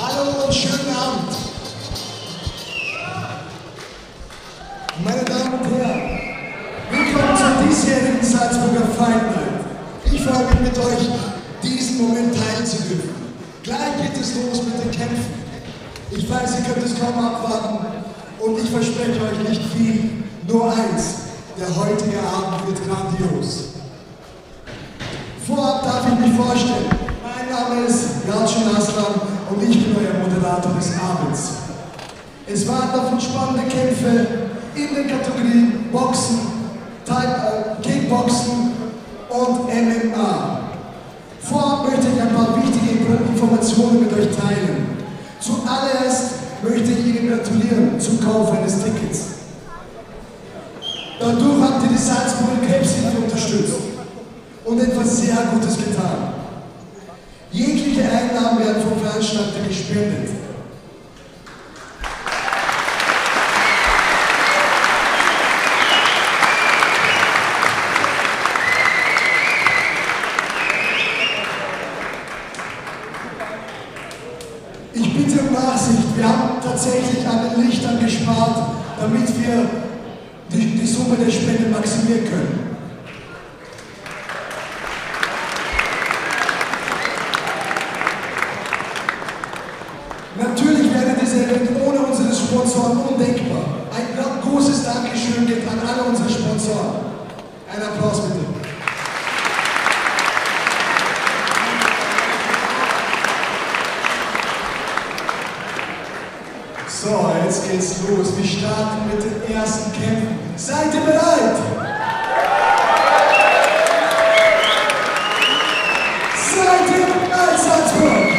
Hallo und schönen Abend. Meine Damen und Herren, willkommen zur diesjährigen Salzburger Night. Ich freue mich mit euch, diesen Moment teilen zu dürfen. Gleich geht es los mit den Kämpfen. Ich weiß, ihr könnt es kaum abwarten und ich verspreche euch nicht viel, nur eins. Der heutige Abend wird grandios. Vorab darf ich mich vorstellen. Mein Name ist Yalcin Aslan und ich bin euer Moderator des Abends. Es warten auf uns spannende Kämpfe in den Kategorien Boxen, äh, Kickboxen und MMA. Vorab möchte ich ein paar wichtige Informationen mit euch teilen. Zuallererst möchte ich Ihnen gratulieren zum Kauf eines Tickets. Dadurch habt ihr die Salzburger Krebshilfe unterstützt und etwas sehr Gutes getan. Jegliche Einnahmen werden vom Veranstalter gespendet. Ich bitte um Nachsicht, wir haben tatsächlich an den Lichtern gespart, damit wir die, die Summe der Spende maximieren können. Natürlich wäre dieser Event ohne unsere Sponsoren undenkbar. Ein großes Dankeschön geht an alle unsere Sponsoren. Ein Applaus bitte. So, jetzt geht's los. Wir starten mit den ersten Kämpfen. Seid ihr bereit? Seid ihr bereit, Salzburg?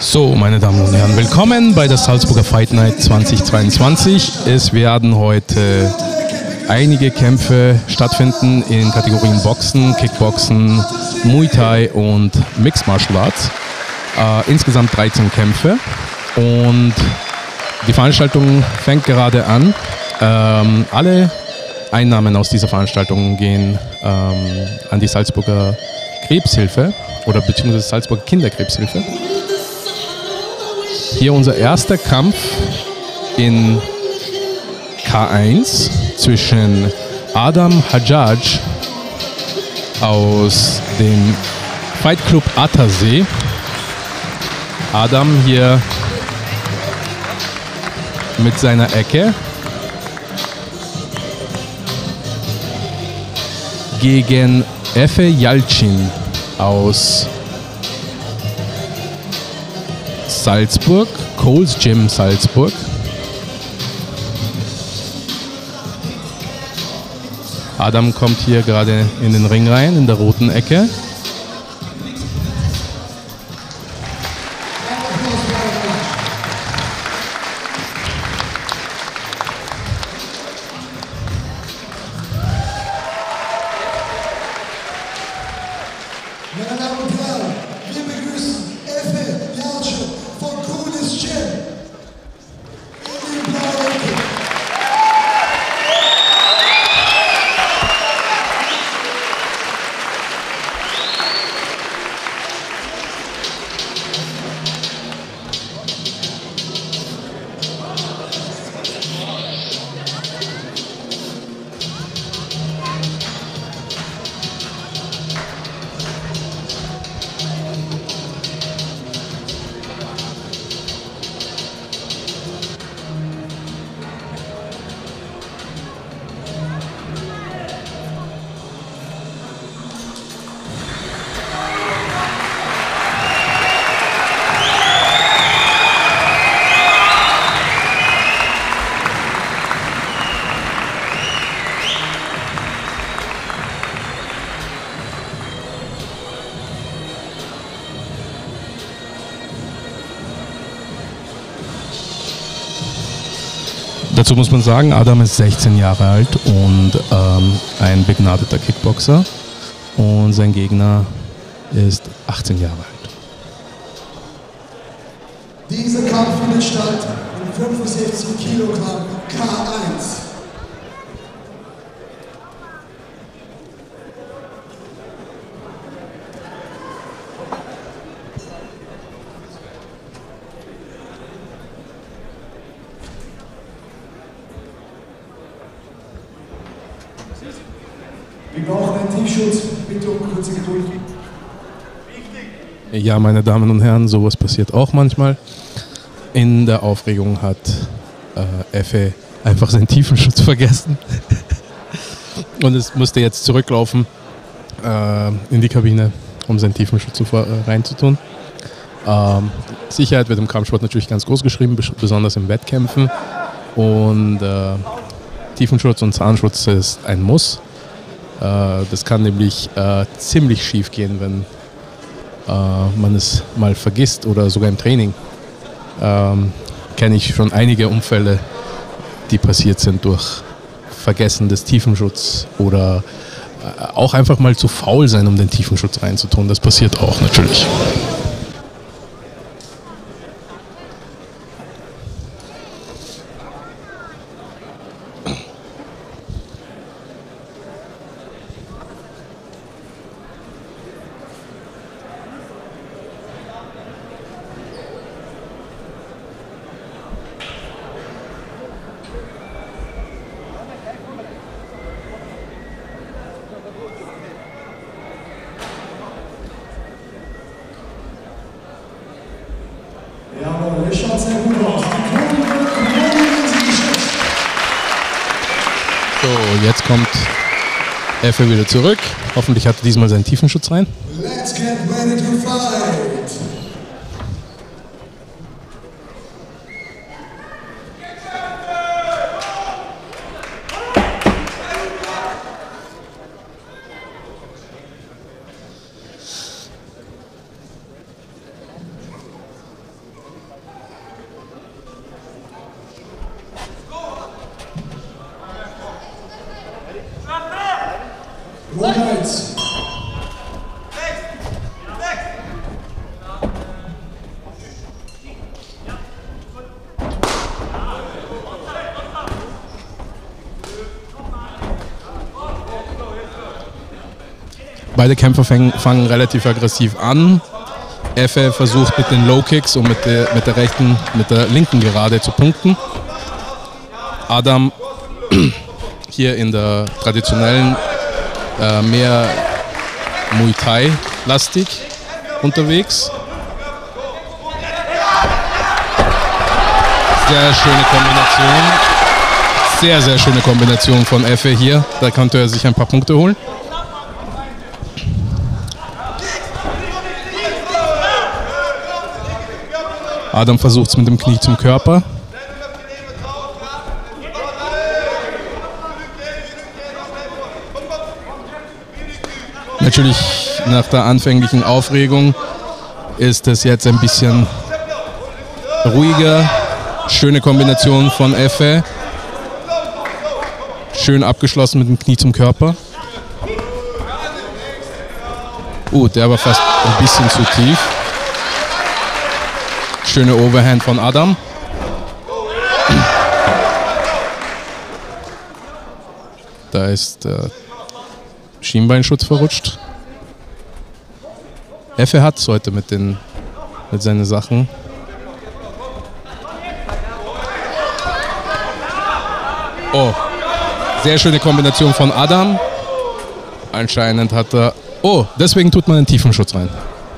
So, meine Damen und Herren, willkommen bei der Salzburger Fight Night 2022. Es werden heute einige Kämpfe stattfinden in Kategorien Boxen, Kickboxen, Muay Thai und Mixed Martial Arts. Äh, insgesamt 13 Kämpfe und die Veranstaltung fängt gerade an. Ähm, alle Einnahmen aus dieser Veranstaltung gehen ähm, an die Salzburger Krebshilfe oder beziehungsweise Salzburger Kinderkrebshilfe. Hier unser erster Kampf in K1 zwischen Adam Hajjaj aus dem Fight Club Attersee. Adam hier mit seiner Ecke gegen Efe Yalcin aus Salzburg, Coles Gym Salzburg. Adam kommt hier gerade in den Ring rein, in der roten Ecke. Dazu muss man sagen, Adam ist 16 Jahre alt und ähm, ein begnadeter Kickboxer. Und sein Gegner ist 18 Jahre alt. Dieser Kampf findet statt in 65 Kilogramm K1. Wir brauchen einen Tiefschutz. Bitte um kurze Geduld. Ja, meine Damen und Herren, sowas passiert auch manchmal. In der Aufregung hat äh, Effe einfach seinen Tiefenschutz vergessen. und es musste jetzt zurücklaufen äh, in die Kabine, um seinen Tiefenschutz zu, äh, reinzutun. Ähm, Sicherheit wird im Kampfsport natürlich ganz groß geschrieben, besonders im Wettkämpfen. Und äh, Tiefenschutz und Zahnschutz ist ein Muss. Äh, das kann nämlich äh, ziemlich schief gehen, wenn man es mal vergisst oder sogar im Training. Ähm, Kenne ich schon einige Unfälle, die passiert sind durch Vergessen des Tiefenschutzes oder auch einfach mal zu faul sein, um den Tiefenschutz reinzutun. Das passiert auch natürlich. Jawohl, das schaut sehr gut aus. Die Kronen Kronen sind geschützt. So, jetzt kommt Effe wieder zurück. Hoffentlich hat er diesmal seinen Tiefenschutz rein. Let's get ready to fight. Beide Kämpfer fangen, fangen relativ aggressiv an. Effe versucht mit den Low Kicks und mit der, mit der rechten, mit der linken Gerade zu punkten. Adam hier in der traditionellen äh, mehr Muay Thai lastig unterwegs. Sehr schöne Kombination. Sehr, sehr schöne Kombination von Effe hier. Da konnte er sich ein paar Punkte holen. Adam versucht es mit dem Knie zum Körper. Natürlich nach der anfänglichen Aufregung ist es jetzt ein bisschen ruhiger. Schöne Kombination von Effe. Schön abgeschlossen mit dem Knie zum Körper. Uh, der war fast ein bisschen zu tief. Schöne Overhand von Adam. Da ist der Schienbeinschutz verrutscht. Effe hat es heute mit, den, mit seinen Sachen. Oh, sehr schöne Kombination von Adam. Anscheinend hat er. Oh, deswegen tut man einen Tiefenschutz rein.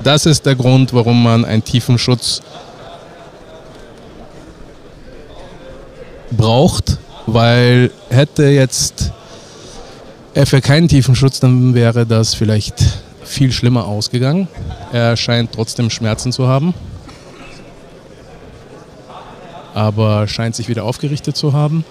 Das ist der Grund, warum man einen Tiefenschutz braucht, weil hätte jetzt Effe keinen Tiefenschutz, dann wäre das vielleicht viel schlimmer ausgegangen. Er scheint trotzdem Schmerzen zu haben, aber scheint sich wieder aufgerichtet zu haben.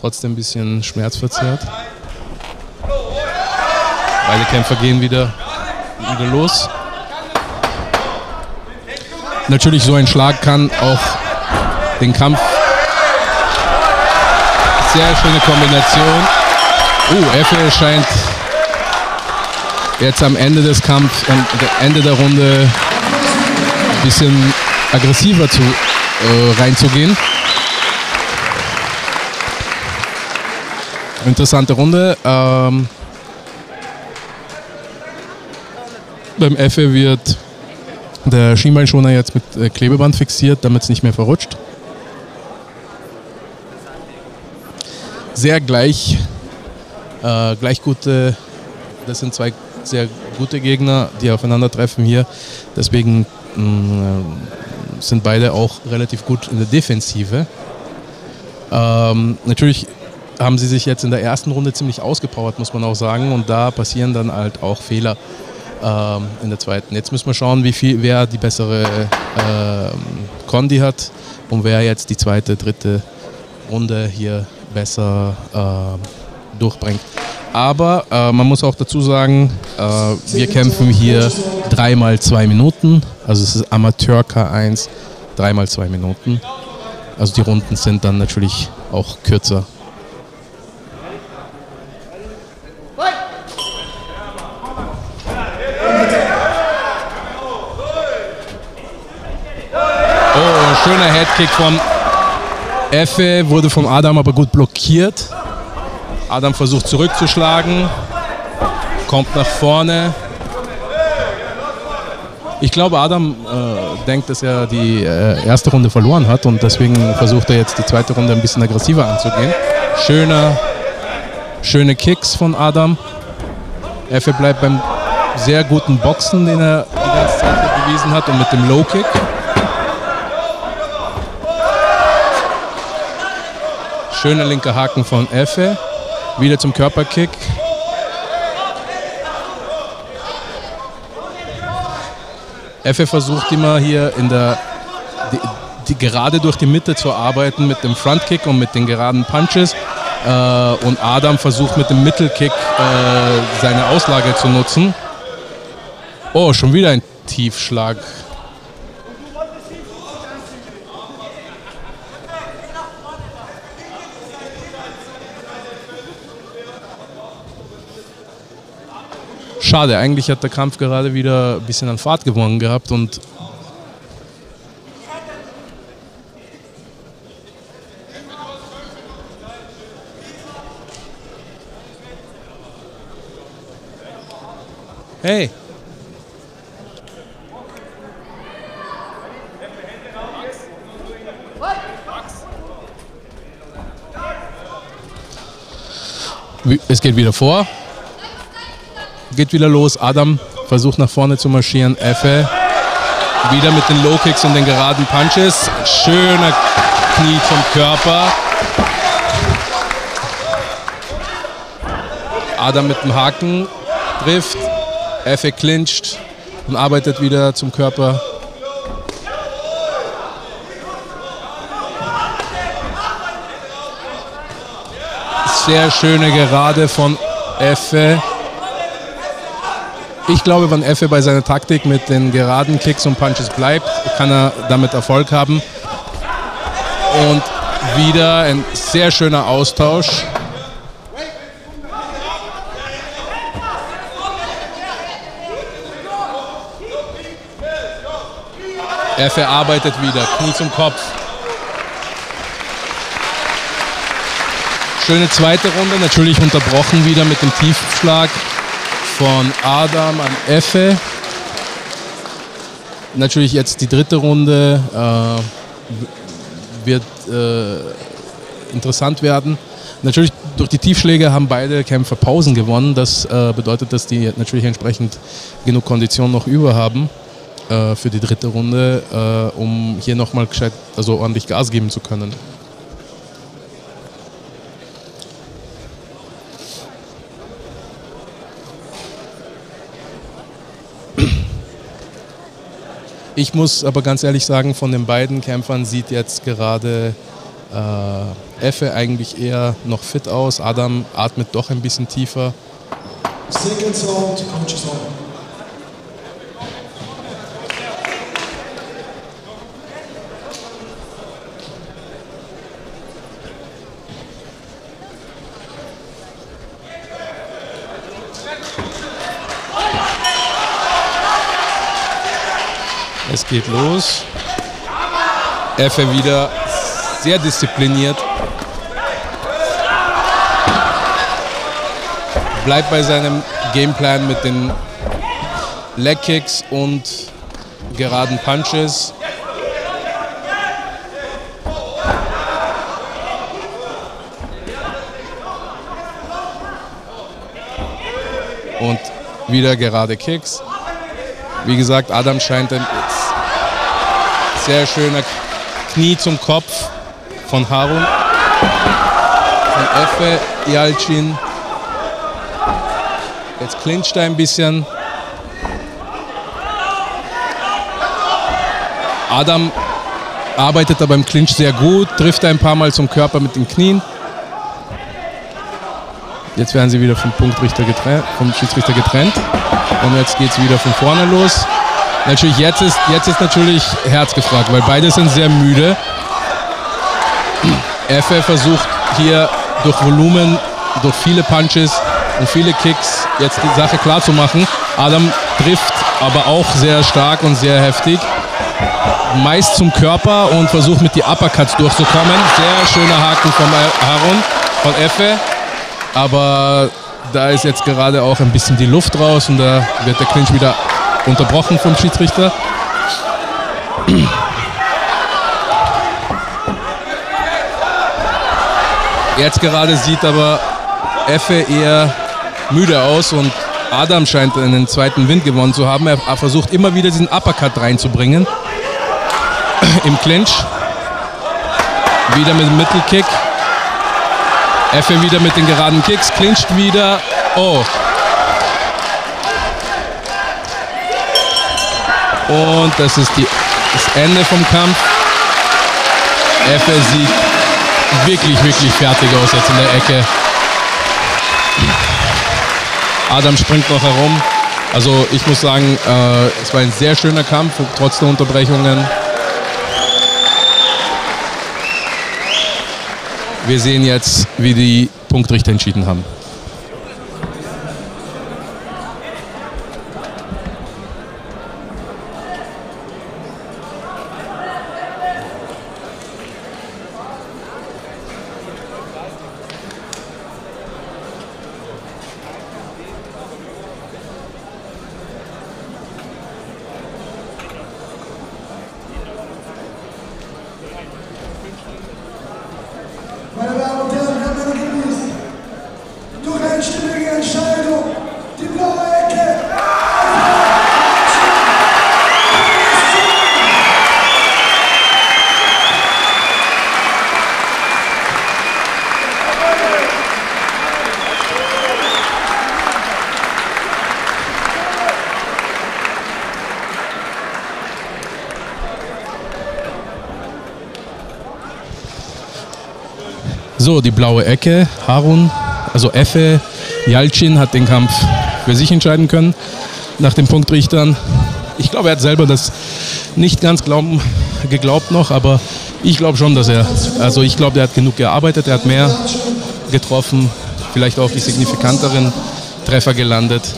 Trotzdem ein bisschen schmerzverzerrt. Beide Kämpfer gehen wieder, wieder los. Natürlich, so ein Schlag kann auch den Kampf. Sehr schöne Kombination. Oh, Effe scheint jetzt am Ende des Kampfs, am Ende der Runde ein bisschen aggressiver zu, äh, reinzugehen. Interessante Runde. Ähm, beim Effe wird der Schienbeinschoner jetzt mit äh, Klebeband fixiert, damit es nicht mehr verrutscht. Sehr gleich, äh, gleich gute, das sind zwei sehr gute Gegner, die aufeinandertreffen hier. Deswegen mh, mm, sind beide auch relativ gut in der Defensive. Ähm, natürlich haben sie sich jetzt in der ersten Runde ziemlich ausgepowert, muss man auch sagen. Und da passieren dann halt auch Fehler ähm, in der zweiten. Jetzt müssen wir schauen, wie viel, wer die bessere äh, Kondi hat und wer jetzt die zweite, dritte Runde hier besser äh, durchbringt. Aber äh, man muss auch dazu sagen, äh, wir kämpfen hier dreimal zwei Minuten. Also es ist Amateur K1, dreimal zwei Minuten. Also die Runden sind dann natürlich auch kürzer. Headkick von Effe, wurde vom Adam aber gut blockiert. Adam versucht zurückzuschlagen, kommt nach vorne. Ich glaube, Adam äh, denkt, dass er die äh, erste Runde verloren hat und deswegen versucht er jetzt die zweite Runde ein bisschen aggressiver anzugehen. Schöner, schöne Kicks von Adam. Effe bleibt beim sehr guten Boxen, den er die ganze Zeit bewiesen hat und mit dem Low Kick. Schöner linker Haken von Effe. Wieder zum Körperkick. Effe versucht immer hier in der die, die, gerade durch die Mitte zu arbeiten mit dem Frontkick und mit den geraden Punches. Äh, und Adam versucht mit dem Mittelkick äh, seine Auslage zu nutzen. Oh, schon wieder ein Tiefschlag Schade, eigentlich hat der Kampf gerade wieder ein bisschen an Fahrt gewonnen gehabt und Hey. Es geht wieder vor geht wieder los. Adam versucht nach vorne zu marschieren. Effe wieder mit den Low Kicks und den geraden Punches. Schöner Knie vom Körper. Adam mit dem Haken trifft. Effe clincht und arbeitet wieder zum Körper. Sehr schöne Gerade von Effe. Ich glaube, wenn Effe bei seiner Taktik mit den geraden Kicks und Punches bleibt, kann er damit Erfolg haben. Und wieder ein sehr schöner Austausch. Effe arbeitet wieder, Knie zum Kopf. Schöne zweite Runde, natürlich unterbrochen wieder mit dem Tiefschlag von Adam an Effe. Natürlich jetzt die dritte Runde äh, wird äh, interessant werden. Natürlich durch die Tiefschläge haben beide Kämpfer Pausen gewonnen. Das äh, bedeutet, dass die natürlich entsprechend genug Kondition noch über haben äh, für die dritte Runde, äh, um hier nochmal also ordentlich Gas geben zu können. Ich muss aber ganz ehrlich sagen, von den beiden Kämpfern sieht jetzt gerade äh, Effe eigentlich eher noch fit aus. Adam atmet doch ein bisschen tiefer. Second round, coaches on. Geht los. Effe wieder sehr diszipliniert. Bleibt bei seinem Gameplan mit den Leg Kicks und geraden Punches. Und wieder gerade Kicks. Wie gesagt, Adam scheint ein sehr schöner Knie zum Kopf von Harun. Von Effe Yalcin. Jetzt clincht er ein bisschen. Adam arbeitet da beim Clinch sehr gut, trifft ein paar Mal zum Körper mit den Knien. Jetzt werden sie wieder vom Punktrichter getrennt, vom Schiedsrichter getrennt. Und jetzt geht es wieder von vorne los. Natürlich, jetzt ist, jetzt ist natürlich Herz gefragt, weil beide sind sehr müde. Effe versucht hier durch Volumen, durch viele Punches und viele Kicks jetzt die Sache klar zu machen. Adam trifft aber auch sehr stark und sehr heftig. Meist zum Körper und versucht mit die Uppercuts durchzukommen. Sehr schöner Haken von Harun, von Effe. Aber da ist jetzt gerade auch ein bisschen die Luft raus und da wird der Clinch wieder unterbrochen vom Schiedsrichter. Jetzt gerade sieht aber Effe eher müde aus und Adam scheint einen zweiten Wind gewonnen zu haben. Er versucht immer wieder diesen Uppercut reinzubringen. Im Clinch. Wieder mit dem Mittelkick. Effe wieder mit den geraden Kicks, clincht wieder. Oh. Und das ist die, das Ende vom Kampf. Effe sieht wirklich, wirklich fertig aus jetzt in der Ecke. Adam springt noch herum. Also ich muss sagen, äh, es war ein sehr schöner Kampf, trotz der Unterbrechungen. Wir sehen jetzt, wie die Punktrichter entschieden haben. So, die blaue Ecke. Harun, also Effe Yalcin hat den Kampf für sich entscheiden können nach den Punktrichtern. Ich glaube, er hat selber das nicht ganz glauben, geglaubt noch, aber ich glaube schon, dass er, also ich glaube, er hat genug gearbeitet, er hat mehr getroffen, vielleicht auch die signifikanteren Treffer gelandet.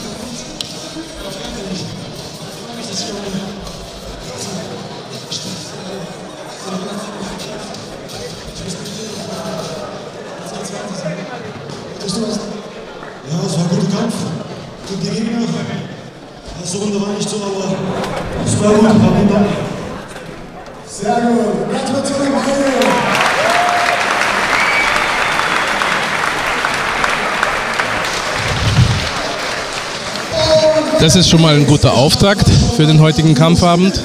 Das ist schon mal ein guter Auftakt für den heutigen Kampfabend.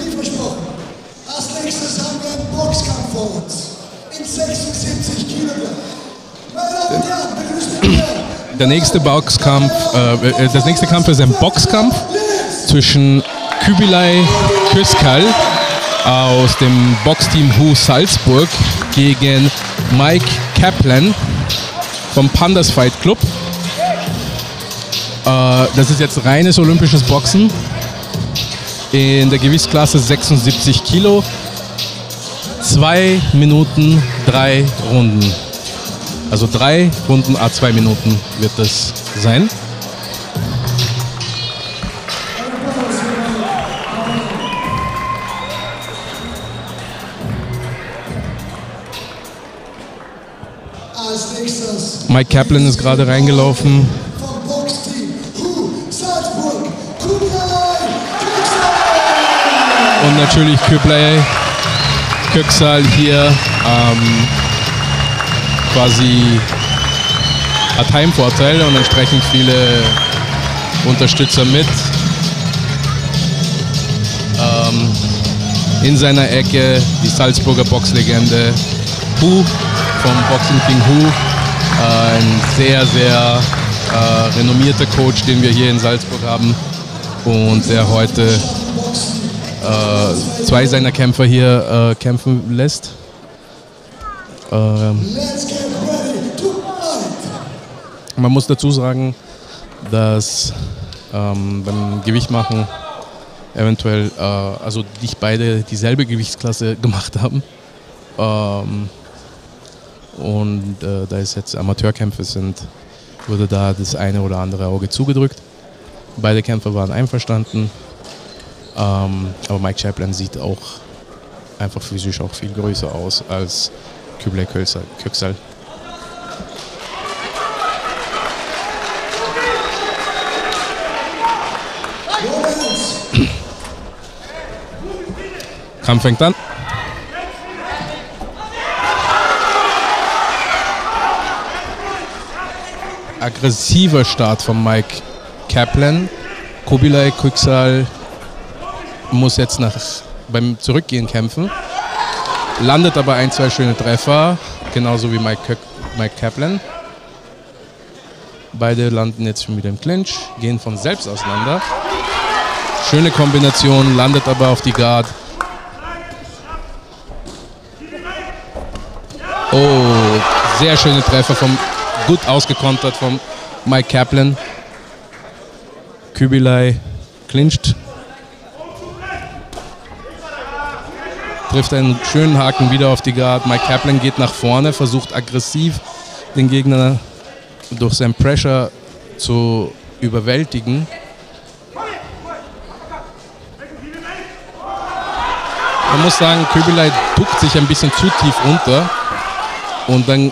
Als nächstes haben wir einen Boxkampf vor uns. In 76 Kilogramm. Der nächste Boxkampf, äh, äh, das nächste Kampf ist ein Boxkampf zwischen Kübilay Küskal aus dem Boxteam Hu Salzburg gegen Mike Kaplan vom Pandas Fight Club. Äh, das ist jetzt reines olympisches Boxen in der Gewichtsklasse 76 Kilo. Zwei Minuten, drei Runden. Also drei Runden, a zwei Minuten wird das sein. Mike Kaplan ist gerade reingelaufen. Natürlich Küblay, Köksal hier ähm, quasi hat Heimvorteil und entsprechend viele Unterstützer mit. Ähm, in seiner Ecke die Salzburger Boxlegende Hu vom Boxing King Hu. Äh, ein sehr, sehr äh, renommierter Coach, den wir hier in Salzburg haben und der heute äh, zwei seiner Kämpfer hier äh, kämpfen lässt. Ähm, man muss dazu sagen, dass ähm, beim Gewichtmachen eventuell, äh, also nicht beide dieselbe Gewichtsklasse gemacht haben. Ähm, und äh, da es jetzt Amateurkämpfe sind, wurde da das eine oder andere Auge zugedrückt. Beide Kämpfer waren einverstanden. Ähm, aber Mike Chaplin sieht auch einfach physisch auch viel größer aus als Küblai Köksal. Kampf fängt an. Aggressiver Start von Mike Kaplan. Kubilai Quicksal muss jetzt nach, beim Zurückgehen kämpfen. Landet aber ein, zwei schöne Treffer, genauso wie Mike, Mike Kaplan. Beide landen jetzt schon wieder im Clinch, gehen von selbst auseinander. Schöne Kombination, landet aber auf die Guard. Oh, sehr schöne Treffer vom gut ausgekontert vom Mike Kaplan. Kübilai clincht. Trifft einen schönen Haken wieder auf die Guard. Mike Kaplan geht nach vorne, versucht aggressiv den Gegner durch sein Pressure zu überwältigen. Man muss sagen, Kübelei duckt sich ein bisschen zu tief runter und dann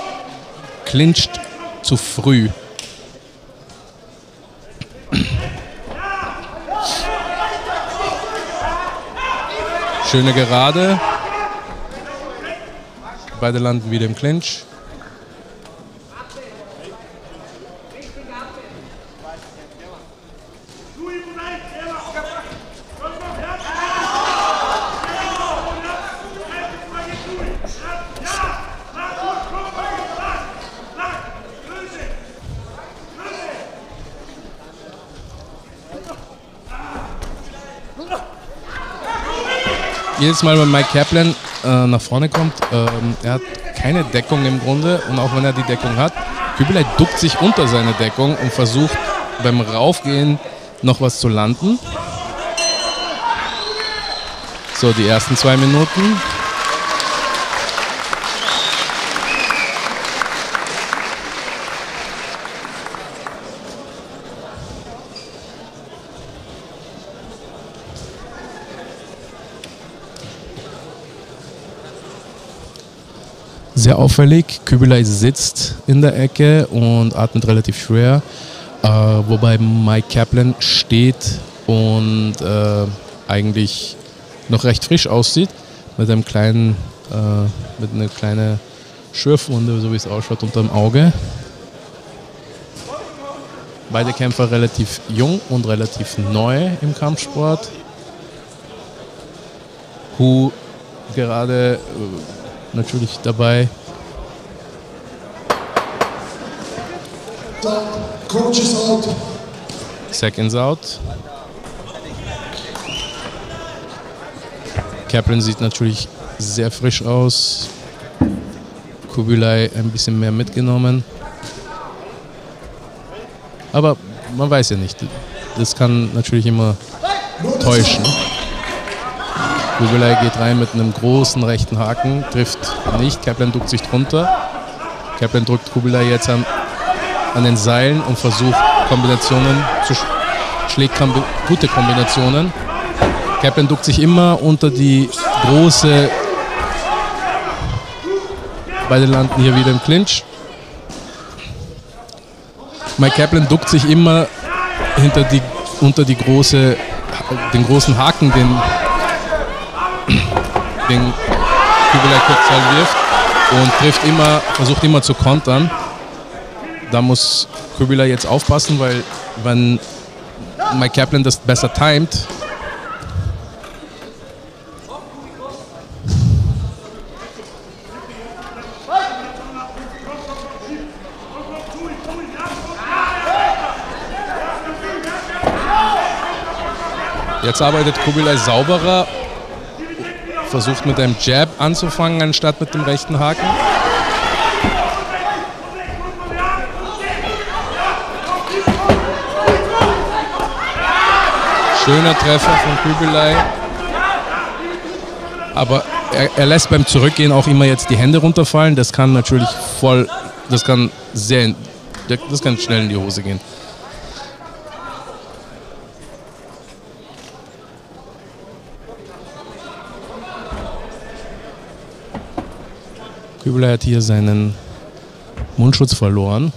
clincht zu früh. Schöne Gerade. Beide landen wieder im Clinch. Jedes Mal, wenn Mike Kaplan äh, nach vorne kommt, ähm, er hat keine Deckung im Grunde und auch wenn er die Deckung hat, Kübelei duckt sich unter seine Deckung und versucht beim Raufgehen noch was zu landen. So, die ersten zwei Minuten. Sehr auffällig. Kübelei sitzt in der Ecke und atmet relativ schwer, äh, wobei Mike Kaplan steht und äh, eigentlich noch recht frisch aussieht, mit einem kleinen, äh, mit einer kleinen Schürfwunde, so wie es ausschaut, unter dem Auge. Beide Kämpfer relativ jung und relativ neu im Kampfsport. Hu gerade äh, natürlich dabei. Stop. Coach out. Seconds out. Kaplan sieht natürlich sehr frisch aus. Kubilai ein bisschen mehr mitgenommen. Aber man weiß ja nicht. Das kann natürlich immer täuschen. Kubilai geht rein mit einem großen rechten Haken, trifft nicht. Kaplan duckt sich drunter. Kaplan drückt Kubilai jetzt an, an den Seilen und versucht Kombinationen zu sch- schlägt kombi gute Kombinationen. Kaplan duckt sich immer unter die große. Beide landen hier wieder im Clinch. Mike Kaplan duckt sich immer hinter die, unter die große, den großen Haken, den den Kübelei Kürzal wirft und trifft immer, versucht immer zu kontern. Da muss Kübelei jetzt aufpassen, weil wenn Mike Kaplan das besser timet, Jetzt arbeitet Kubilai sauberer, versucht mit einem Jab anzufangen, anstatt mit dem rechten Haken. Schöner Treffer von Kübelei. Aber er, er, lässt beim Zurückgehen auch immer jetzt die Hände runterfallen. Das kann natürlich voll, das kann sehr, das kann schnell in die Hose gehen. Kübler hat hier seinen Mundschutz verloren.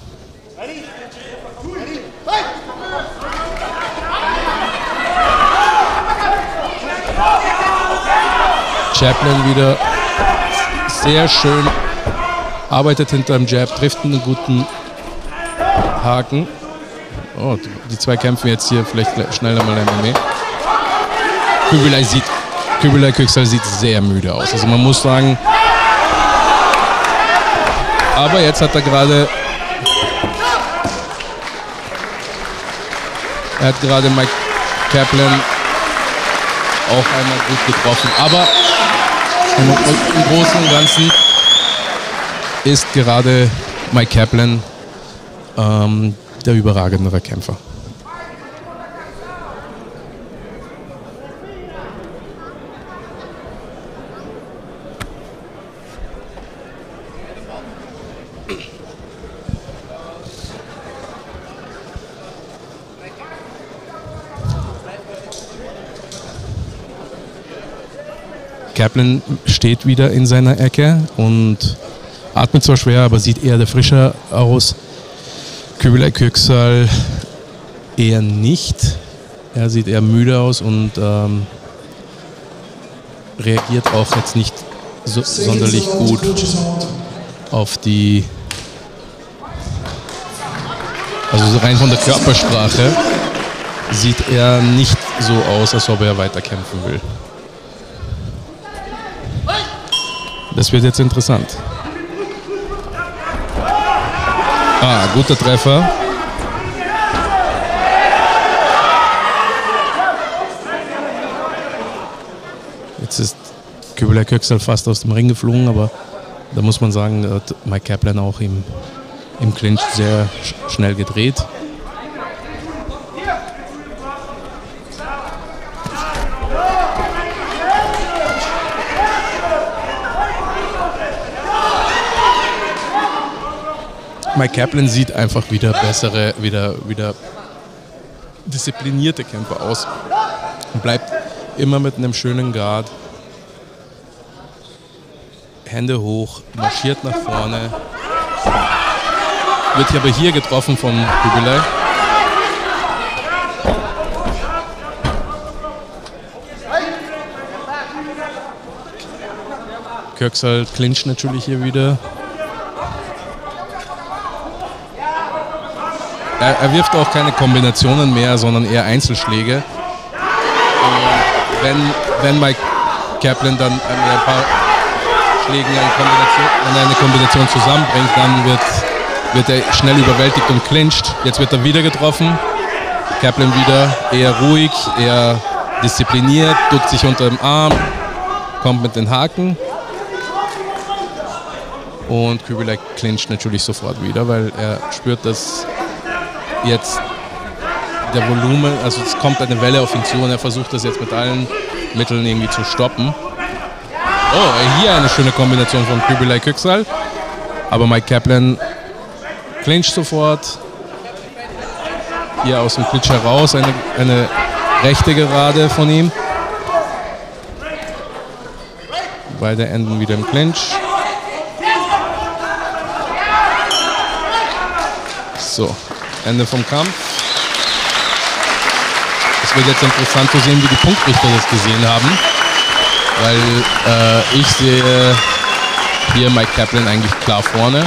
Chaplin wieder sehr schön arbeitet hinter dem Jab, trifft einen guten Haken. Oh, die zwei kämpfen jetzt hier vielleicht schneller mal MMA. Kübelei sieht, Kübelei Küchsal sieht sehr müde aus. Also man muss sagen, aber jetzt hat er gerade. Er hat gerade Mike Kaplan auch einmal gut getroffen. Aber im, im Großen und Ganzen ist gerade Mike Kaplan ähm, der überragendere Kämpfer. Kaplan steht wieder in seiner Ecke und atmet zwar schwer, aber sieht eher der frischer aus. Kübelei Köksal eher nicht. Er sieht eher müde aus und ähm, reagiert auch jetzt nicht so, sonderlich gut auf die. Also rein von der Körpersprache sieht er nicht so aus, als ob er weiterkämpfen will. Das wird jetzt interessant. Ah, guter Treffer. Jetzt ist Kübelei Köxel fast aus dem Ring geflogen, aber da muss man sagen, hat Mike Kaplan auch im, im Clinch sehr schnell gedreht. Mike Kaplan sieht einfach wieder bessere, wieder, wieder disziplinierte Kämpfer aus. Und bleibt immer mit einem schönen Guard. Hände hoch, marschiert nach vorne. Wird aber hier getroffen von Kubilai. Köksal clincht natürlich hier wieder. Er, er, wirft auch keine Kombinationen mehr, sondern eher Einzelschläge. Wenn, wenn Mike Kaplan dann ein paar Schlägen eine Kombination, eine Kombination zusammenbringt, dann wird, wird er schnell überwältigt und clincht. Jetzt wird er wieder getroffen. Kaplan wieder eher ruhig, eher diszipliniert, duckt sich unter dem Arm, kommt mit den Haken. Und Kübelek clincht natürlich sofort wieder, weil er spürt, dass jetzt der Volumen, also es kommt eine Welle auf ihn zu und er versucht das jetzt mit allen Mitteln irgendwie zu stoppen. Oh, hier eine schöne Kombination von Kübelei Küksal. Aber Mike Kaplan clincht sofort. Hier aus dem Clinch heraus eine, eine rechte Gerade von ihm. Beide enden wieder im Clinch. So, Ende vom Kampf. Es wird jetzt interessant zu sehen, wie die Punktrichter das gesehen haben. weil äh, ich sehe hier Mike Kaplan eigentlich klar vorne.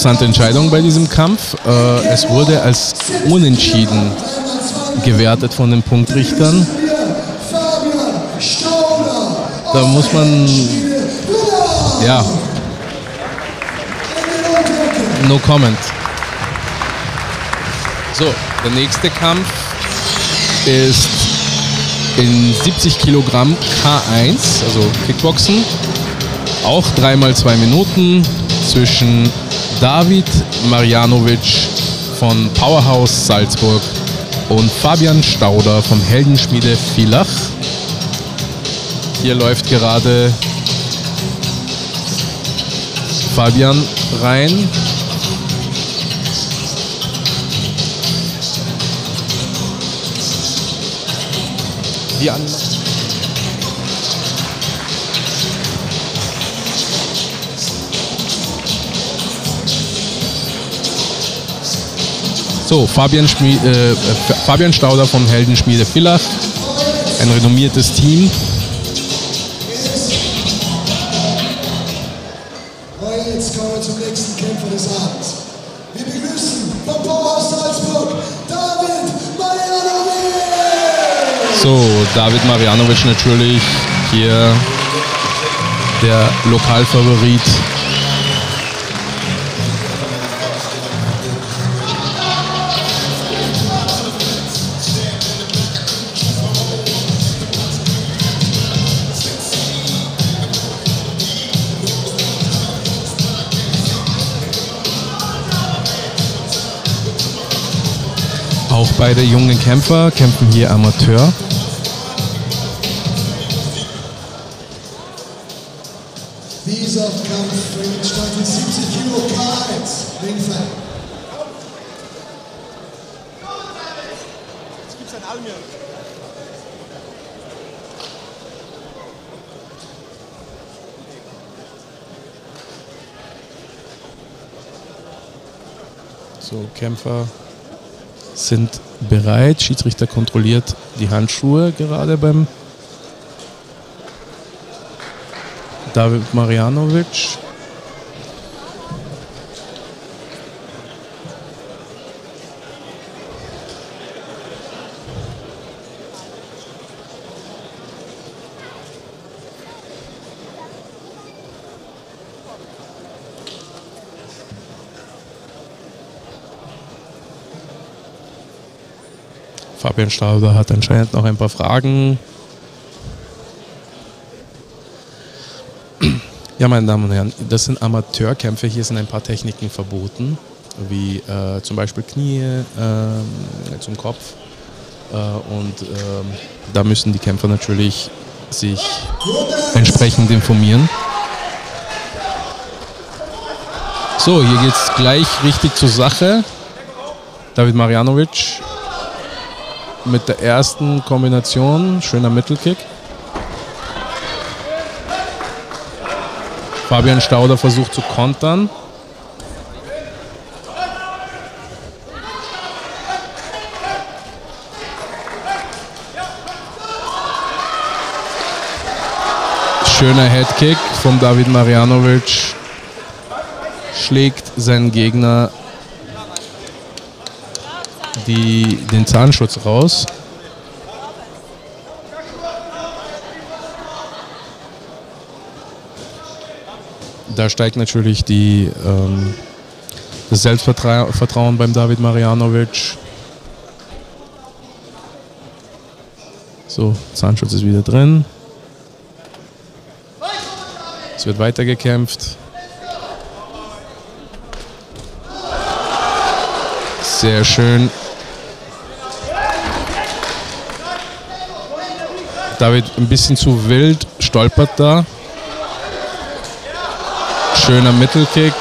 Interessante Entscheidung bei diesem Kampf. Äh, es wurde als unentschieden gewertet von den Punktrichtern. Da muss man, ja, no comment. So, der nächste Kampf ist in 70 Kilogramm K1, also Kickboxen. Auch dreimal zwei Minuten zwischen David Marjanovic von Powerhouse Salzburg und Fabian Stauder vom Heldenschmiede Villach. Hier läuft gerade Fabian rein. Die an So, Fabian, Schmie äh, Fabian Stauder vom Heldenschmiede Villach. Ein renommiertes Team. Und jetzt kommen wir zum nächsten Kämpfer des Abends. Wir begrüßen vom Powerhouse Salzburg David Marjanovic. So, David Marjanovic natürlich hier der Lokalfavorit. Beide jungen Kämpfer kämpfen hier Amateur. Dieser Kampf findet statt in 70 Kilo K1 Ringfeld. So, Kämpfer sind bereit. Schiedsrichter kontrolliert die Handschuhe gerade beim David Marjanovic. Fabian Stauder hat anscheinend noch ein paar Fragen. Ja, meine Damen und Herren, das sind Amateurkämpfe. Hier sind ein paar Techniken verboten, wie äh, zum Beispiel Knie ähm, zum Kopf. Äh, und ähm, da müssen die Kämpfer natürlich sich entsprechend informieren. So, hier geht es gleich richtig zur Sache. David Marjanovic mit der ersten Kombination. Schöner Mittelkick. Fabian Stauder versucht zu kontern. Schöner Headkick von David Marjanovic. Schlägt seinen Gegner die, den Zahnschutz raus. Da steigt natürlich die, ähm, das Selbstvertrauen beim David Marjanovic. So, Zahnschutz ist wieder drin. Es wird weitergekämpft. Sehr schön. David ein bisschen zu wild, stolpert da. Schöner Mittelkick.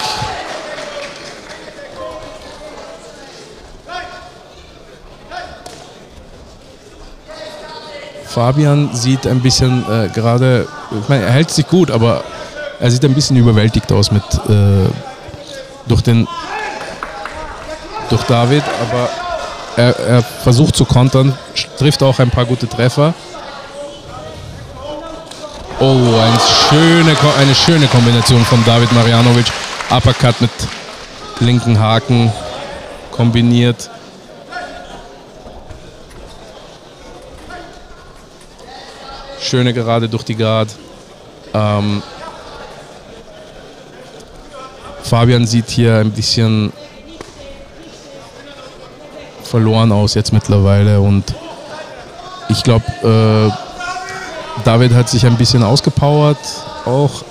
Fabian sieht ein bisschen äh, gerade, ich meine, er hält sich gut, aber er sieht ein bisschen überwältigt aus mit äh, durch den durch David, aber er, er versucht zu kontern, trifft auch ein paar gute Treffer. Oh, eine schöne, eine schöne Kombination von David Marjanovic. Uppercut mit linken Haken kombiniert. Schöne Gerade durch die Guard. Ähm, Fabian sieht hier ein bisschen verloren aus jetzt mittlerweile und ich glaube, äh, David hat sich ein bisschen ausgepowert auch.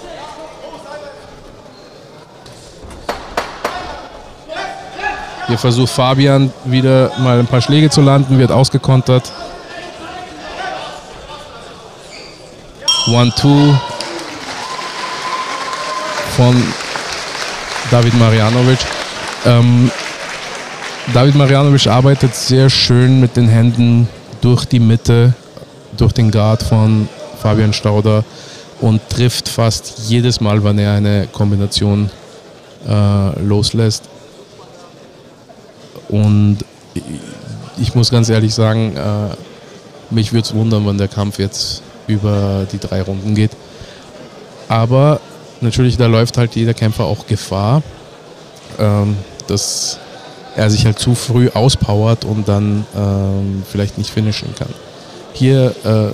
Hier versucht Fabian wieder mal ein paar Schläge zu landen, wird ausgekontert. One-Two von David Marjanovic. Ähm, David Marjanovic arbeitet sehr schön mit den Händen durch die Mitte, durch den Guard von Fabian Stauder und trifft fast jedes Mal, wenn er eine Kombination äh, loslässt. Und ich muss ganz ehrlich sagen, äh, mich würde es wundern, wenn der Kampf jetzt über die drei Runden geht. Aber natürlich, da läuft halt jeder Kämpfer auch Gefahr, ähm, dass er sich halt zu früh auspowert und dann ähm, vielleicht nicht finishen kann. Hier äh,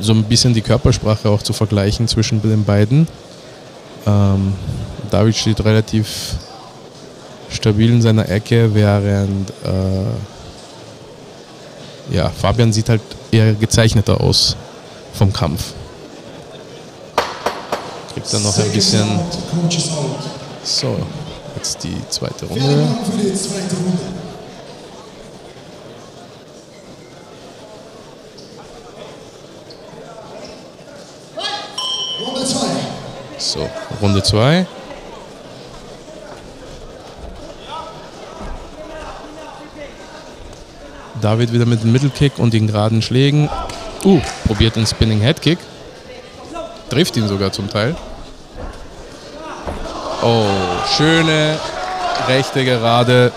so ein bisschen die Körpersprache auch zu vergleichen zwischen den beiden. Ähm, David steht relativ stabil in seiner Ecke, während äh, ja, Fabian sieht halt eher gezeichneter aus vom Kampf. Kriegt dann noch ein bisschen. So, jetzt die zweite. Runde So, Runde 2. David wieder mit dem Mittelkick und den geraden Schlägen. Uh, probiert den Spinning Headkick. Trifft ihn sogar zum Teil. Oh, schöne rechte Gerade.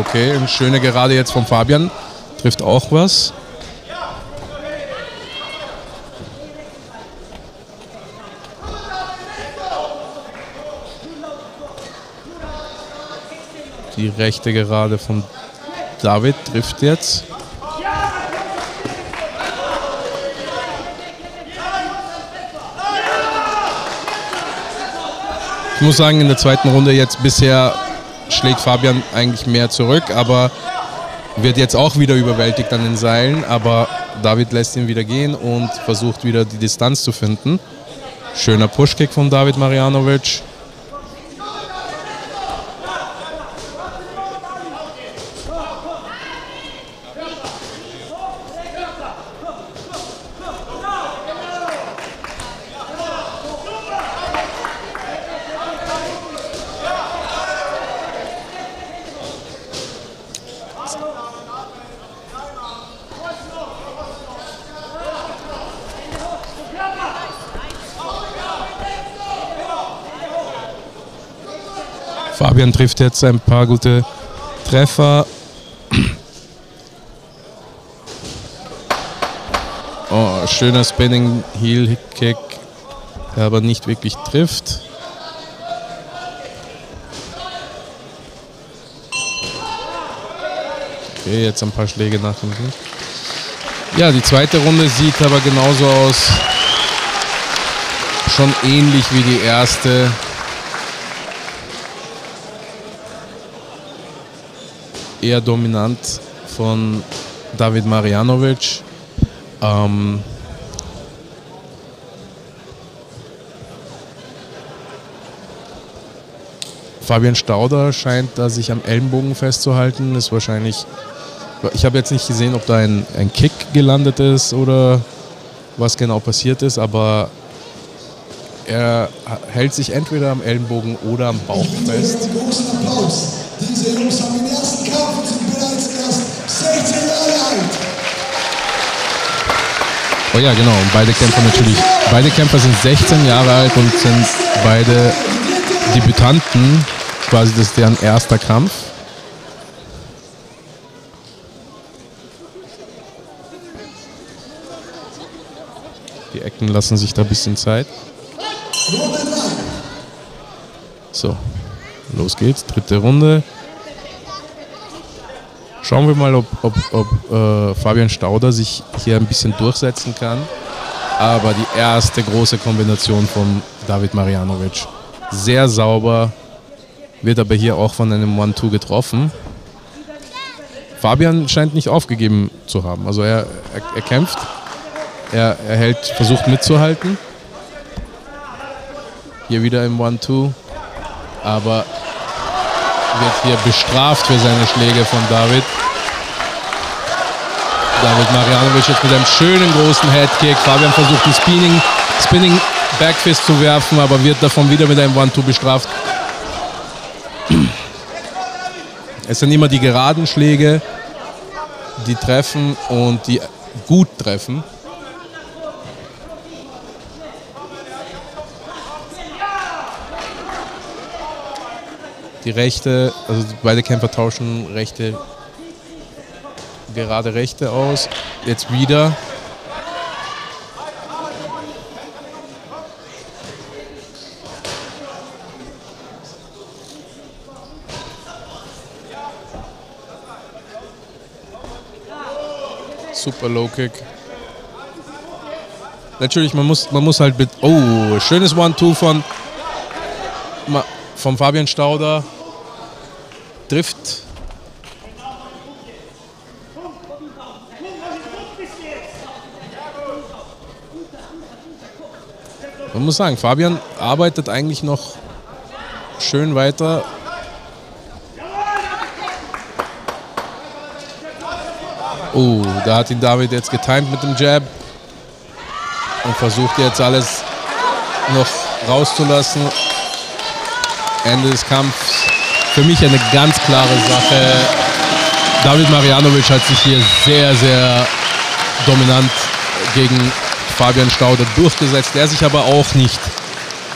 Okay, eine schöne Gerade jetzt von Fabian. Trifft auch was. Die rechte Gerade von David trifft jetzt. Ich muss sagen, in der zweiten Runde jetzt bisher schlägt Fabian eigentlich mehr zurück, aber wird jetzt auch wieder überwältigt an den Seilen. Aber David lässt ihn wieder gehen und versucht wieder die Distanz zu finden. Schöner Pushkick von David Marjanovic. Fabian trifft jetzt ein paar gute Treffer. Oh, schöner Spinning Heel Kick, der aber nicht wirklich trifft. Okay, jetzt ein paar Schläge nach hinten. Ja, die zweite Runde sieht aber genauso aus. Schon ähnlich wie die erste. Eher dominant von David Marjanovic. Ähm Fabian Stauder scheint da sich am Ellenbogen festzuhalten. Ist wahrscheinlich. Ich habe jetzt nicht gesehen, ob da ein, ein Kick gelandet ist oder was genau passiert ist, aber er hält sich entweder am Ellenbogen oder am Bauch fest. Oh ja, genau. Und beide Kämpfer natürlich. Beide Kämpfer sind 16 Jahre alt und sind beide Debütanten. Quasi das ist deren erster Kampf. Die Ecken lassen sich da ein bisschen Zeit. Runde 3. So, los geht's. Dritte Runde. Schauen wir mal, ob, ob, ob äh, Fabian Stauder sich hier ein bisschen durchsetzen kann. Aber die erste große Kombination von David Marjanovic. Sehr sauber, wird aber hier auch von einem One-Two getroffen. Fabian scheint nicht aufgegeben zu haben. Also er, er, er kämpft, er, er hält, versucht mitzuhalten. Hier wieder im One-Two. Aber wird hier bestraft für seine Schläge von David. David Marianovic jetzt mit einem schönen großen Headkick. Fabian versucht einen Spinning, Spinning Backfist zu werfen, aber wird davon wieder mit einem One-Two bestraft. Es sind immer die geraden Schläge, die treffen und die gut treffen. Die rechte, also beide Kämpfer tauschen rechte, gerade rechte aus. Jetzt wieder. Super Low Kick. Natürlich, man muss, man muss halt mit. Oh, schönes One-Two von, von Fabian Stauder. Trifft. Man muss sagen, Fabian arbeitet eigentlich noch schön weiter. Oh, da hat ihn David jetzt getimt mit dem Jab und versucht jetzt alles noch rauszulassen. Ende des Kampfs. Für mich eine ganz klare Sache. David Marianovic hat sich hier sehr, sehr dominant gegen Fabian Stauder durchgesetzt, der sich aber auch nicht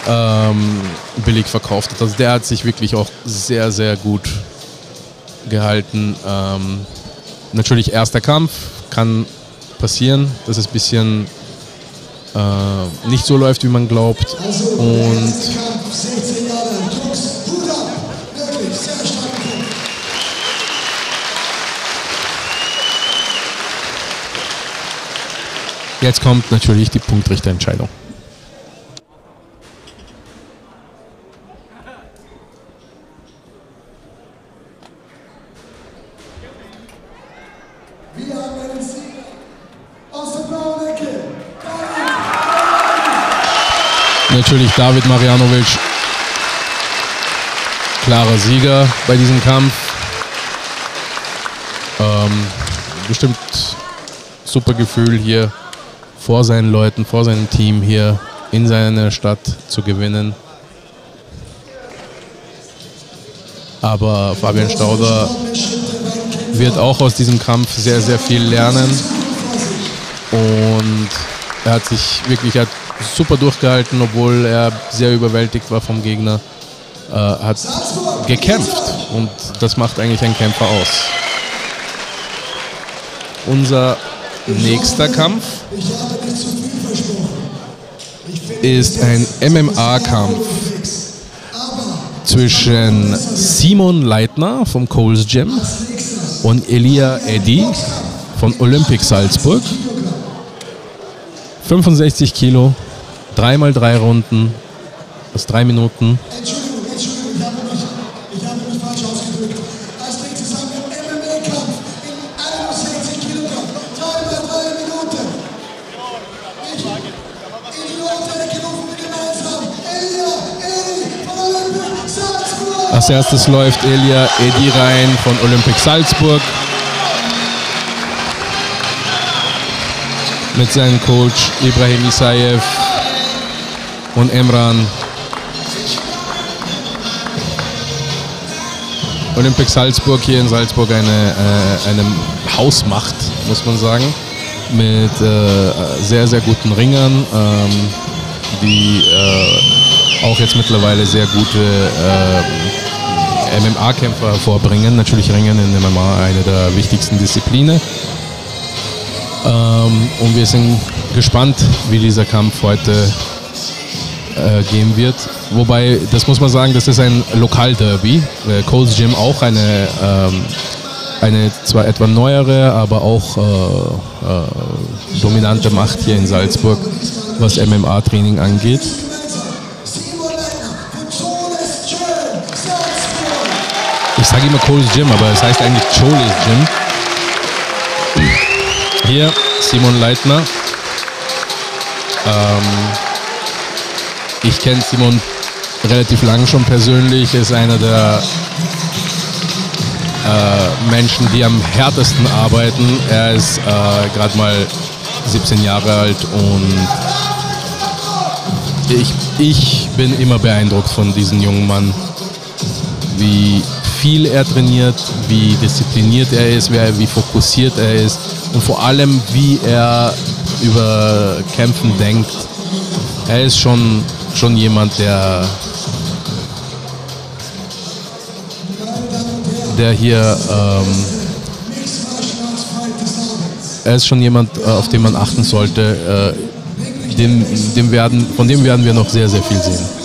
ähm, billig verkauft hat. Also der hat sich wirklich auch sehr, sehr gut gehalten. Ähm, natürlich erster Kampf, kann passieren, dass es ein bisschen äh, nicht so läuft, wie man glaubt. Und jetzt kommt natürlich die Punktrichterentscheidung. Wir haben einen Sieg aus der blauen Ecke. David Natürlich David Marianovic, klarer Sieger bei diesem Kampf. Ähm, bestimmt super Gefühl hier vor seinen Leuten, vor seinem Team hier in seiner Stadt zu gewinnen. Aber Fabian Stauder wird auch aus diesem Kampf sehr, sehr viel lernen. Und er hat sich wirklich hat super durchgehalten, obwohl er sehr überwältigt war vom Gegner. Äh, hat gekämpft. Und das macht eigentlich einen Kämpfer aus. Unser nächster Kampf ist ein MMA-Kampf zwischen Simon Leitner vom Coles Gym und Elia Eddy von Olympic Salzburg. 65 Kilo, 3x3 Runden, aus 3 Minuten. Erstes läuft Elia Eddy rein von Olympic Salzburg. Mit seinem Coach Ibrahim Isaev und Emran. Olympic Salzburg hier in Salzburg eine, äh, eine Hausmacht, muss man sagen. Mit äh, sehr, sehr guten Ringern, ähm, die äh, auch jetzt mittlerweile sehr gute äh, MMA-Kämpfer hervorbringen. Natürlich Ringen in MMA eine der wichtigsten Disziplinen. Ähm, und wir sind gespannt, wie dieser Kampf heute äh, gehen wird. Wobei, das muss man sagen, das ist ein Lokalderby. Äh, Coles Gym auch eine, ähm, eine zwar etwa neuere, aber auch äh, äh, dominante Macht hier in Salzburg, was MMA-Training angeht. Sage immer Coles Gym, aber es heißt eigentlich Cholis Gym. Hier Simon Leitner. Ähm, ich kenne Simon relativ lang schon persönlich. Er ist einer der äh, Menschen, die am härtesten arbeiten. Er ist äh, gerade mal 17 Jahre alt und ich, ich bin immer beeindruckt von diesem jungen Mann wie viel er trainiert, wie diszipliniert er ist, wie, fokussiert er ist und vor allem, wie er über Kämpfen denkt. Er ist schon, schon jemand, der, der hier, ähm, er ist schon jemand, äh, auf den man achten sollte. Äh, dem, dem werden, von dem werden wir noch sehr, sehr viel sehen.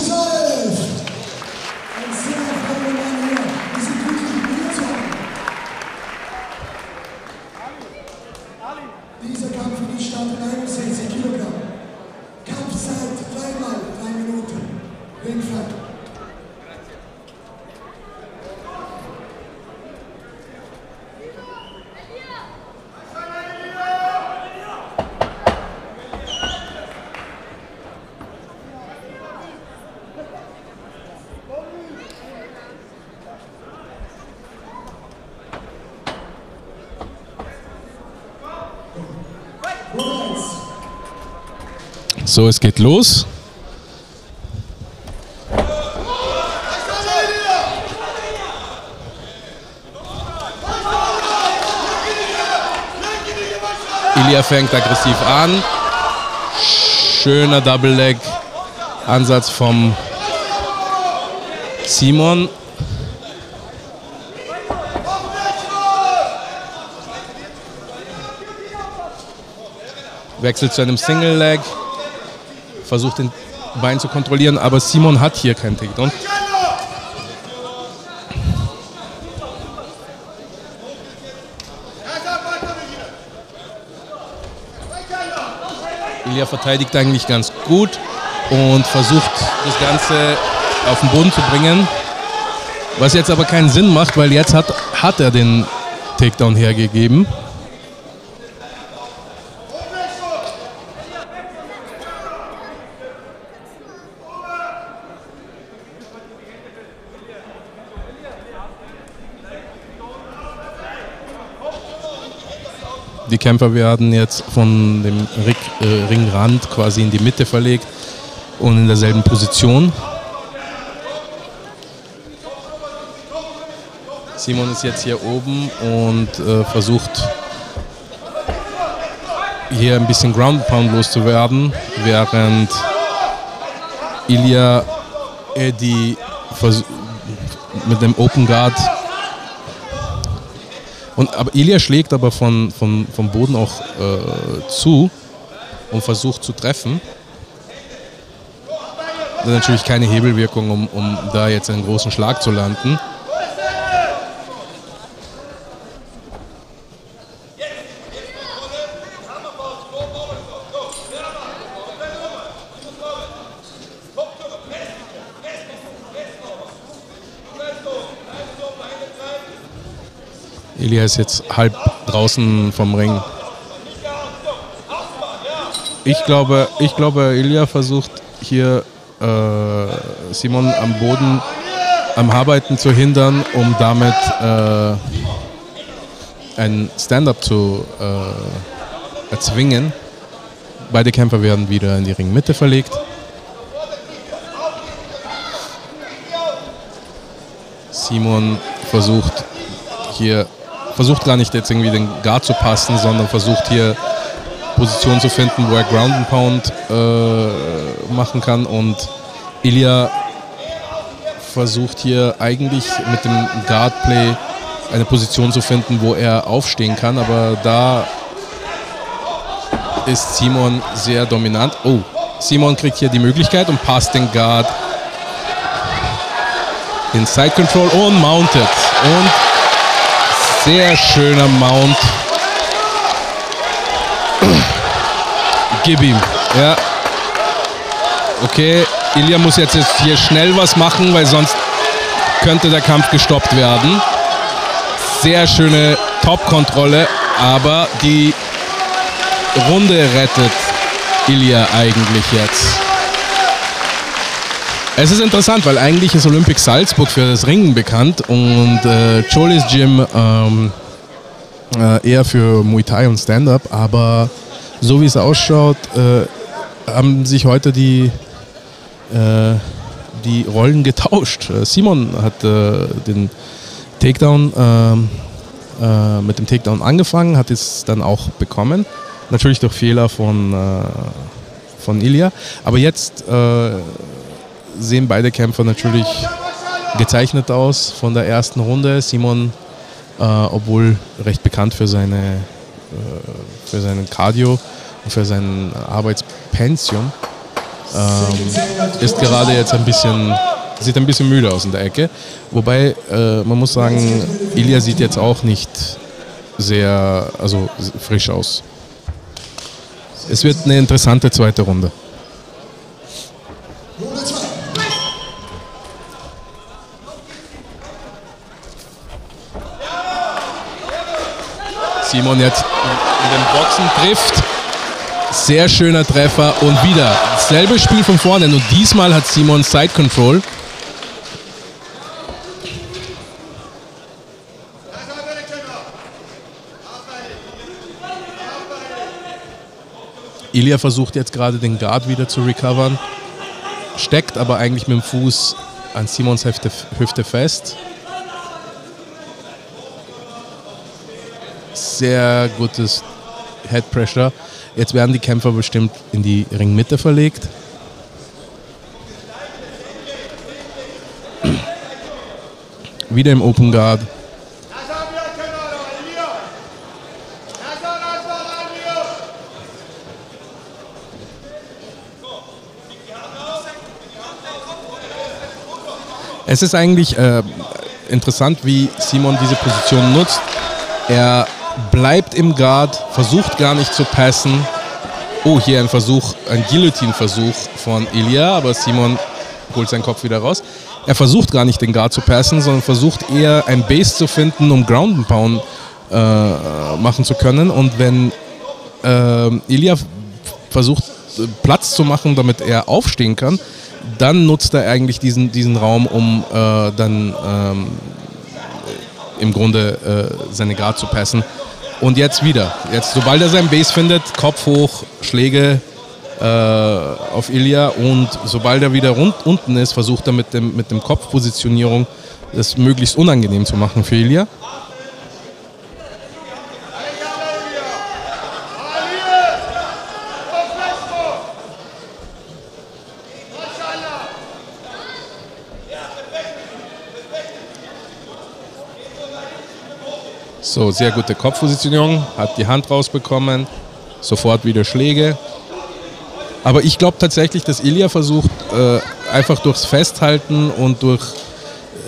So, es geht los. Ilya fängt aggressiv an. Schöner Double Leg Ansatz vom Simon. Wechselt zu einem Single Leg versucht den Bein zu kontrollieren, aber Simon hat hier keinen Takedown. Ilya verteidigt eigentlich ganz gut und versucht das Ganze auf den Boden zu bringen. Was jetzt aber keinen Sinn macht, weil jetzt hat, hat er den Takedown hergegeben. Die Kämpfer werden jetzt von dem äh, Ringrand quasi in die Mitte verlegt und in derselben Position. Simon ist jetzt hier oben und äh, versucht hier ein bisschen Ground Pound loszuwerden, während Ilya Eddy vers mit dem Open Guard. Und, aber Ilya schlägt aber von, von, vom Boden auch äh, zu und versucht zu treffen. Natürlich keine Hebelwirkung, um, um da jetzt einen großen Schlag zu landen. Ilya ist jetzt halb draußen vom Ring. Ich glaube, ich glaube, Ilya versucht hier äh, Simon am Boden am Arbeiten zu hindern, um damit äh, ein Stand-up zu äh, erzwingen. Beide Kämpfer werden wieder in die Ringmitte verlegt. Simon versucht hier versucht gar nicht jetzt irgendwie den Guard zu passen, sondern versucht hier Positionen zu finden, wo er Ground and Pound äh, machen kann und Ilya versucht hier eigentlich mit dem Guard Play eine Position zu finden, wo er aufstehen kann, aber da ist Simon sehr dominant. Oh, Simon kriegt hier die Möglichkeit und passt den Guard in Side Control und mounted. Und sehr schöner Mount. Gib ihm. Ja. Okay, Ilya muss jetzt hier schnell was machen, weil sonst könnte der Kampf gestoppt werden. Sehr schöne Top-Kontrolle, aber die Runde rettet Ilya eigentlich jetzt. Es ist interessant, weil eigentlich ist Olympic Salzburg für das Ringen bekannt und äh, Cholis Gym ähm, äh, eher für Muay Thai und Stand-Up, aber so wie es ausschaut, äh, haben sich heute die, äh, die Rollen getauscht. Äh, Simon hat äh, den Takedown ähm, mit dem Takedown angefangen, hat es dann auch bekommen. Natürlich durch Fehler von, von Ilya. Aber jetzt sehen beide Kämpfer natürlich gezeichnet aus von der ersten Runde. Simon, äh, obwohl recht bekannt für, seine, äh, für seinen Cardio und für sein Arbeitspensium, äh, ist gerade jetzt ein bisschen, sieht ein bisschen müde aus in der Ecke. Wobei, äh, man muss sagen, Ilya sieht jetzt auch nicht sehr also frisch aus. Es wird eine interessante zweite Runde. Simon jetzt in den Boxen trifft. Sehr schöner Treffer und wieder selbe Spiel von vorne, nur diesmal hat Simon Side Control. Ilya versucht jetzt gerade den Guard wieder zu recovern, steckt aber eigentlich mit dem Fuß an Simons Hüfte, Hüfte fest. Sehr gutes Head Pressure. Jetzt werden die Kämpfer bestimmt in die Ringmitte verlegt. Wieder im Open Guard. Es ist eigentlich äh, interessant, wie Simon diese Position nutzt. Er bleibt im Guard, versucht gar nicht zu passen. Oh, hier ein Versuch, ein Guillotine-Versuch von Ilya, aber Simon holt seinen Kopf wieder raus. Er versucht gar nicht den Guard zu passen, sondern versucht eher ein Base zu finden, um Ground and Pound äh, machen zu können. Und wenn äh, Ilya versucht Platz zu machen, damit er aufstehen kann, dann nutzt er eigentlich diesen, diesen Raum, um äh, dann ähm, im Grunde äh, seine Guard zu passen. Und jetzt wieder. Jetzt, sobald er seinen Base findet, Kopf hoch, Schläge äh, auf Ilya und sobald er wieder rund, unten ist, versucht er mit dem, mit dem Kopfpositionierung das möglichst unangenehm zu machen für Ilya. So, sehr gute Kopfpositionierung, hat die Hand rausbekommen, sofort wieder Schläge. Aber ich glaube tatsächlich, dass Ilya versucht, äh, einfach durchs Festhalten und durch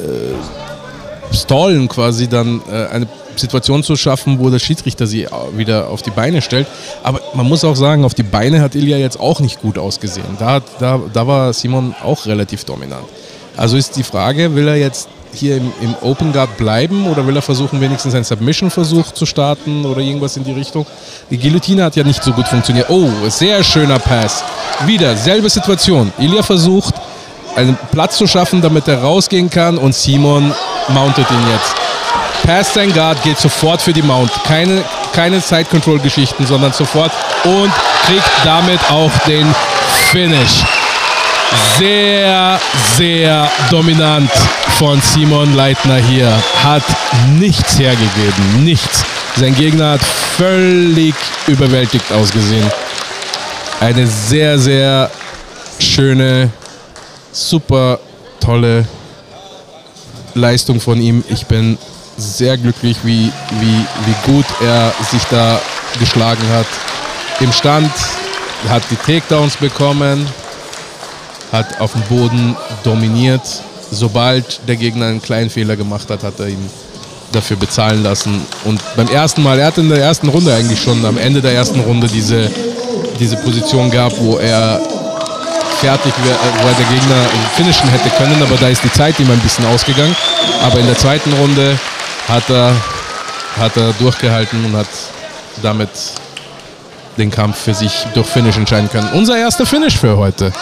äh, Stallen quasi dann äh, eine Situation zu schaffen, wo der Schiedsrichter sie wieder auf die Beine stellt. Aber man muss auch sagen, auf die Beine hat Ilya jetzt auch nicht gut ausgesehen. Da, da, da war Simon auch relativ dominant. Also ist die Frage, will er jetzt hier im, im Open Guard bleiben oder will er versuchen, wenigstens einen Submission-Versuch zu starten oder irgendwas in die Richtung? Die Guillotine hat ja nicht so gut funktioniert. Oh, sehr schöner Pass. Wieder, selbe Situation. Ilya versucht, einen Platz zu schaffen, damit er rausgehen kann und Simon mountet ihn jetzt. Pass sein Guard, geht sofort für die Mount. Keine, keine Side-Control-Geschichten, sondern sofort und kriegt damit auch den Finish. Sehr, sehr dominant von Simon Leitner hier. Hat nichts hergegeben, nichts. Sein Gegner hat völlig überwältigt ausgesehen. Eine sehr, sehr schöne, super tolle Leistung von ihm. Ich bin sehr glücklich, wie, wie, wie gut er sich da geschlagen hat. Im Stand hat die Takedowns bekommen, hat auf dem Boden dominiert. Sobald der Gegner einen kleinen Fehler gemacht hat, hat er ihn dafür bezahlen lassen. Und beim ersten Mal, er hat in der ersten Runde eigentlich schon, am Ende der ersten Runde diese, diese Position gehabt, wo er fertig wäre, wo er der Gegner finishen hätte können, aber da ist die Zeit ihm ein bisschen ausgegangen. Aber in der zweiten Runde hat er, hat er durchgehalten und hat damit den Kampf für sich durch Finish entscheiden können. Unser erster Finish für heute.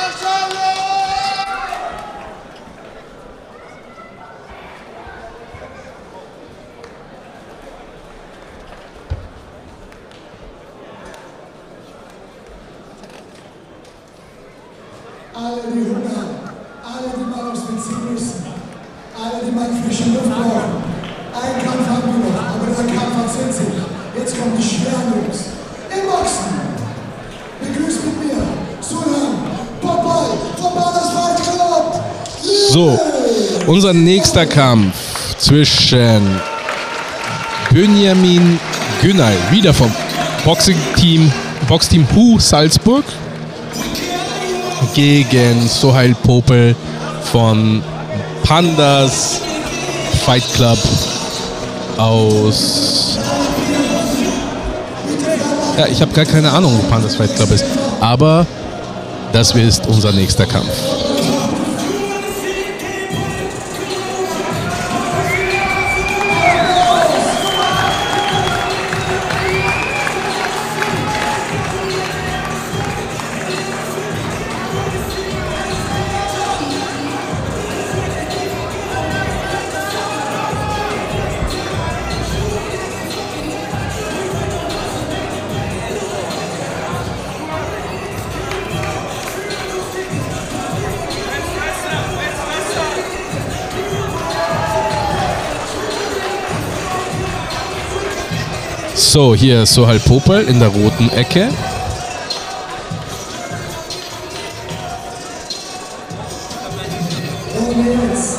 Unser nächster Kampf zwischen Benjamin Günay, wieder vom Boxing-Team, Boxteam Hu Salzburg, gegen Sohail Popel von Pandas Fight Club aus. Ja, ich habe gar keine Ahnung, wo Pandas Fight Club ist. Aber das ist unser nächster Kampf. So, hier ist Sohal Popel in der roten Ecke. Und jetzt,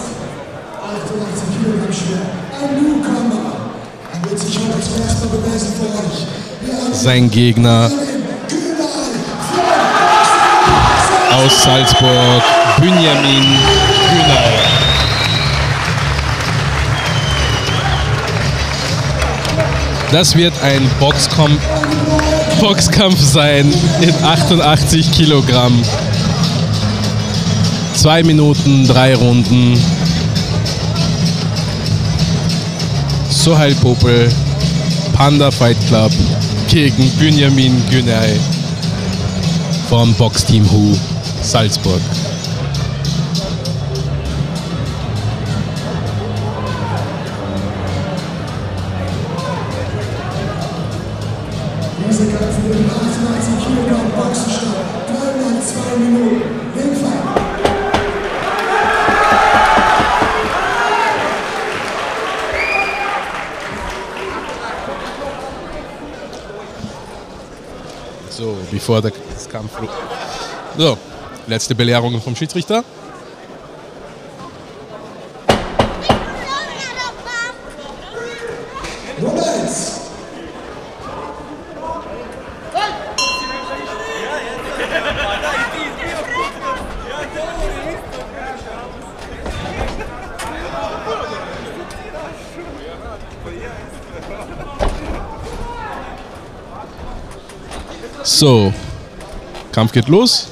88 Kilogramm schwer, ein Newcomer. Wird sich heute zum ersten Mal beweisen für euch. Wir haben Sein Gegner aus Salzburg, Benjamin Günay. Das wird ein Boxkampf, Boxkampf sein in 88 Kilogramm. Zwei Minuten, drei Runden. Sohail Popel, Panda Fight Club gegen Benjamin Günay vom Boxteam Hu Salzburg. Bevor das Kampf. So, letzte Belehrung vom Schiedsrichter. So, Kampf geht los.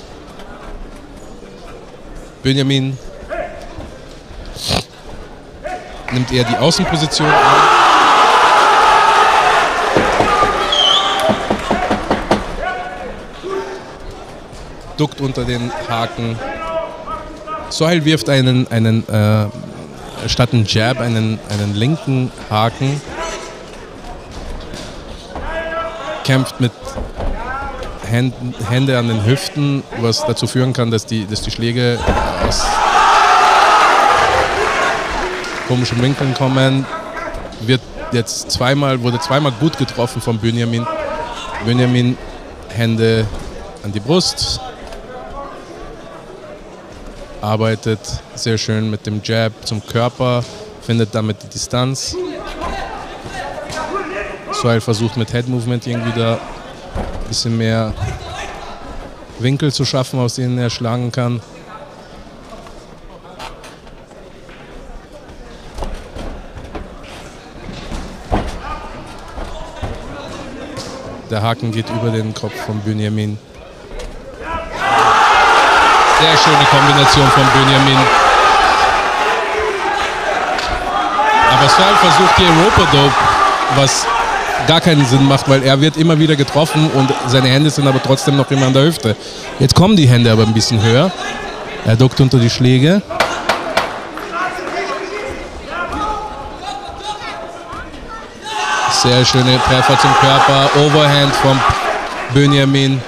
Benjamin nimmt eher die Außenposition ein. Duckt unter den Haken. Sohail wirft einen, einen äh, statt einen Jab einen, einen linken Haken. Kämpft mit Händen, Hände an den Hüften, was dazu führen kann, dass die, dass die Schläge aus komischen Winkeln kommen. Wird jetzt zweimal, wurde zweimal gut getroffen von Benjamin. Benjamin Hände an die Brust. Arbeitet sehr schön mit dem Jab zum Körper, findet damit die Distanz. Soil versucht mit Head Movement irgendwie da ein bisschen mehr Winkel zu schaffen, aus denen er schlagen kann. Der Haken geht über den Kopf von Benjamin. Sehr schöne Kombination von Benjamin. Aber Sal versucht hier Rope-Dope, was gar keinen Sinn macht, weil er wird immer wieder getroffen und seine Hände sind aber trotzdem noch immer an der Hüfte. Jetzt kommen die Hände aber ein bisschen höher. Er duckt unter die Schläge. Sehr schöne Treffer zum Körper. Overhand von Benjamin.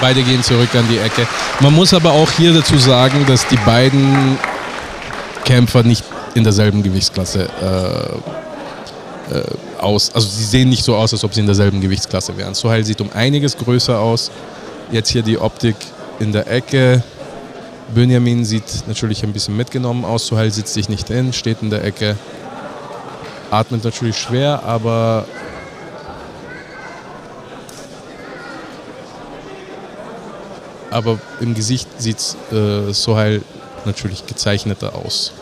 Beide gehen zurück an die Ecke. Man muss aber auch hier dazu sagen, dass die beiden Kämpfer nicht in derselben Gewichtsklasse äh, äh, aus. Also sie sehen nicht so aus, als ob sie in derselben Gewichtsklasse wären. Sohail sieht um einiges größer aus. Jetzt hier die Optik in der Ecke. Benjamin sieht natürlich ein bisschen mitgenommen aus. Sohail sitzt sich nicht hin, steht in der Ecke. Atmet natürlich schwer, aber aber im Gesicht sieht äh, Sohail natürlich gezeichneter aus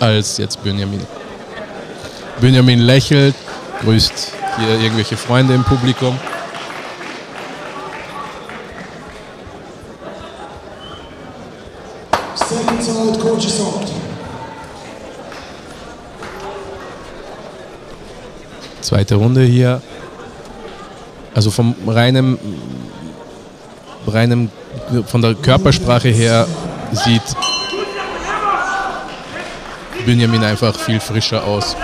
als jetzt Benjamin. Benjamin lächelt, grüßt hier irgendwelche Freunde im Publikum. Zweite Runde hier. Also vom reinem, reinem von der Körpersprache her sieht Benjamin einfach viel frischer aus.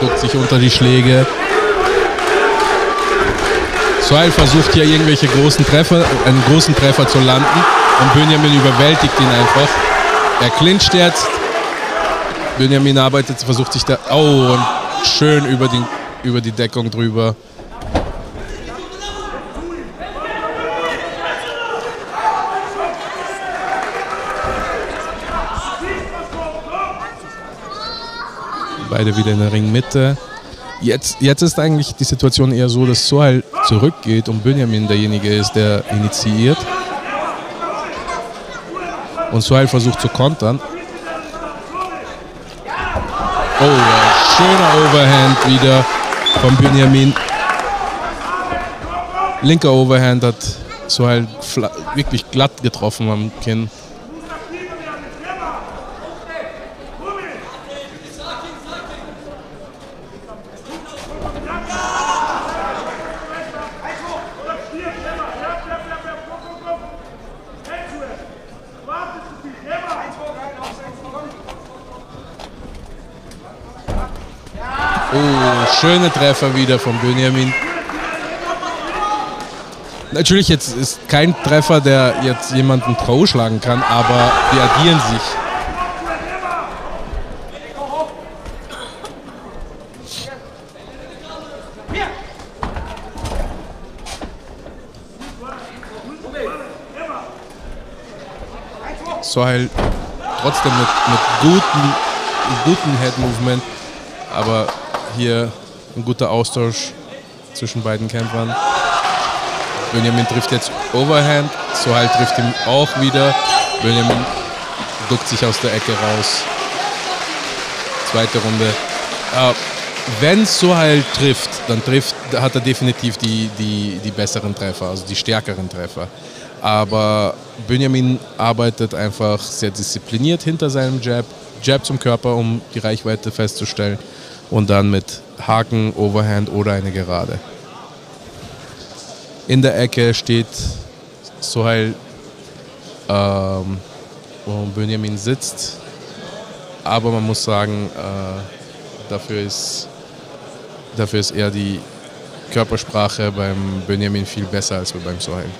Duckt sich unter die Schläge. Soil versucht hier irgendwelche großen Treffer, einen großen Treffer zu landen und Benjamin überwältigt ihn einfach. Er clincht jetzt. Benjamin arbeitet, versucht sich da. Oh, und schön über die, über die Deckung drüber. Beide wieder in der Ringmitte. Jetzt, jetzt ist eigentlich die Situation eher so, dass Sohail zurückgeht und Benjamin derjenige ist, der initiiert. Und Sohail versucht zu kontern. Oh, schöner Overhand wieder von Benjamin. Linker Overhand hat Sohail wirklich glatt getroffen am Kinn. Schöne Treffer wieder von Benjamin. Natürlich jetzt ist kein Treffer, der jetzt jemanden K.O. schlagen kann, aber die addieren sich. Sohail trotzdem mit, mit guten, guten Head Movement. Aber hier ein guter Austausch zwischen beiden Kämpfern. Benjamin trifft jetzt Overhand, Sohail trifft ihn auch wieder. Benjamin duckt sich aus der Ecke raus. Zweite Runde. Äh, wenn Sohail trifft, dann trifft, hat er definitiv die, die, die besseren Treffer, also die stärkeren Treffer. Aber Benjamin arbeitet einfach sehr diszipliniert hinter seinem Jab. Jab zum Körper, um die Reichweite festzustellen. Und dann mit Haken, Overhand oder eine Gerade. In der Ecke steht Sohail, ähm, wo Benjamin sitzt. Aber man muss sagen, äh, dafür, ist, dafür ist eher die Körpersprache beim Benjamin viel besser als beim Sohail.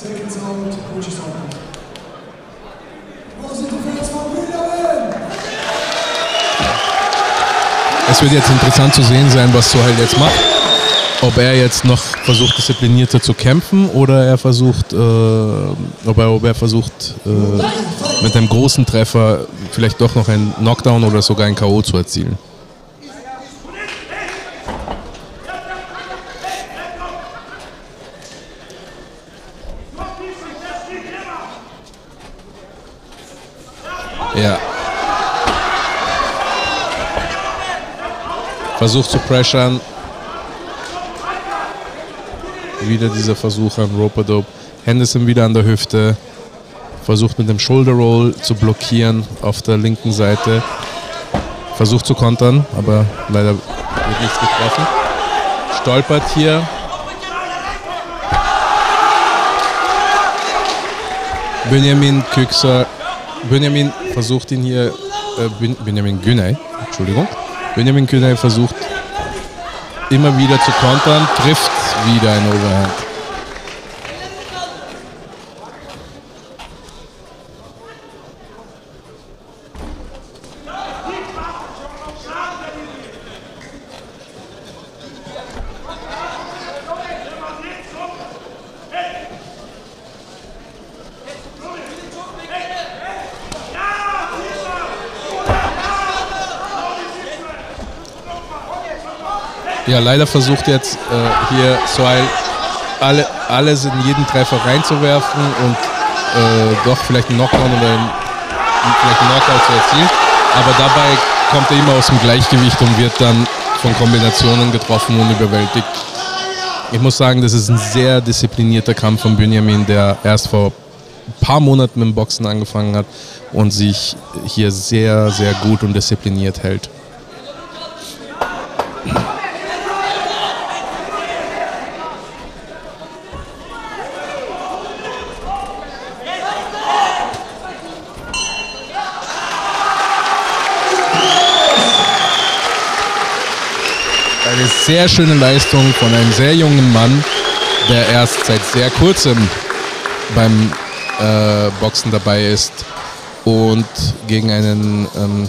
Seconds out, coach is open. Wo sind die Fans von Benjamin? Es wird jetzt interessant zu sehen sein, was Sohail jetzt macht. Ob er jetzt noch versucht, disziplinierter zu kämpfen oder er versucht, äh, ob, er, ob er versucht, äh, mit einem großen Treffer vielleicht doch noch einen Knockdown oder sogar ein K.O. zu erzielen. Ja. Versucht zu pressern. Wieder dieser Versuch an Roper Dope. Hände sind wieder an der Hüfte. Versucht mit dem Shoulder Roll zu blockieren auf der linken Seite. Versucht zu kontern, aber leider wird nichts getroffen. Stolpert hier. Benjamin Küchser. Benjamin versucht ihn hier. Äh, Ben- Benjamin Günay, Entschuldigung. Benjamin Günay versucht immer wieder zu kontern, trifft wieder ein Overhand. Ja, leider versucht jetzt äh, hier Soil alle, alles in jeden Treffer reinzuwerfen und äh, doch vielleicht einen Knockdown oder einen, vielleicht einen Knockout zu erzielen. Aber dabei kommt er immer aus dem Gleichgewicht und wird dann von Kombinationen getroffen und überwältigt. Ich muss sagen, das ist ein sehr disziplinierter Kampf von Benjamin, der erst vor ein paar Monaten mit dem Boxen angefangen hat und sich hier sehr, sehr gut und diszipliniert hält. Sehr schöne Leistung von einem sehr jungen Mann, der erst seit sehr kurzem beim äh, Boxen dabei ist und gegen einen, ähm,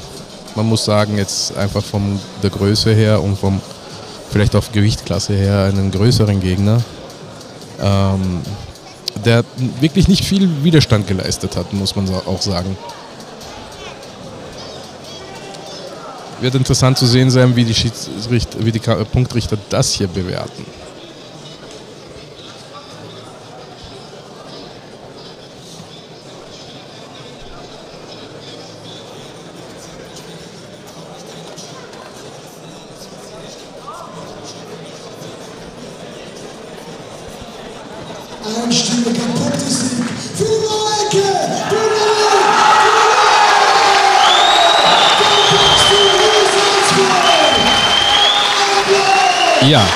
man muss sagen, jetzt einfach von der Größe her und vom vielleicht auf Gewichtsklasse her einen größeren Gegner, ähm, der wirklich nicht viel Widerstand geleistet hat, muss man auch sagen. Wird interessant zu sehen sein, wie die, Schiedsrichter, wie die Punktrichter das hier bewerten.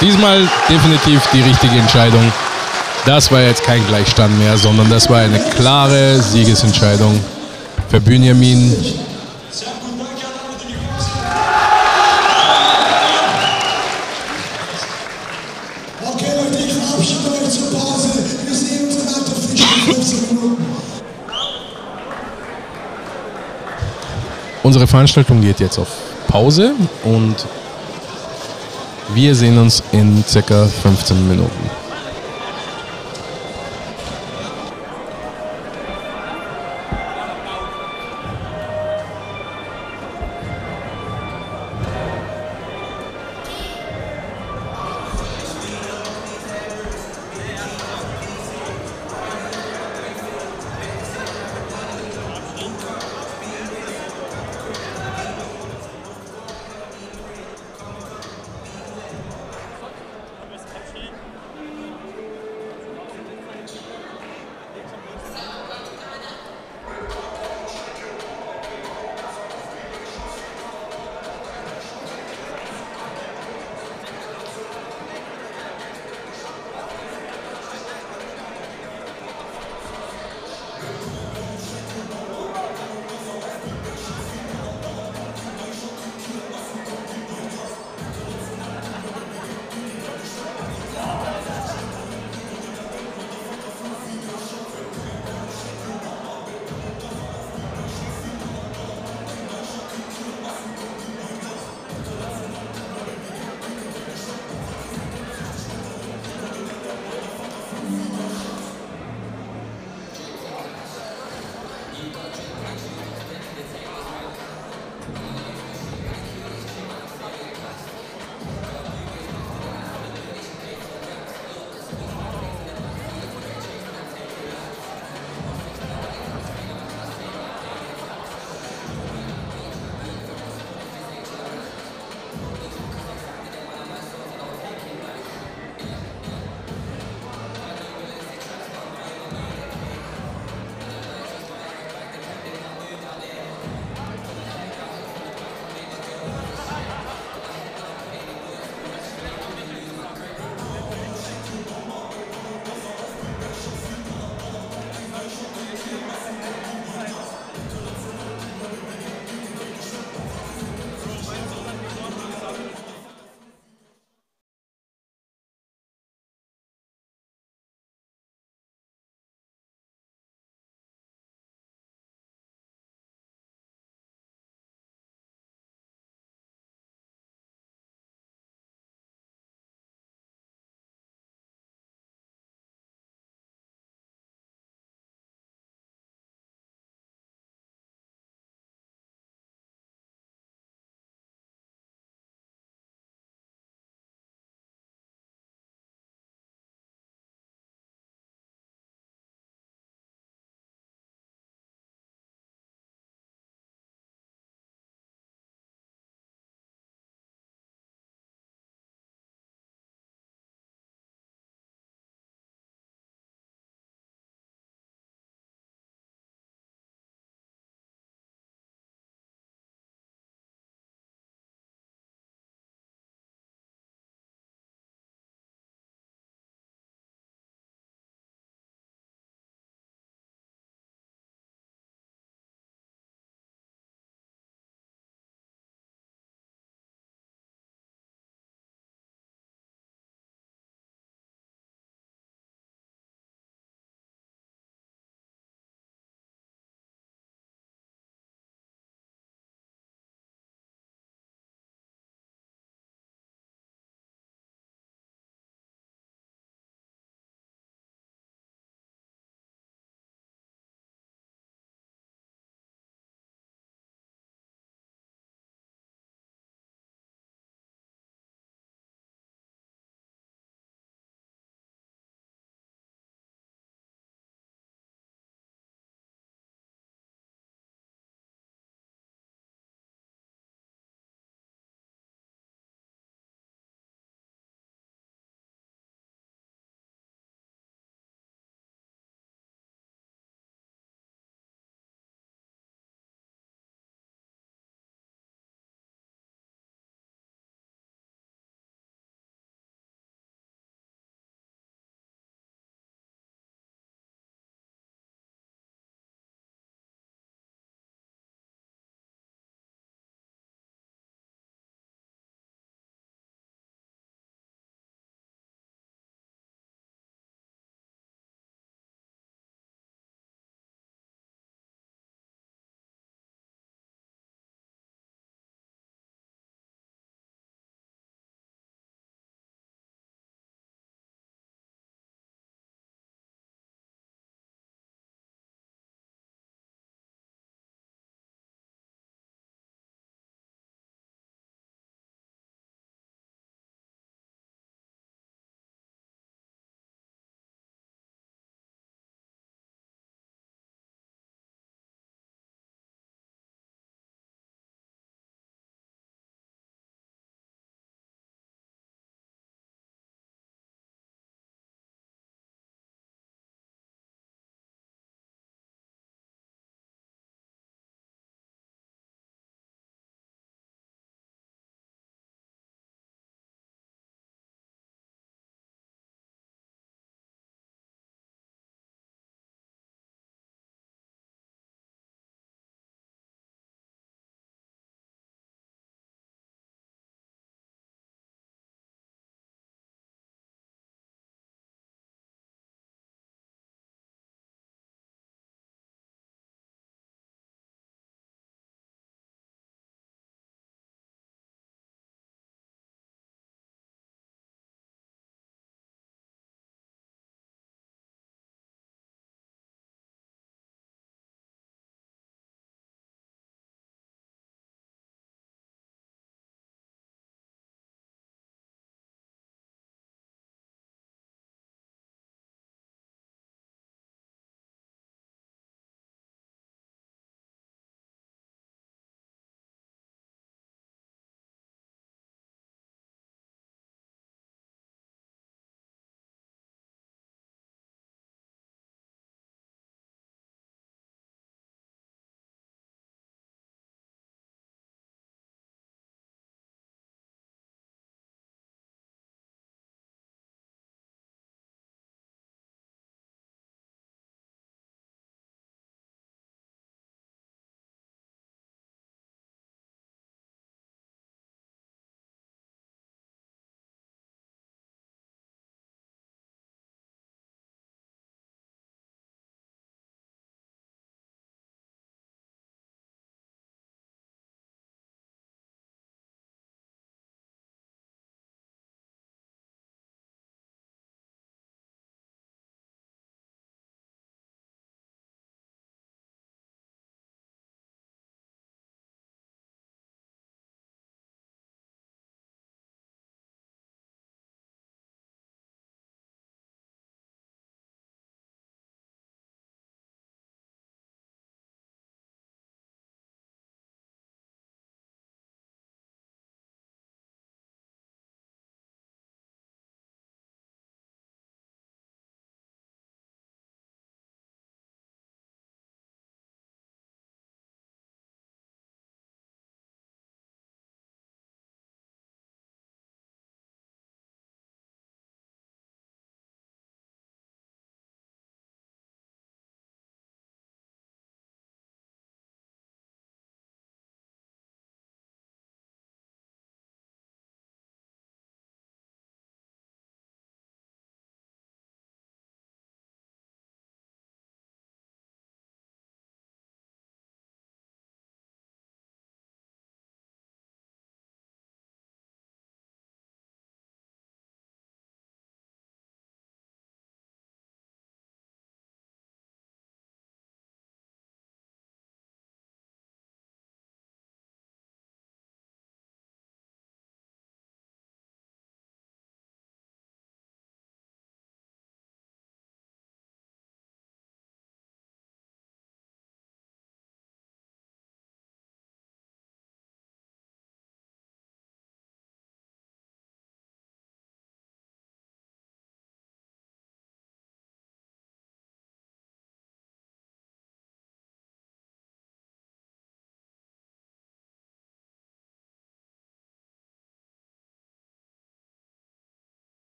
Diesmal definitiv die richtige Entscheidung. Das war jetzt kein Gleichstand mehr, sondern das war eine klare Siegesentscheidung für Benjamin. Okay, Leute, ich verabschiede euch zur Pause. Wir sehen uns nach der Fisch in 15 Minuten. Unsere Veranstaltung geht jetzt auf Pause und Wir sehen uns in circa 15 Minuten.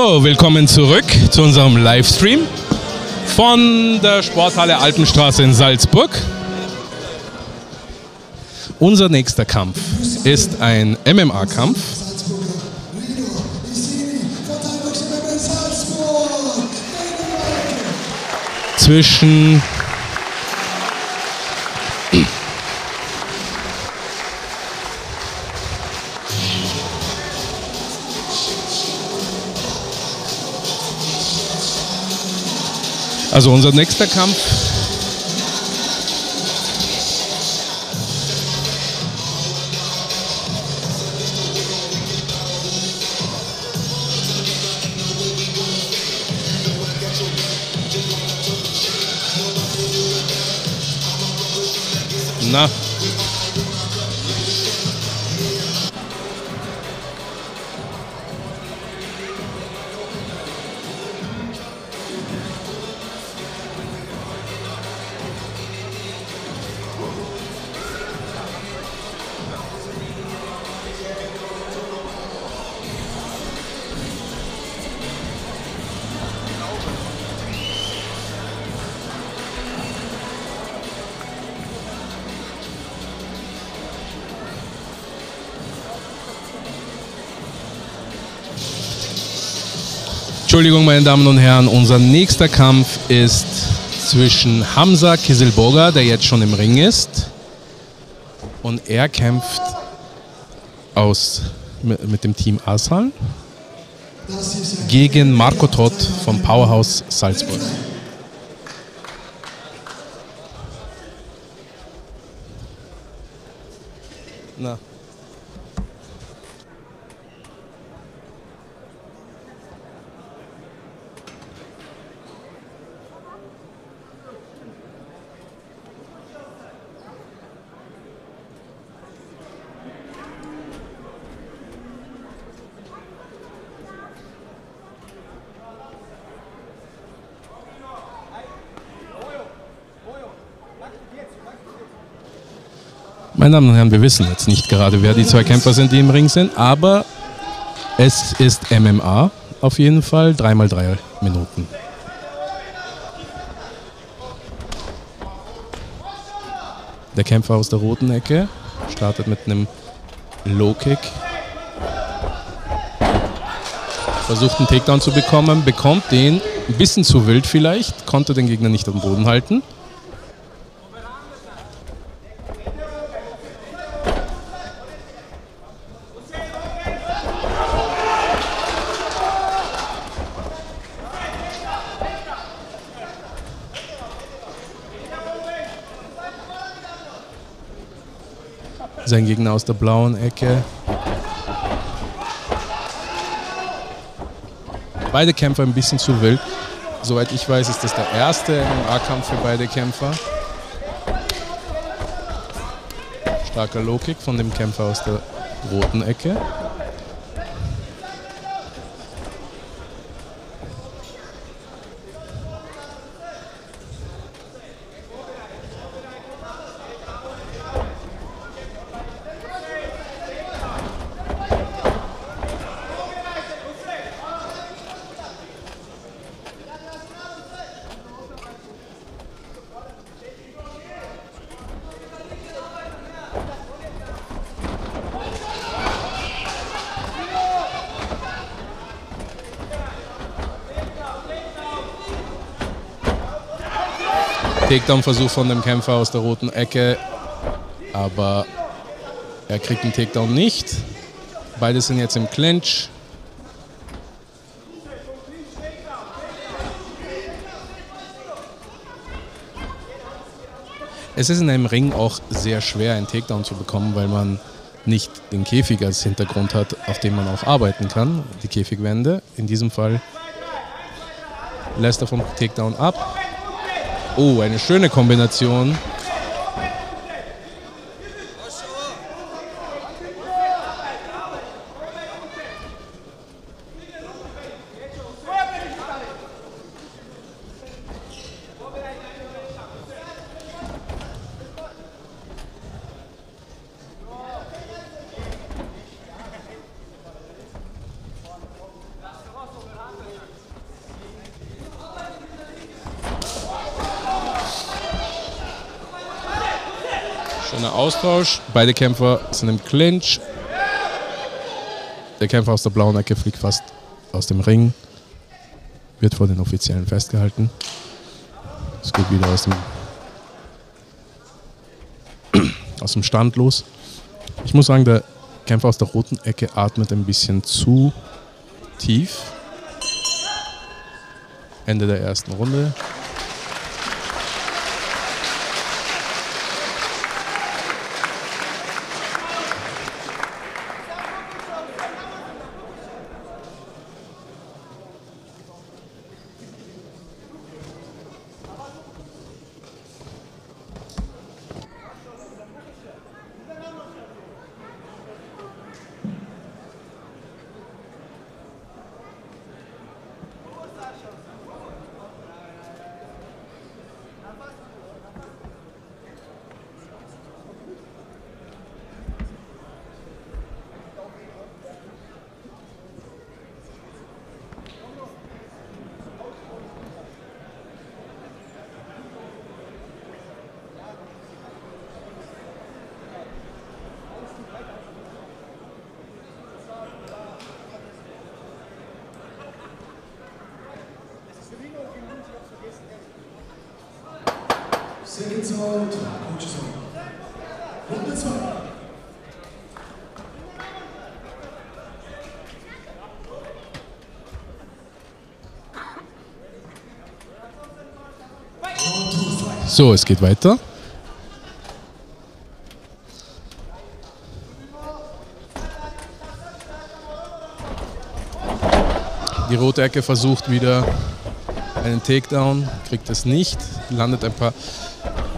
So, willkommen zurück zu unserem Livestream von der Sporthalle Alpenstraße in Salzburg. Unser nächster Kampf ist ein MMA-Kampf Salzburger. Also unser nächster Kampf Na. Meine Damen und Herren, unser nächster Kampf ist zwischen Hamza Kisilboga, der jetzt schon im Ring ist, und er kämpft aus, mit, dem Team Asal gegen Marco Todt vom Powerhouse Salzburg. Meine Damen und Herren, wir wissen jetzt nicht gerade, wer die zwei Kämpfer sind, die im Ring sind, aber es ist MMA auf jeden Fall, dreimal drei Minuten. Der Kämpfer aus der roten Ecke startet mit einem Low Kick. Versucht einen Takedown zu bekommen, bekommt den ein bisschen zu wild vielleicht, konnte den Gegner nicht am Boden halten. Sein Gegner aus der blauen Ecke. Beide Kämpfer ein bisschen zu wild. Soweit ich weiß, ist das der erste MMA-Kampf für beide Kämpfer. Starker Low-Kick von dem Kämpfer aus der roten Ecke. Takedown-Versuch von dem Kämpfer aus der roten Ecke, aber er kriegt den Takedown nicht. Beide sind jetzt im Clinch. Es ist in einem Ring auch sehr schwer, einen Takedown zu bekommen, weil man nicht den Käfig als Hintergrund hat, auf dem man auch arbeiten kann, die Käfigwände. In diesem Fall lässt er vom Takedown ab. Oh, eine schöne Kombination. Schöner Austausch. Beide Kämpfer sind im Clinch. Der Kämpfer aus der blauen Ecke fliegt fast aus dem Ring. Wird vor den Offiziellen festgehalten. Es geht wieder aus dem, aus dem Stand los. Ich muss sagen, der Kämpfer aus der roten Ecke atmet ein bisschen zu tief. Ende der ersten Runde. So, es geht weiter. Die rote Ecke versucht wieder einen Takedown, kriegt es nicht, landet ein paar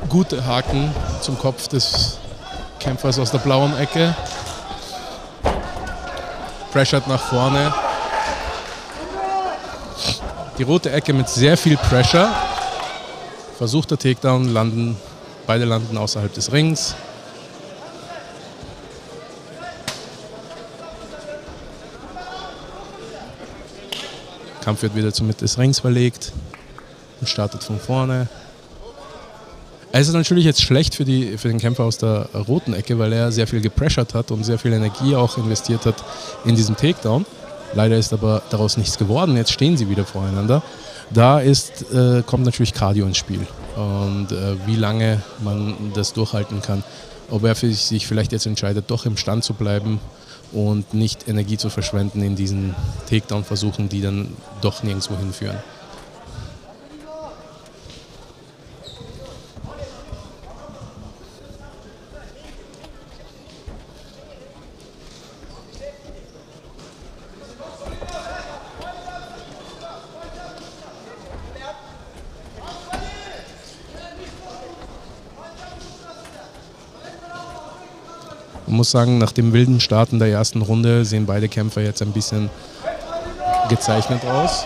gute Haken zum Kopf des Kämpfers aus der blauen Ecke. Pressured nach vorne. Die rote Ecke mit sehr viel Pressure. Versucht der Takedown, landen, beide landen außerhalb des Rings. Kampf wird wieder zur Mitte des Rings verlegt und startet von vorne. Es ist natürlich jetzt schlecht für, die, für den Kämpfer aus der roten Ecke, weil er sehr viel gepressured hat und sehr viel Energie auch investiert hat in diesen Takedown. Leider ist aber daraus nichts geworden. Jetzt stehen sie wieder voreinander. Da ist, äh, kommt natürlich Cardio ins Spiel und äh, wie lange man das durchhalten kann. Ob er sich vielleicht jetzt entscheidet, doch im Stand zu bleiben und nicht Energie zu verschwenden in diesen Takedown-Versuchen, die dann doch nirgendwo hinführen. Man muss sagen, nach dem wilden Starten der ersten Runde sehen beide Kämpfer jetzt ein bisschen gezeichnet aus.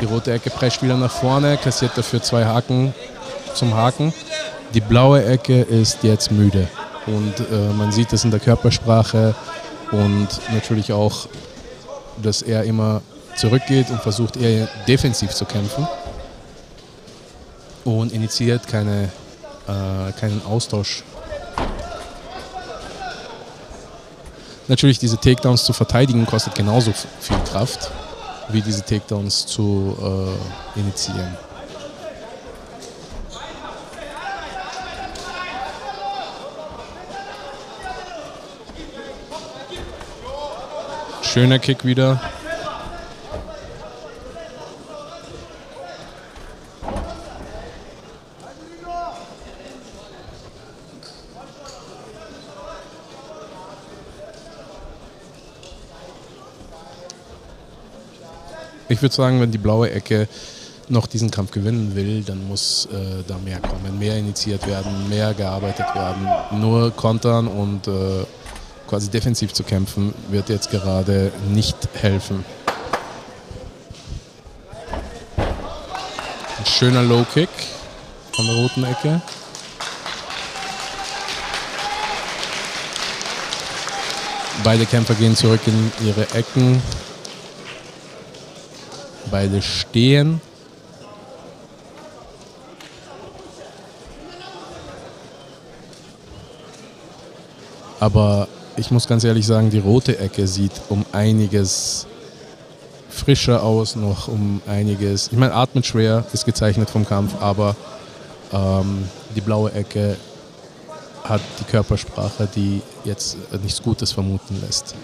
Die rote Ecke prescht wieder nach vorne, kassiert dafür zwei Haken zum Haken. Die blaue Ecke ist jetzt müde und äh, man sieht es in der Körpersprache und natürlich auch, dass er immer zurückgeht und versucht eher defensiv zu kämpfen und initiiert keine, äh, keinen Austausch. Natürlich diese Takedowns zu verteidigen kostet genauso viel Kraft wie diese Takedowns zu äh, initiieren. Schöner Kick wieder. Ich würde sagen, wenn die blaue Ecke noch diesen Kampf gewinnen will, dann muss äh, da mehr kommen, mehr initiiert werden, mehr gearbeitet werden. Nur kontern und äh, quasi defensiv zu kämpfen, wird jetzt gerade nicht helfen. Ein schöner Low Kick von der roten Ecke. Beide Kämpfer gehen zurück in ihre Ecken. Beide stehen. Aber ich muss ganz ehrlich sagen, die rote Ecke sieht um einiges frischer aus, noch um einiges. Ich meine, atmet schwer, ist gezeichnet vom Kampf, aber ähm, die blaue Ecke hat die Körpersprache, die jetzt nichts Gutes vermuten lässt.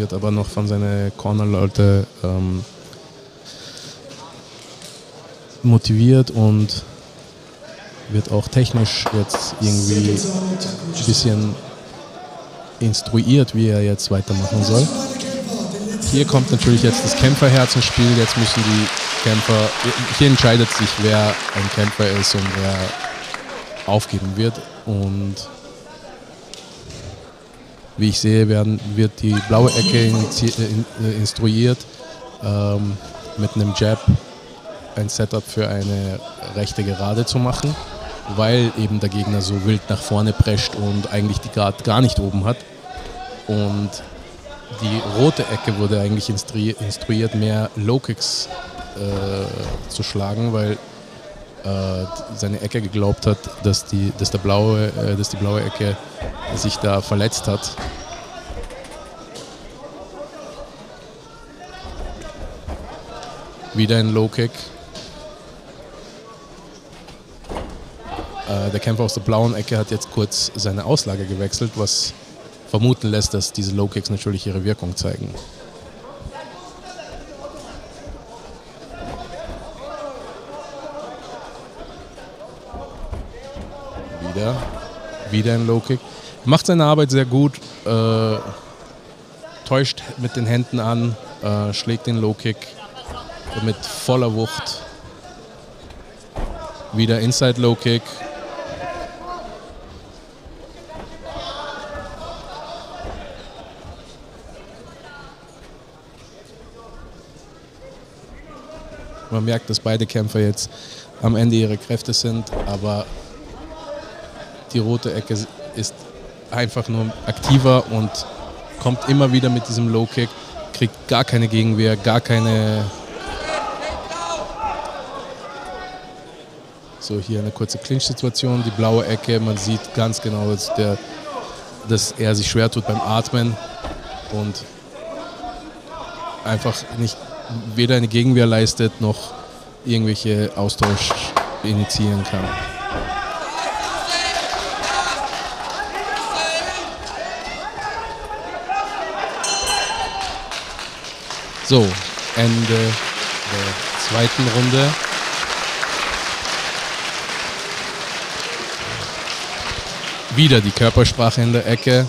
Wird aber noch von seinen Corner-Leute ähm, motiviert und wird auch technisch jetzt irgendwie ein bisschen instruiert, wie er jetzt weitermachen soll. Hier kommt natürlich jetzt das Kämpferherz ins Spiel. Jetzt müssen die Kämpfer, hier entscheidet sich, wer ein Kämpfer ist und wer aufgeben wird. Und wie ich sehe, werden, wird die blaue Ecke äh, instruiert ähm, mit einem Jab ein Setup für eine rechte Gerade zu machen weil eben der Gegner so wild nach vorne prescht und eigentlich die Guard gar nicht oben hat. Und die rote Ecke wurde eigentlich instruiert, mehr Low-Kicks äh, zu schlagen, weil äh, seine Ecke geglaubt hat, dass die, dass, der blaue, äh, dass die blaue Ecke sich da verletzt hat. Wieder ein Low-Kick. Äh, der Kämpfer aus der blauen Ecke hat jetzt kurz seine Auslage gewechselt, was vermuten lässt, dass diese Low Kicks natürlich ihre Wirkung zeigen. Wieder, wieder ein Low Kick. Macht seine Arbeit sehr gut, äh, täuscht mit den Händen an, äh, schlägt den Low Kick mit voller Wucht. Wieder Inside Low Kick, Man merkt, dass beide Kämpfer jetzt am Ende ihrer Kräfte sind, aber die rote Ecke ist einfach nur aktiver und kommt immer wieder mit diesem Low Kick, kriegt gar keine Gegenwehr, gar keine. So, hier eine kurze Clinch-Situation, die blaue Ecke, man sieht ganz genau, dass, der, dass er sich schwer tut beim Atmen und einfach nicht weder eine Gegenwehr leistet noch irgendwelche Austausch initiieren kann. So, Ende der zweiten Runde. Wieder die Körpersprache in der Ecke.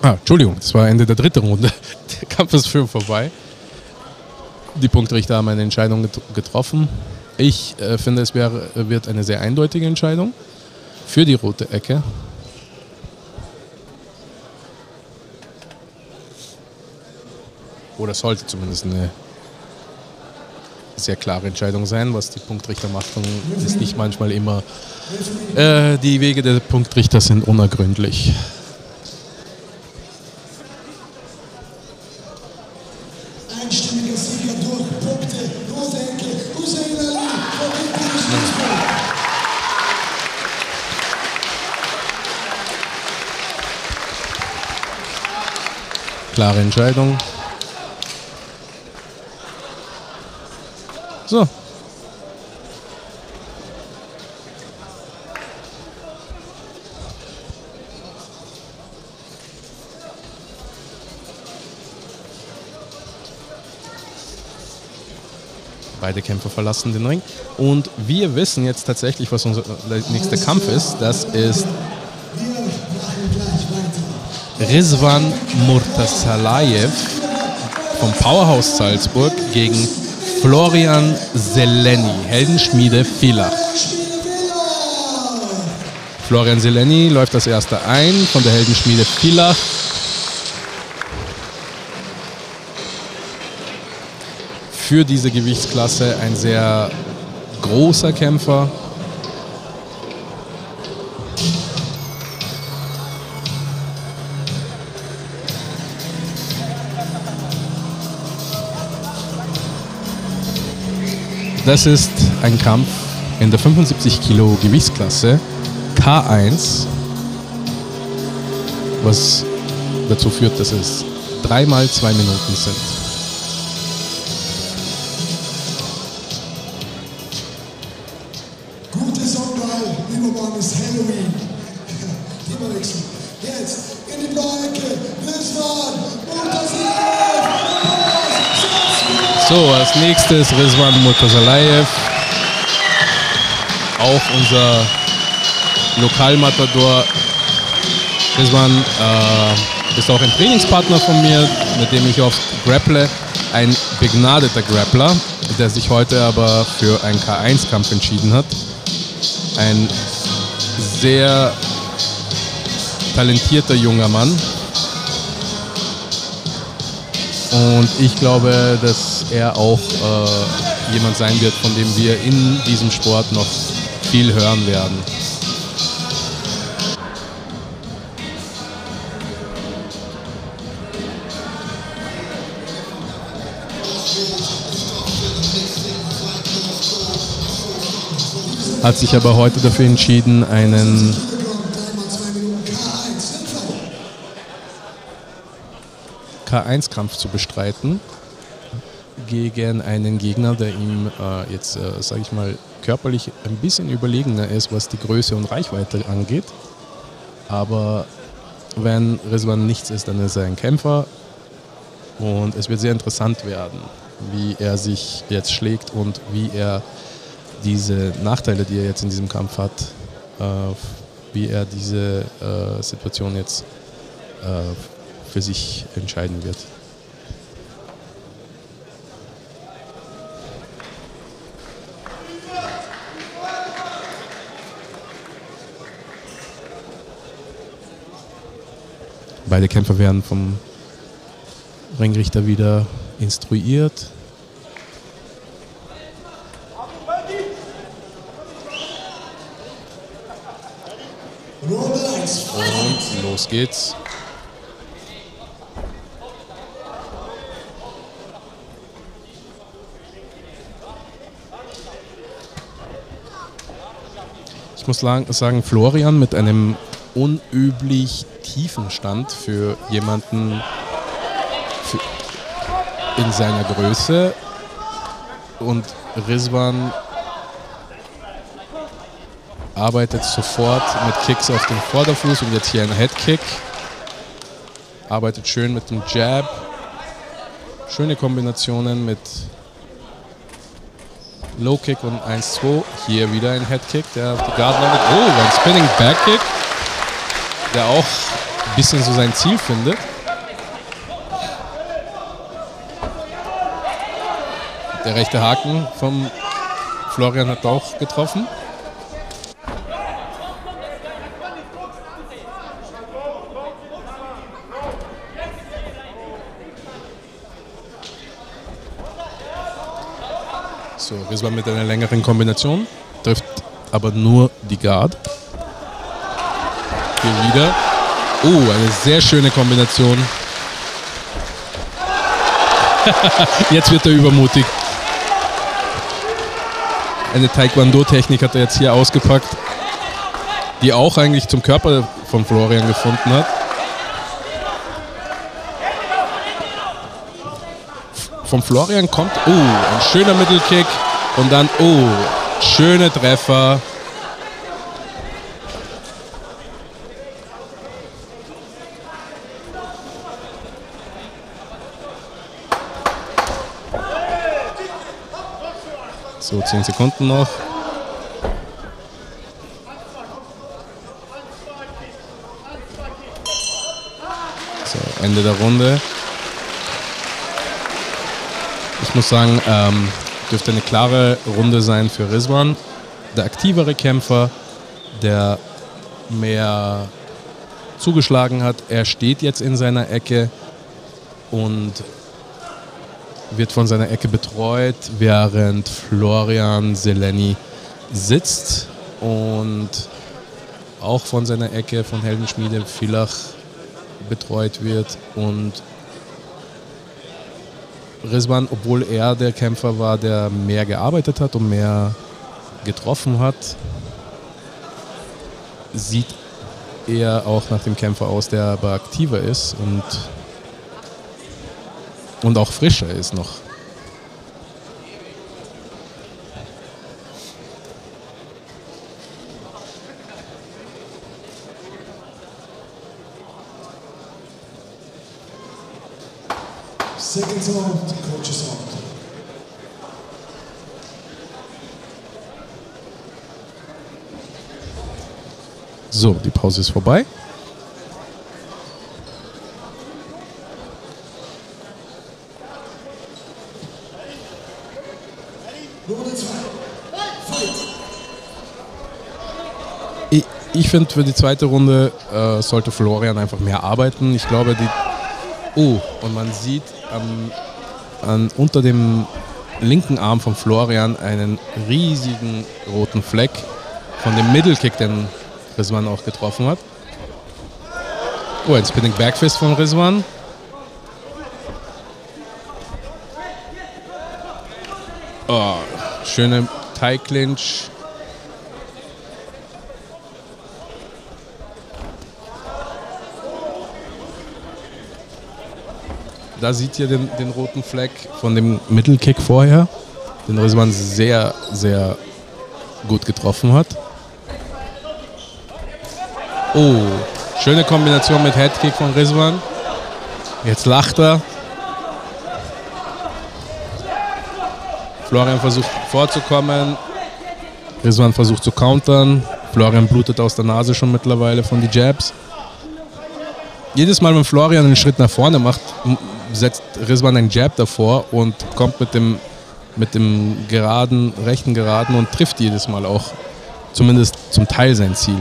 Ah, Entschuldigung, das war Ende der dritten Runde. Der Kampf ist für vorbei. Die Punktrichter haben eine Entscheidung getroffen. Ich äh, finde, es wär, wird eine sehr eindeutige Entscheidung für die rote Ecke. Oder sollte zumindest eine sehr klare Entscheidung sein, was die Punktrichtermachtung ist nicht manchmal immer. Äh, die Wege der Punktrichter sind unergründlich. klare Entscheidung. So. Beide Kämpfer verlassen den Ring. Und wir wissen jetzt tatsächlich, was unser nächster Kampf ist. Das ist Rizwan Murtasalayev vom Powerhouse Salzburg gegen Florian Seleni, Heldenschmiede Villach. Florian Seleni läuft das erste ein von der Heldenschmiede Villach. Für diese Gewichtsklasse ein sehr großer Kämpfer. Das ist ein Kampf in der 75 Kilo Gewichtsklasse K1, was dazu führt, dass es dreimal zwei Minuten sind. So, als nächstes Rizwan Murtasalayev. Auch unser Lokalmatador. Rizwan äh, ist auch ein Trainingspartner von mir, mit dem ich oft grapple. Ein begnadeter Grappler, der sich heute aber für einen K1-Kampf entschieden hat. Ein sehr talentierter junger Mann. Und ich glaube, dass er auch äh, jemand sein wird, von dem wir in diesem Sport noch viel hören werden. Hat sich aber heute dafür entschieden, einen Dreimal zwei Minuten K1. Ringfall. K1-Kampf zu bestreiten gegen einen Gegner, der ihm äh, jetzt, äh, sage ich mal, körperlich ein bisschen überlegener ist, was die Größe und Reichweite angeht. Aber wenn Rizwan nichts ist, dann ist er ein Kämpfer und es wird sehr interessant werden, wie er sich jetzt schlägt und wie er diese Nachteile, die er jetzt in diesem Kampf hat, äh, wie er diese äh, Situation jetzt äh, für sich entscheiden wird. Beide Kämpfer werden vom Ringrichter wieder instruiert. Runde 1. Und los geht's. Muss sagen, Florian mit einem unüblich tiefen Stand für jemanden für in seiner Größe und Rizwan arbeitet sofort mit Kicks auf den Vorderfuß und jetzt hier ein Headkick. Arbeitet schön mit dem Jab. Schöne Kombinationen mit Low Kick und 1-2. Hier wieder ein Headkick, der auf die Guard landet. Oh, ein Spinning Backkick, der auch ein bisschen so sein Ziel findet. Der rechte Haken vom Florian hat auch getroffen. So, Rizwan mit einer längeren Kombination. Trifft aber nur die Guard. Hier wieder. Oh, eine sehr schöne Kombination. jetzt wird er übermutig. Eine Taekwondo-Technik hat er jetzt hier ausgepackt, die auch eigentlich zum Körper von Florian gefunden hat. Von Florian kommt, oh, ein schöner Mittelkick und dann, oh, schöne Treffer. So, 10 Sekunden noch. So, Ende der Runde. Ich muss sagen, ähm, dürfte eine klare Runde sein für Rizwan. Der aktivere Kämpfer, der mehr zugeschlagen hat. Er steht jetzt in seiner Ecke und wird von seiner Ecke betreut, während Florian Seleni sitzt und auch von seiner Ecke von Heldenschmiede Villach betreut wird und Rizwan, obwohl er der Kämpfer war, der mehr gearbeitet hat und mehr getroffen hat, sieht er auch nach dem Kämpfer aus, der aber aktiver ist und, und auch frischer ist noch. Seconds out, coaches out. So, die Pause ist vorbei. Runde 2. Fight. Ich, ich finde, für die zweite Runde äh, sollte Florian einfach mehr arbeiten. Ich glaube, die. Oh, und man sieht am, an, unter dem linken Arm von Florian einen riesigen roten Fleck von dem Mittelkick, den Rizwan auch getroffen hat. Oh, ein Spinning Backfist von Rizwan. Oh, schöne Tie Clinch. Da seht ihr den, den roten Fleck von dem Mittelkick vorher, den Rizwan sehr, sehr gut getroffen hat. Oh, schöne Kombination mit Headkick von Rizwan. Jetzt lacht er. Florian versucht vorzukommen. Rizwan versucht zu countern. Florian blutet aus der Nase schon mittlerweile von die Jabs. Jedes Mal, wenn Florian einen Schritt nach vorne macht, setzt Rizwan einen Jab davor und kommt mit dem, mit dem geraden, rechten Geraden und trifft jedes Mal auch zumindest zum Teil sein Ziel.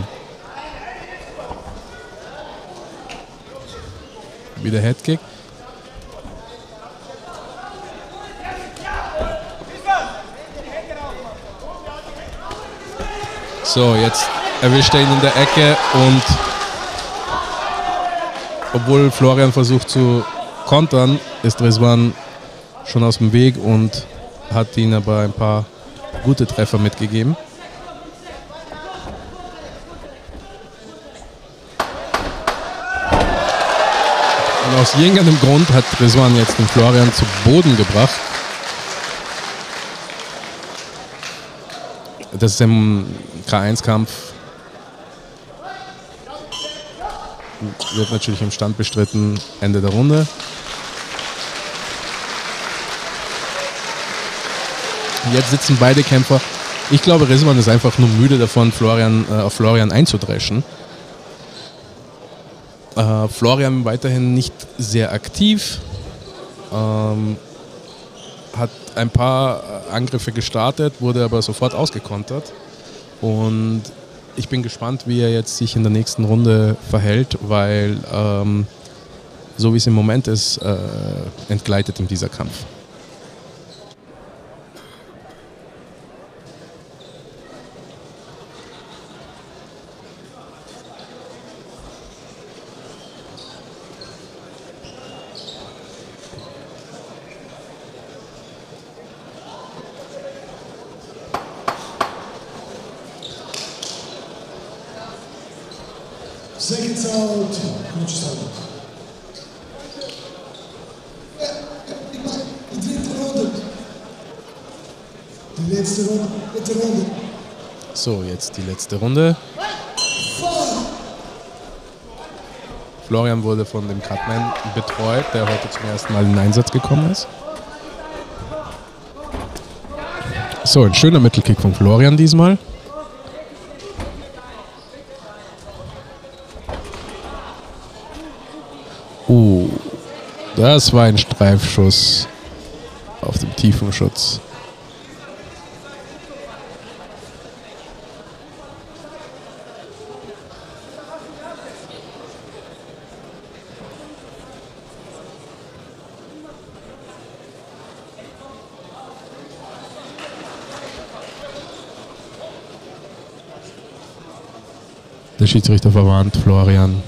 Wieder Headkick. So, jetzt erwischt er ihn in der Ecke und obwohl Florian versucht zu kontern, ist Rizwan schon aus dem Weg und hat ihn aber ein paar gute Treffer mitgegeben. Und aus irgendeinem Grund hat Rizwan jetzt den Florian zu Boden gebracht. Das ist im K1-Kampf. Wird natürlich im Stand bestritten. Ende der Runde. Jetzt sitzen beide Kämpfer. Ich glaube, Rizwan ist einfach nur müde davon, Florian, äh, auf Florian einzudreschen. Äh, Florian weiterhin nicht sehr aktiv. Ähm, hat ein paar äh, Angriffe gestartet, wurde aber sofort ausgekontert. Und ich bin gespannt, wie er jetzt sich in der nächsten Runde verhält, weil ähm, so wie es im Moment ist, äh, entgleitet ihm dieser Kampf. Seconds out, coaches out. Die letzte Runde, letzte Runde. So, jetzt die letzte Runde. Florian wurde von dem Cutman betreut, der heute zum ersten Mal in den Einsatz gekommen ist. So, ein schöner Mittelkick von Florian diesmal. Uh, das war ein Streifschuss auf dem tiefen Schutz. Der Schiedsrichter verwarnt Florian.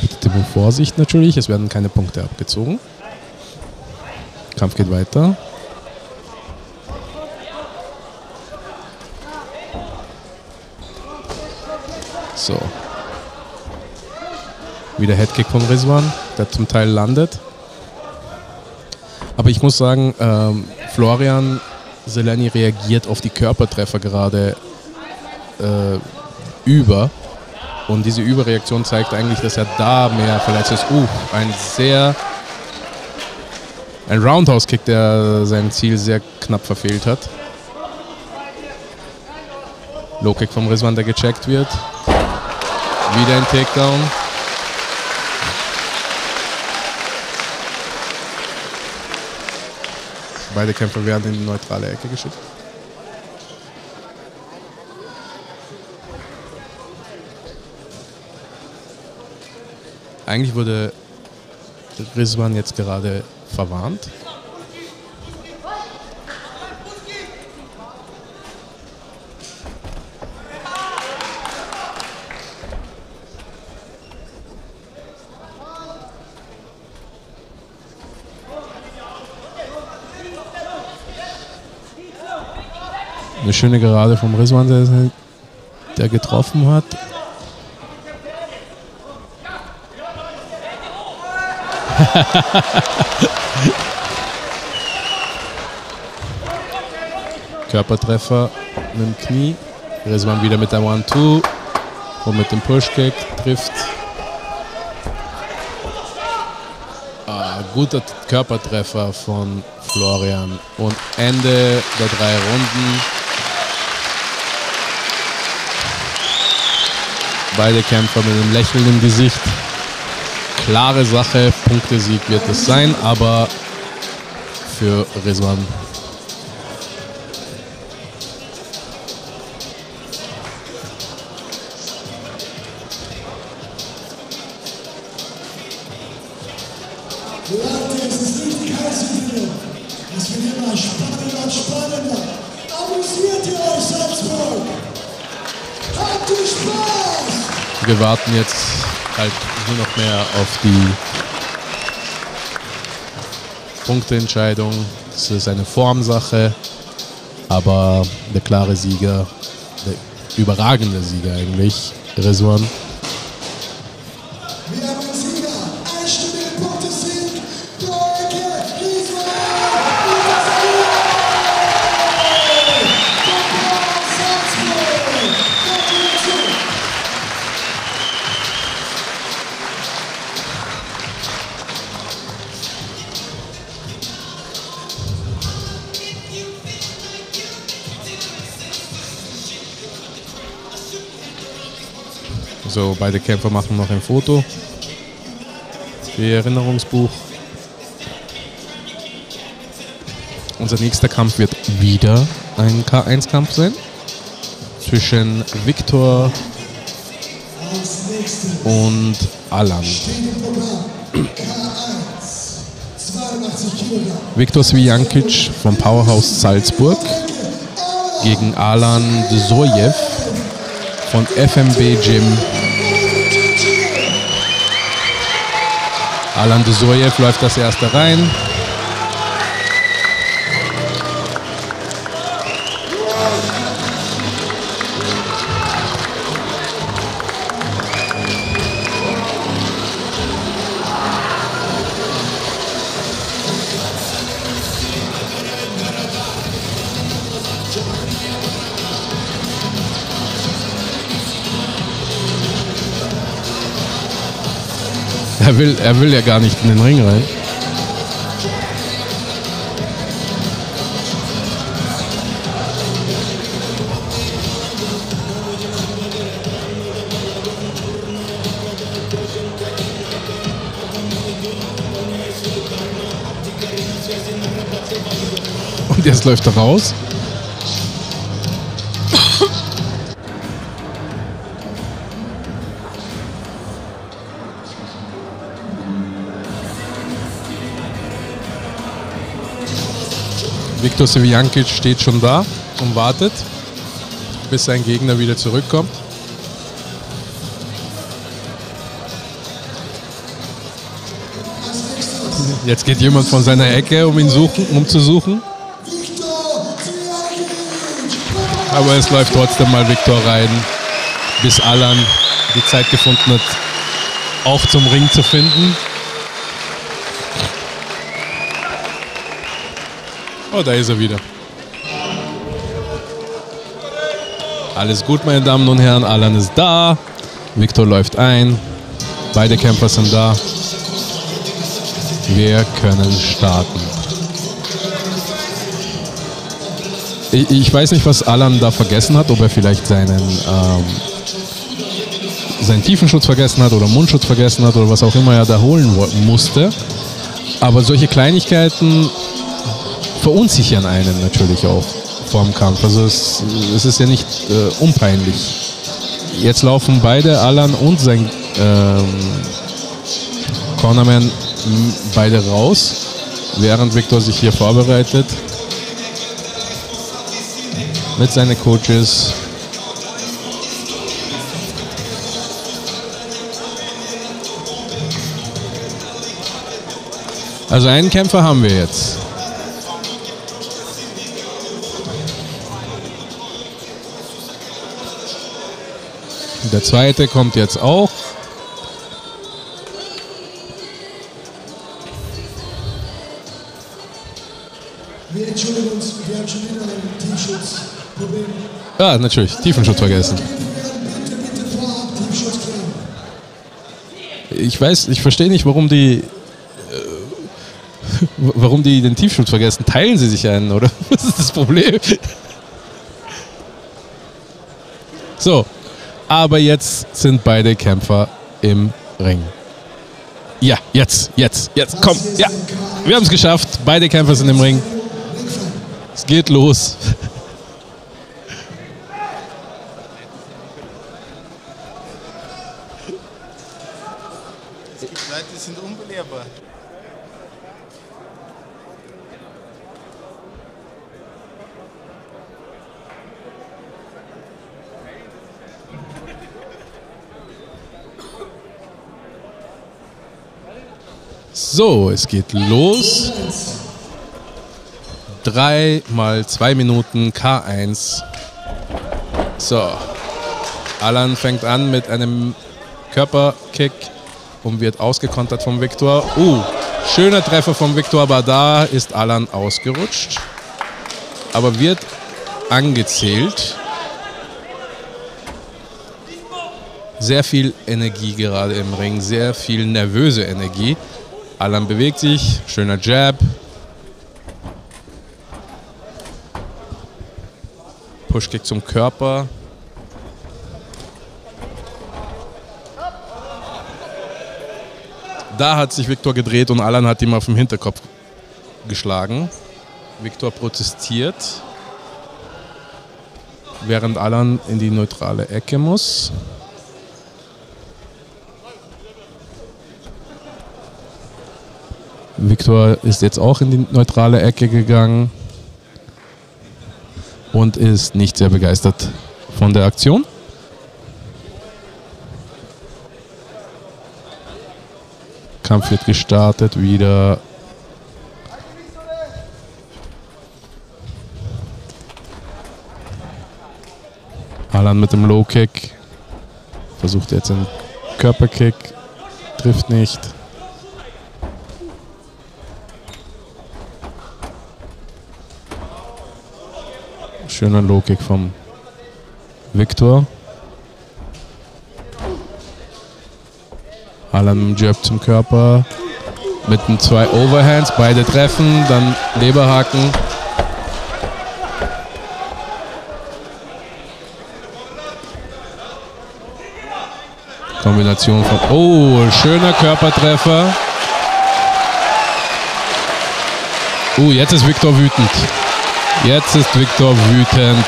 Bitte um Vorsicht natürlich, es werden keine Punkte abgezogen. Kampf geht weiter. So. Wieder Headkick von Rizwan, der zum Teil landet. Aber ich muss sagen, ähm, Florian Seleni reagiert auf die Körpertreffer gerade äh, über. Und diese Überreaktion zeigt eigentlich, dass er da mehr verletzt ist. Uh, ein sehr. Ein Roundhouse-Kick, der sein Ziel sehr knapp verfehlt hat. Low-Kick vom Rizwan, der gecheckt wird. Wieder ein Takedown. Beide Kämpfer werden in die neutrale Ecke geschickt. Eigentlich wurde Rizwan jetzt gerade verwarnt. Eine schöne Gerade vom Rizwan, der, getroffen hat. Körpertreffer mit dem Knie. Rizwan wieder mit der One-Two und mit dem Push-Kick trifft. Ah, guter Körpertreffer von Florian. Und Ende der drei Runden. Beide Kämpfer mit einem Lächeln im Gesicht klare Sache. Punktesieg wird es sein, aber für Spaß? Wir warten jetzt halt nur noch mehr auf die Punkteentscheidung. Es ist eine Formsache, aber der klare Sieger, der überragende Sieger eigentlich, Rizwan. Beide Kämpfer machen noch ein Foto ihr Erinnerungsbuch. Unser nächster Kampf wird wieder ein K1-Kampf sein zwischen Viktor und Alan. steht im Programm K1. 82 Kilogramm. Viktor Svijankic vom Powerhouse Salzburg gegen Alan Dsojew von FMB Gym. Alan Dsojew läuft das erste rein. Er will, er will ja gar nicht in den Ring rein. Und jetzt läuft er raus. Viktor Sevijankic steht schon da und wartet, bis sein Gegner wieder zurückkommt. Jetzt geht jemand von seiner Ecke, um ihn suchen, um zu suchen. Aber es läuft trotzdem mal Viktor rein, bis Alan die Zeit gefunden hat, auch zum Ring zu finden. Oh, da ist er wieder. Alles gut, meine Damen und Herren. Alan ist da. Viktor läuft ein. Beide Kämpfer sind da. Wir können starten. Ich, ich weiß nicht, was Alan da vergessen hat, ob er vielleicht seinen, ähm, seinen Tiefenschutz vergessen hat oder Mundschutz vergessen hat oder was auch immer er da holen musste. Aber solche Kleinigkeiten verunsichern einen natürlich auch vor dem Kampf. Also es, es ist ja nicht äh, unpeinlich. Jetzt laufen beide, Alan und sein ähm, Cornerman, beide raus, während Victor sich hier vorbereitet mit seinen Coaches. Also einen Kämpfer haben wir jetzt. Der zweite kommt jetzt auch. Wir entschuldigen uns, wir haben schon wieder ein Teamschutzproblem. Ja, natürlich, Tiefenschutz vergessen. Ich weiß, ich verstehe nicht, warum die, äh, warum die den Tiefschutz vergessen. Teilen sie sich einen, oder? Was ist das Problem? So, aber jetzt sind beide Kämpfer im Ring. Ja, jetzt, jetzt, jetzt, komm, ja. Wir haben es geschafft. Beide Kämpfer sind im Ring. Es geht los. Es gibt Leute, die sind unbelehrbar. So, es geht los. Drei mal zwei Minuten K1. So. Alan fängt an mit einem Körperkick und wird ausgekontert vom Viktor. Uh, schöner Treffer vom Viktor, aber da ist Alan ausgerutscht. Aber wird angezählt. Sehr viel Energie gerade im Ring, sehr viel nervöse Energie. Alan bewegt sich, schöner Jab. Pushkick zum Körper. Da hat sich Viktor gedreht und Alan hat ihm auf den Hinterkopf geschlagen. Viktor protestiert, während Alan in die neutrale Ecke muss. Viktor ist jetzt auch in die neutrale Ecke gegangen und ist nicht sehr begeistert von der Aktion. Kampf wird gestartet, wieder. Alan mit dem Low Kick. Versucht jetzt einen Körperkick. Trifft nicht. Schöner Low Kick vom Viktor. Alan Jab zum Körper. Mit den zwei Overhands, beide treffen, dann Leberhaken. Kombination von. Oh, schöner Körpertreffer. Uh, jetzt ist Viktor wütend. Jetzt ist Viktor wütend.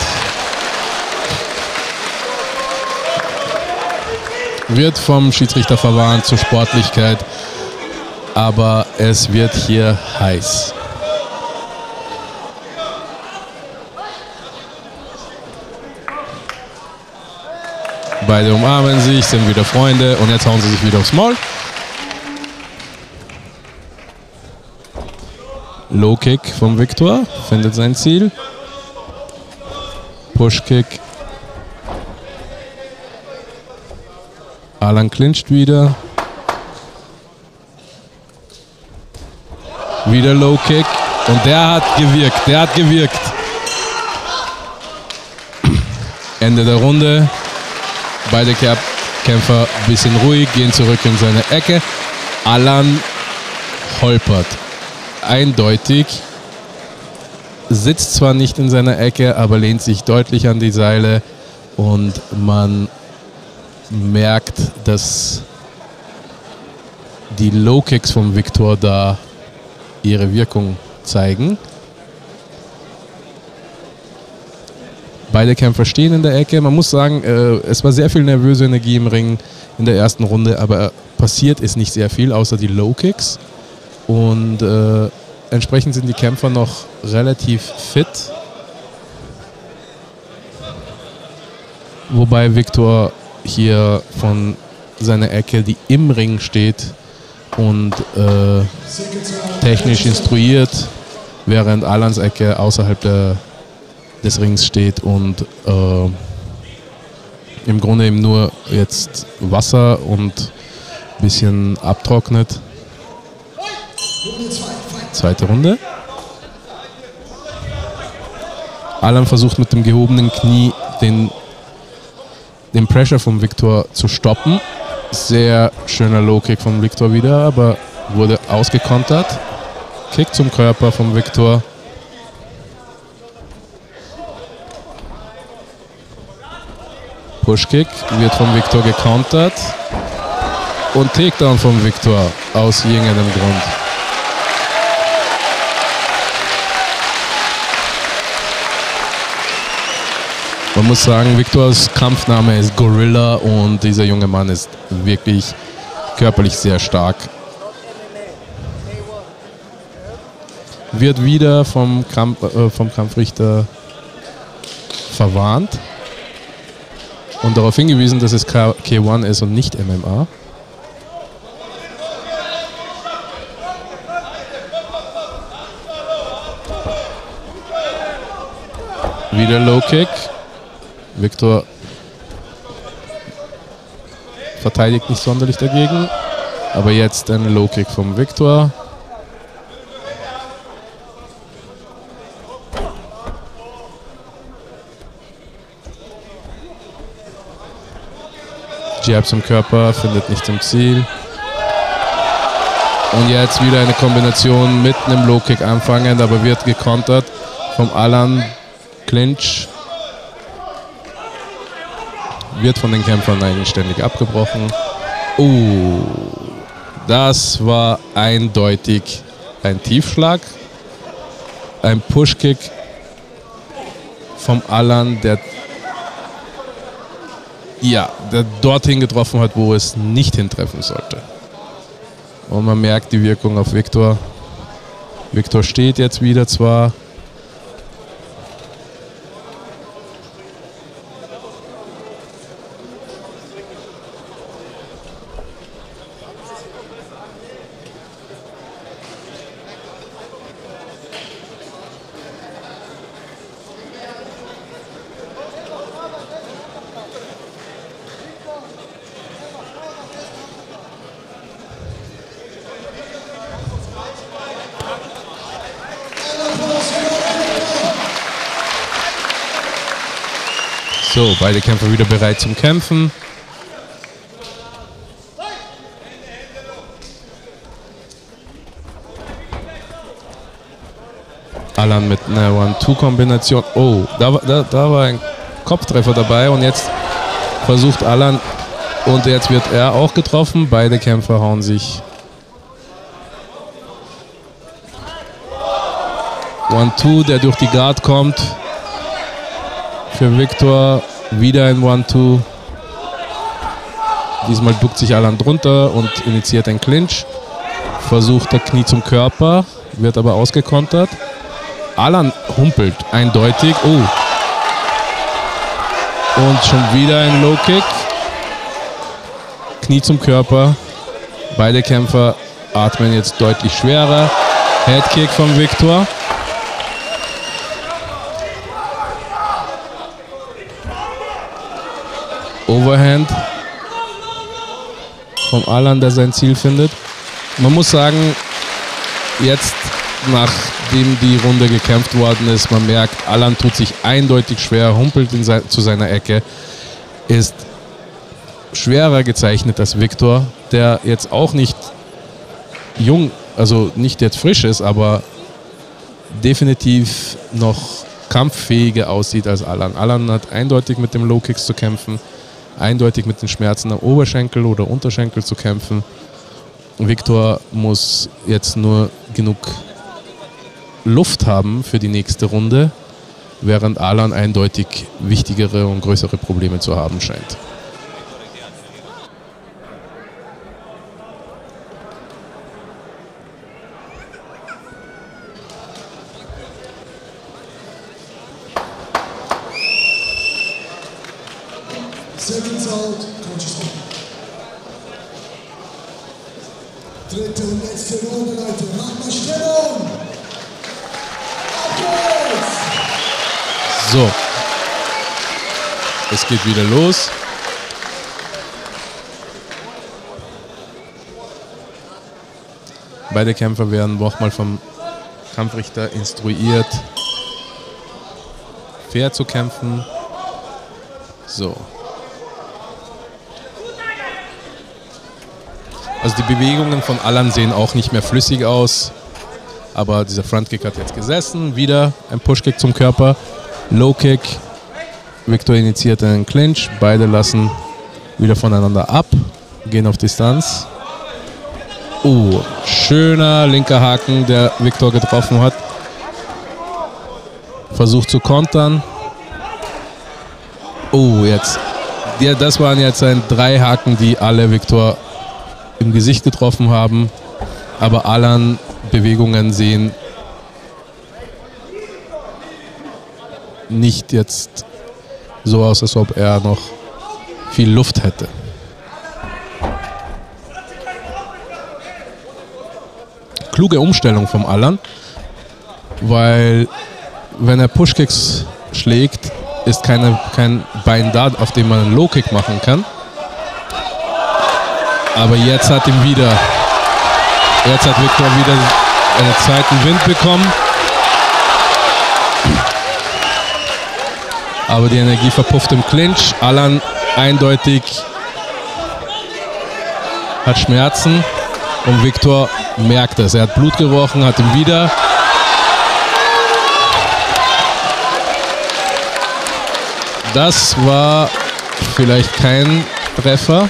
Wird vom Schiedsrichter verwarnt zur Sportlichkeit. Aber es wird hier heiß. Beide umarmen sich, sind wieder Freunde und jetzt hauen sie sich wieder aufs Maul. Low Kick vom Viktor, findet sein Ziel. Push Kick. Alan clincht wieder. Wieder Low Kick. Und der hat gewirkt, der hat gewirkt. Ende der Runde. Beide Kä- Kämpfer ein bisschen ruhig, gehen zurück in seine Ecke. Alan holpert. Eindeutig. Sitzt zwar nicht in seiner Ecke, aber lehnt sich deutlich an die Seile. Und man merkt, dass die Low Kicks vom Viktor da ihre Wirkung zeigen. Beide Kämpfer stehen in der Ecke. Man muss sagen, äh, es war sehr viel nervöse Energie im Ring in der ersten Runde, aber passiert ist nicht sehr viel, außer die Low Kicks. Und äh, entsprechend sind die Kämpfer noch relativ fit. Wobei Viktor hier von seiner Ecke, die im Ring steht und äh, technisch instruiert, während Alans Ecke außerhalb der, des Rings steht und äh, im Grunde eben nur jetzt Wasser und ein bisschen abtrocknet. Zweite Runde. Alan versucht mit dem gehobenen Knie den, den Pressure vom Viktor zu stoppen. Sehr schöner Low-Kick vom Viktor wieder, aber wurde ausgekontert. Kick zum Körper Viktor. Push-Kick wird vom Viktor gekontert. Und Takedown vom Viktor aus irgendeinem Grund. Man muss sagen, Viktors Kampfname ist Gorilla und dieser junge Mann ist wirklich körperlich sehr stark. Wird wieder vom, Kampf, äh, vom Kampfrichter verwarnt und darauf hingewiesen, dass es K K1 ist und nicht MMA. Wieder Low Kick. Viktor verteidigt nicht sonderlich dagegen. Aber jetzt ein Low Kick vom Viktor. Jab zum Körper, findet nicht zum Ziel. Und jetzt wieder eine Kombination mit einem Low Kick anfangen, aber wird gekontert vom Alan Clinch wird von den Kämpfern eigenständig abgebrochen. Oh, das war eindeutig ein Tiefschlag. Ein Pushkick vom Alan, der ja, der dorthin getroffen hat, wo es nicht hintreffen sollte. Und man merkt die Wirkung auf Viktor. Viktor steht jetzt wieder zwar, Beide Kämpfer wieder bereit zum Kämpfen. Alan mit einer One-Two-Kombination. Oh, da, da, da war ein Kopftreffer dabei und jetzt versucht Alan und jetzt wird er auch getroffen. Beide Kämpfer hauen sich. One-Two, der durch die Guard kommt. Für Viktor wieder ein One-Two. Diesmal duckt sich Alan drunter und initiiert ein Clinch. Versucht der Knie zum Körper, wird aber ausgekontert. Alan humpelt eindeutig. Oh. Und schon wieder ein Low Kick. Knie zum Körper. Beide Kämpfer atmen jetzt deutlich schwerer. Head Kick von Victor. Overhand vom Alan, der sein Ziel findet. Man muss sagen, jetzt nachdem die Runde gekämpft worden ist, man merkt, Alan tut sich eindeutig schwer, humpelt sein, zu seiner Ecke, ist schwerer gezeichnet als Viktor, der jetzt auch nicht jung, also nicht jetzt frisch ist, aber definitiv noch kampffähiger aussieht als Alan. Alan hat eindeutig mit dem Low Kicks zu kämpfen, eindeutig mit den Schmerzen am Oberschenkel oder Unterschenkel zu kämpfen. Viktor muss jetzt nur genug Luft haben für die nächste Runde, während Alan eindeutig wichtigere und größere Probleme zu haben scheint. Seconds out, Coaches on. Dritte und letzte Runde, Leute. Macht mal Stimmung! Ab geht's! So. Es geht wieder los. Beide Kämpfer werden nochmal vom Kampfrichter instruiert, fair zu kämpfen. So. Also die Bewegungen von Alan sehen auch nicht mehr flüssig aus. Aber dieser Frontkick hat jetzt gesessen. Wieder ein Pushkick zum Körper. Low Kick. Victor initiiert einen Clinch. Beide lassen wieder voneinander ab. Gehen auf Distanz. Oh, schöner linker Haken, der Victor getroffen hat. Versucht zu kontern. Oh, jetzt. Ja, das waren jetzt ein drei Haken, die alle Victor im Gesicht getroffen haben. Aber Alan Bewegungen sehen nicht jetzt so aus, als ob er noch viel Luft hätte. Kluge Umstellung vom Alan, weil wenn er Pushkicks schlägt, ist keine, kein Bein da, auf dem man einen Low-Kick machen kann. Aber jetzt hat ihm wieder, jetzt hat Victor wieder einen zweiten Wind bekommen. Aber die Energie verpufft im Clinch. Alan eindeutig hat Schmerzen und Victor merkt es. Er hat Blut gerochen, hat ihn wieder. Das war vielleicht kein Treffer.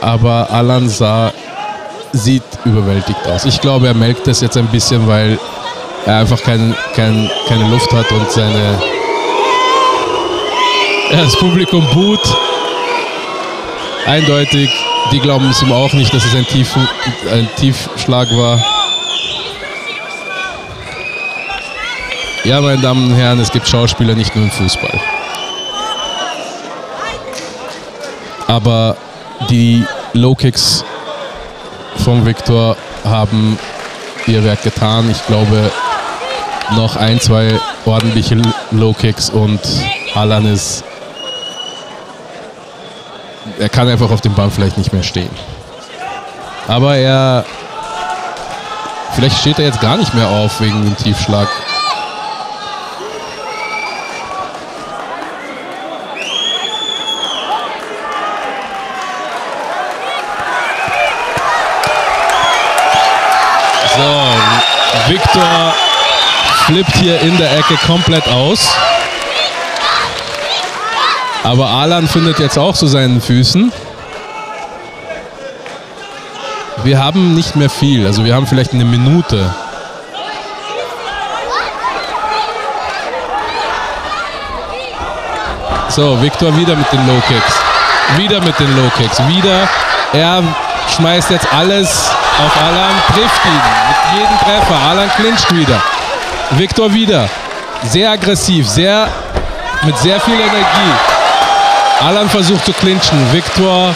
Aber Alan sah, sieht überwältigt aus. Ich glaube, er melkt das jetzt ein bisschen, weil er einfach kein, kein, keine Luft hat und seine. Ja, das Publikum boot. Eindeutig. Die glauben es ihm auch nicht, dass es ein, Tiefen, ein Tiefschlag war. Ja, meine Damen und Herren, es gibt Schauspieler nicht nur im Fußball. Aber die Low Kicks von Victor haben ihr Werk getan. Ich glaube, noch ein, zwei ordentliche Low Kicks und Alan ist. Er kann einfach auf dem Bank vielleicht nicht mehr stehen. Aber er. Vielleicht steht er jetzt gar nicht mehr auf wegen dem Tiefschlag. So, Victor flippt hier in der Ecke komplett aus. Aber Alan findet jetzt auch zu seinen Füßen. Wir haben nicht mehr viel, also wir haben vielleicht eine Minute. So, Victor wieder mit den Low Kicks. Wieder mit den Low Kicks. Wieder. Er schmeißt jetzt alles auf Alan, trifft ihn mit jedem Treffer. Alan clincht wieder. Victor wieder. Sehr aggressiv, sehr mit sehr viel Energie. Alan versucht zu clinchen. Victor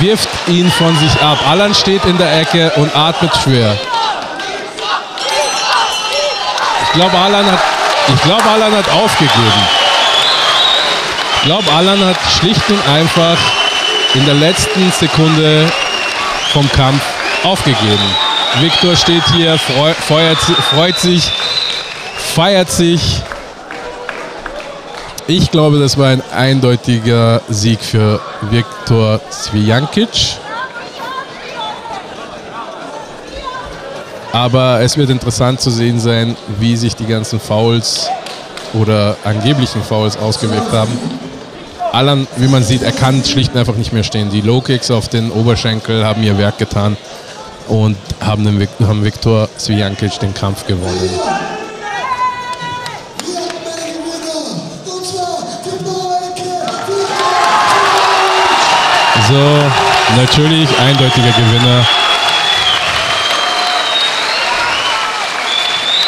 wirft ihn von sich ab. Alan steht in der Ecke und atmet schwer. Ich glaube, Alan hat, ich glaube, Alan hat aufgegeben. Ich glaube, Alan hat schlicht und einfach in der letzten Sekunde vom Kampf aufgegeben. Viktor steht hier, freu, feuert, freut sich, feiert sich. Ich glaube, das war ein eindeutiger Sieg für Viktor Svijankic. Aber es wird interessant zu sehen sein, wie sich die ganzen Fouls oder angeblichen Fouls ausgewirkt haben. Alan, wie man sieht, er kann schlicht und einfach nicht mehr stehen. Die Low Kicks auf den Oberschenkel haben ihr Werk getan und haben, den, haben Viktor Svijankic den Kampf gewonnen. So, natürlich eindeutiger Gewinner.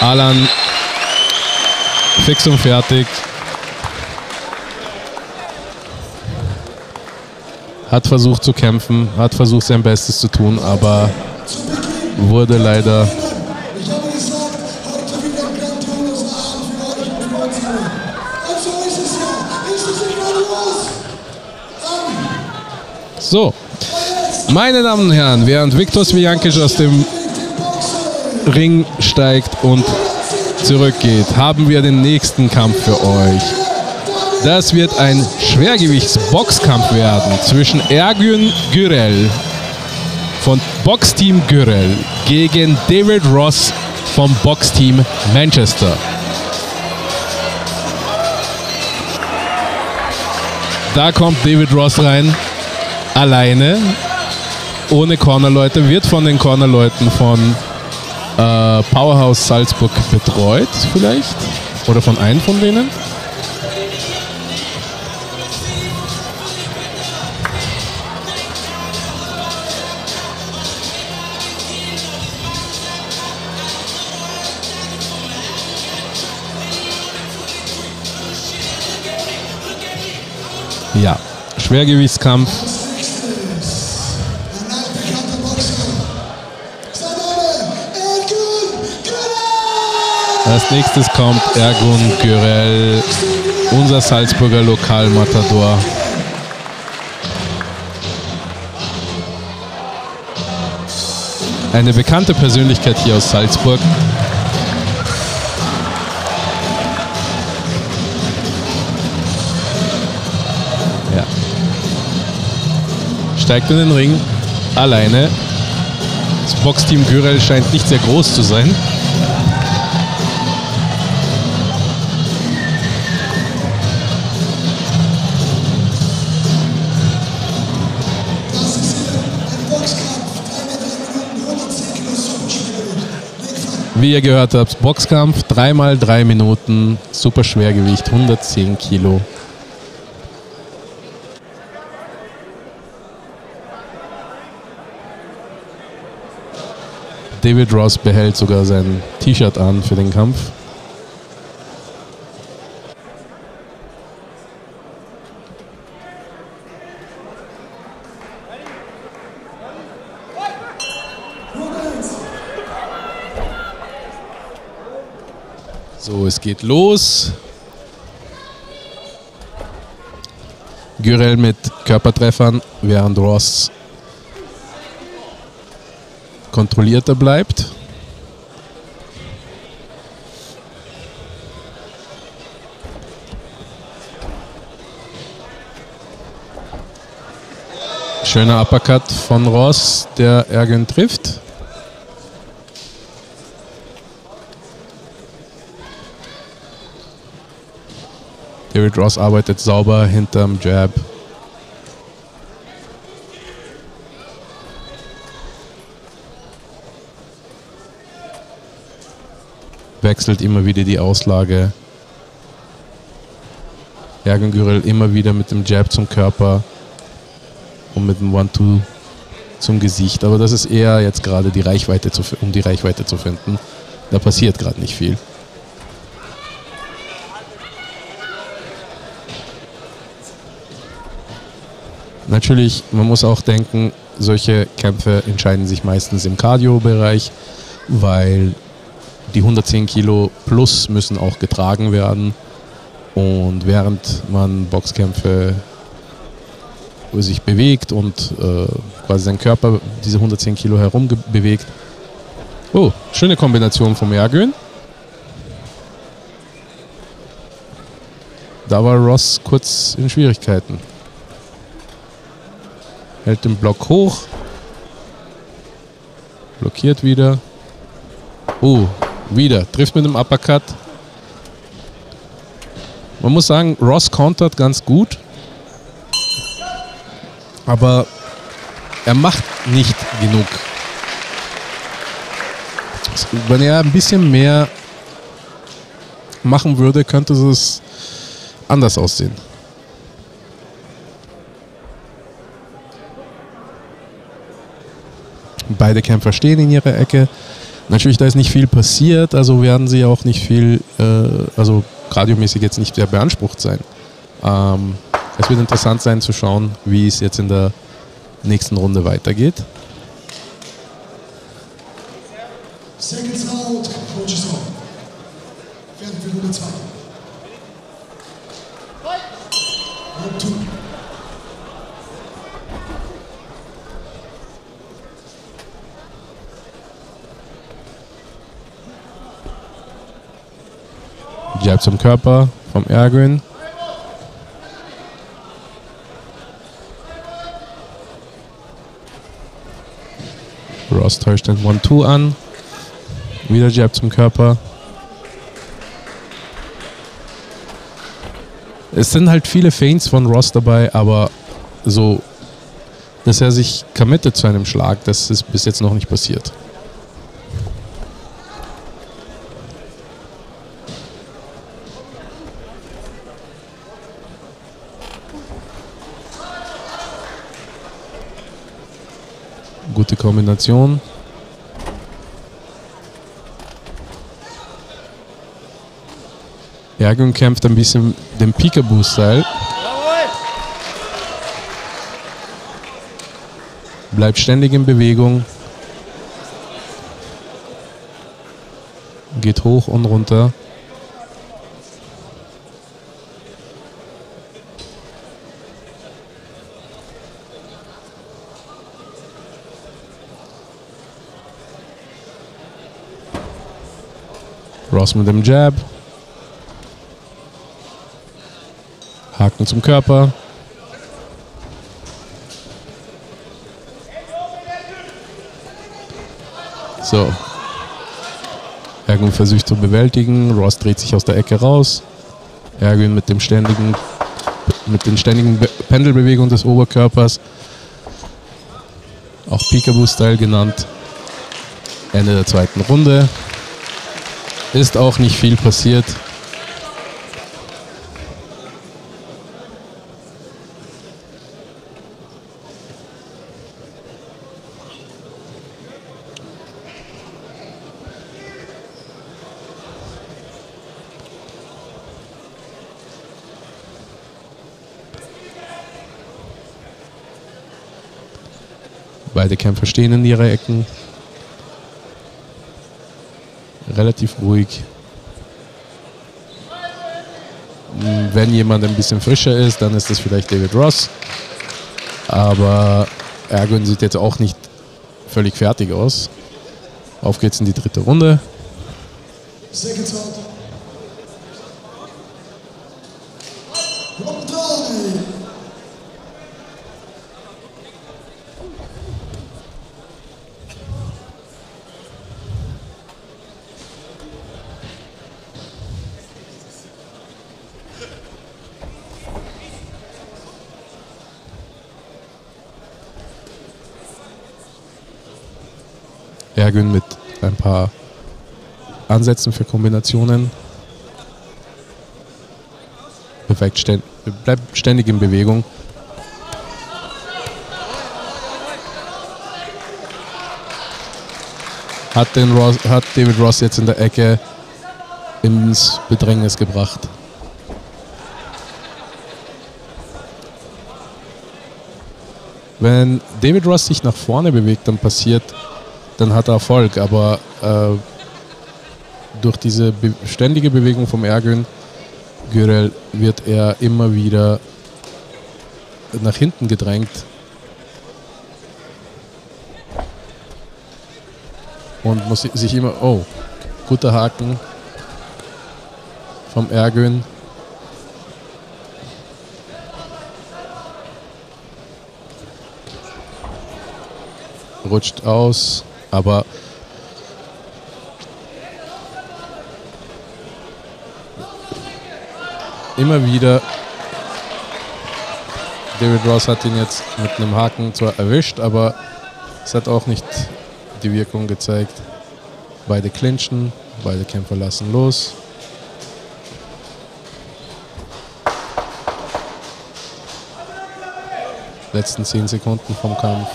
Alan fix und fertig. Hat versucht zu kämpfen, hat versucht sein Bestes zu tun, aber wurde leider So, meine Damen und Herren, während Viktor Svijankic aus dem Ring steigt und zurückgeht, haben wir den nächsten Kampf für euch. Das wird ein Schwergewichtsboxkampf werden zwischen Ergün Gürel von Boxteam Gürel gegen David Ross vom Boxteam Manchester. Da kommt David Ross rein, alleine, ohne Cornerleute, wird von den Cornerleuten von äh, Powerhouse Salzburg betreut, vielleicht? Oder von einem von denen? Ja, Schwergewichtskampf. Als nächstes kommt Ergun Gürel, unser Salzburger Lokalmatador. Eine bekannte Persönlichkeit hier aus Salzburg. Ja. Steigt in den Ring, alleine. Das Boxteam Gürel scheint nicht sehr groß zu sein. Wie ihr gehört habt, Boxkampf, 3 mal 3 Minuten, super Schwergewicht, 110 Kilo. David Ross behält sogar sein T-Shirt an für den Kampf. So, es geht los. Gürel mit Körpertreffern, während Ross kontrollierter bleibt. Schöner Uppercut von Ross, der Ergen trifft. David Ross arbeitet sauber hinterm Jab. Wechselt immer wieder die Auslage. Ergen Gürel immer wieder mit dem Jab zum Körper und mit dem One-Two zum Gesicht. Aber das ist eher jetzt gerade die Reichweite, zu, um die Reichweite zu finden. Da passiert gerade nicht viel. Natürlich, man muss auch denken, solche Kämpfe entscheiden sich meistens im Cardio-Bereich, weil die 110 Kilo plus müssen auch getragen werden. Und während man Boxkämpfe sich bewegt und äh, quasi sein Körper diese 110 Kilo herum bewegt. Oh, schöne Kombination vom Ergön. Da war Ross kurz in Schwierigkeiten. Hält den Block hoch. Blockiert wieder. Oh, wieder. Trifft mit dem Uppercut. Man muss sagen, Ross kontert ganz gut. Aber er macht nicht genug. Wenn er ein bisschen mehr machen würde, könnte es anders aussehen. Beide Kämpfer stehen in ihrer Ecke. Natürlich, da ist nicht viel passiert, also werden sie auch nicht viel, äh, also radiomäßig jetzt nicht sehr beansprucht sein. Ähm, es wird interessant sein zu schauen, wie es jetzt in der nächsten Runde weitergeht. Seconds out, Coaches on. Werden für Runde 2. Jab zum Körper vom Ergün. Ross täuscht den One-Two an. Wieder Jab zum Körper. Es sind halt viele Feints von Ross dabei, aber so, dass er sich committet zu einem Schlag, das ist bis jetzt noch nicht passiert. Gute Kombination. Ergun kämpft ein bisschen den Peekaboo-Style. Bleibt ständig in Bewegung. Geht hoch und runter. Ross mit dem Jab. Haken zum Körper. So. Ergun versucht zu bewältigen. Ross dreht sich aus der Ecke raus. Ergun mit dem ständigen mit den ständigen Be Pendelbewegungen des Oberkörpers. Auch Peekaboo-Style genannt. Ende der zweiten Runde. Ist auch nicht viel passiert. Beide Kämpfer stehen in ihre Ecken. Relativ ruhig. Wenn jemand ein bisschen frischer ist, dann ist das vielleicht David Ross. Aber Ergun sieht jetzt auch nicht völlig fertig aus. Auf geht's in die dritte Runde. Seconds Ergün mit ein paar Ansätzen für Kombinationen. Bewegt ständ, bleibt ständig in Bewegung. Hat, Ross, hat David Ross jetzt in der Ecke ins Bedrängnis gebracht. Wenn David Ross sich nach vorne bewegt, dann passiert, dann hat er Erfolg. Aber äh, durch diese be ständige Bewegung vom Ergün Gürel wird er immer wieder nach hinten gedrängt. Und muss sich immer. Oh, guter Haken vom Ergün. Rutscht aus, aber immer wieder. David Ross hat ihn jetzt mit einem Haken zwar erwischt, aber es hat auch nicht die Wirkung gezeigt. Beide clinchen, beide Kämpfer lassen los. Letzten 10 Sekunden vom Kampf.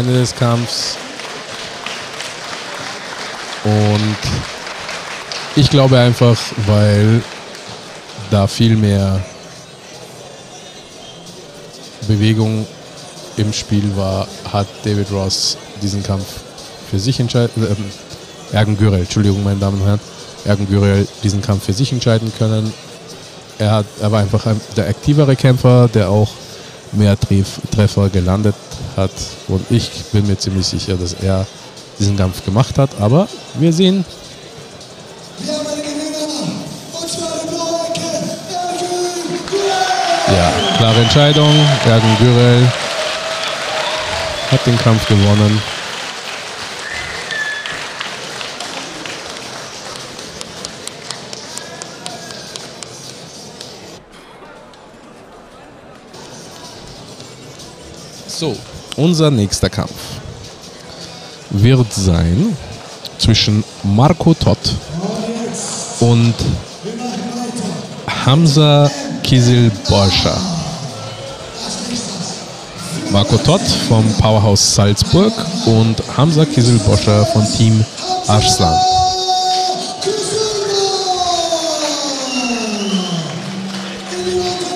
Ende des Kampfs. Und ich glaube einfach, weil da viel mehr Bewegung im Spiel war, hat David Ross diesen Kampf für sich entscheiden, äh, Ergen Gürel, Entschuldigung, meine Damen und Herren, Ergen Gürel diesen Kampf für sich entscheiden können. Er, hat, er war einfach ein, der aktivere Kämpfer, der auch mehr Tref Treffer gelandet hat. Und ich bin mir ziemlich sicher, dass er diesen Kampf gemacht hat. Aber wir sehen. Ja, klare Entscheidung. Ergen Gürel hat den Kampf gewonnen. Unser nächster Kampf wird sein zwischen Marco Todd und Hamza Kizil Borscha. Marco Todd vom Powerhouse Salzburg und Hamza Kizil Borscha von Team Arslan.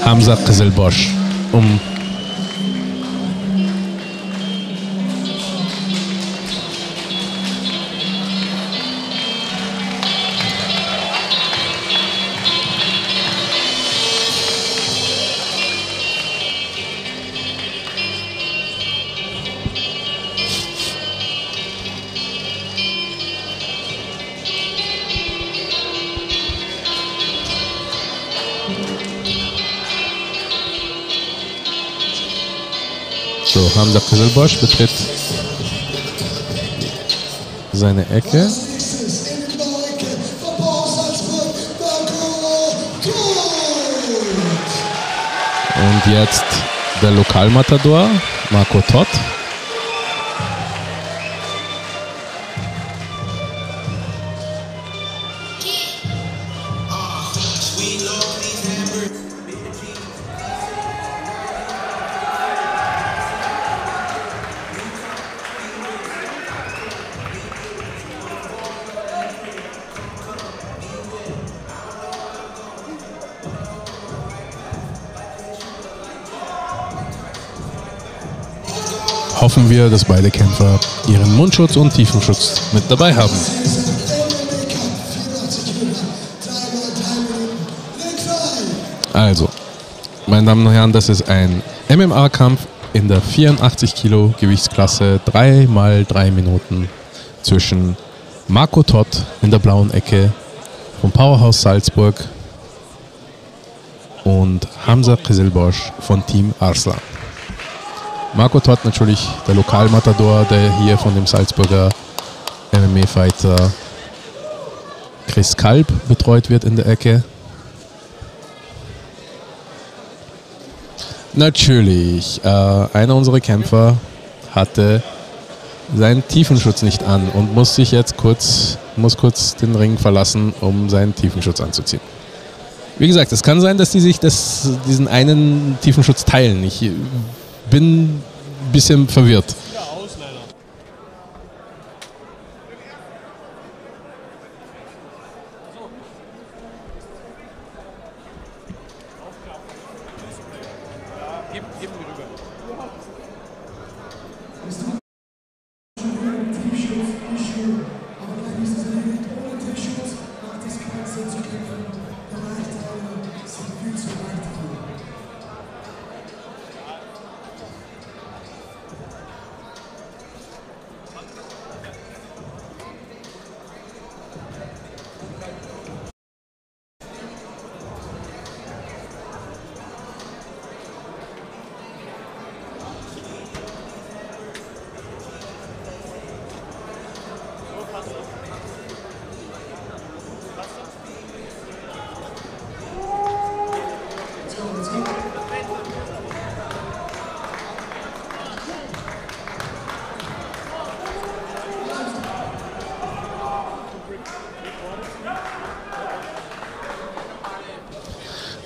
Hamza Kizil Bosch um Hamza Kizilbosch betritt seine Ecke. Und jetzt der Lokalmatador, Marco Todd. Hoffen wir, dass beide Kämpfer ihren Mundschutz und Tiefenschutz mit dabei haben. MMA-Kampf. 84 Kilo. Dreimal drei Minuten. Ringfrei. Also, meine Damen und Herren, das ist ein MMA-Kampf in der 84 Kilo Gewichtsklasse, 3 mal 3 Minuten zwischen Marco Todd in der blauen Ecke vom Powerhouse Salzburg und Hamza Kizilbosch von Team Arslan. Marco Todd natürlich der Lokalmatador, der hier von dem Salzburger MMA-Fighter Chris Kalb betreut wird in der Ecke. Natürlich, äh, einer unserer Kämpfer hatte seinen Tiefenschutz nicht an und muss sich jetzt kurz, muss kurz den Ring verlassen, um seinen Tiefenschutz anzuziehen. Wie gesagt, es kann sein, dass die sich das, diesen einen Tiefenschutz teilen. Ich bin ein bisschen verwirrt.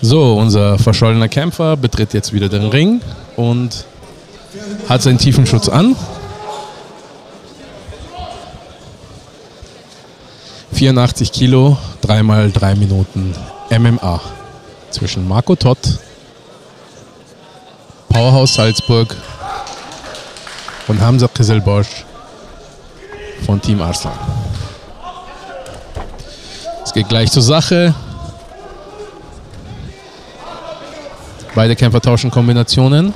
So, unser verschollener Kämpfer betritt jetzt wieder den Ring und hat seinen Tiefenschutz an. 84 Kilo, dreimal drei Minuten MMA zwischen Marco Tott, Powerhouse Salzburg und Hamza Kizilbosch von Team Arslan. Es geht gleich zur Sache. Beide Kämpfer tauschen Kombinationen.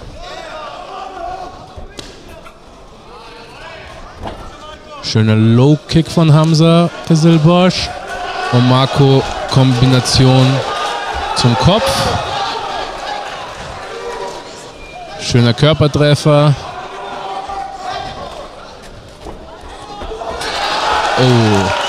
Schöner Low Kick von Hamza Kesselbosch. Und Marco Kombination zum Kopf. Schöner Körpertreffer. Oh.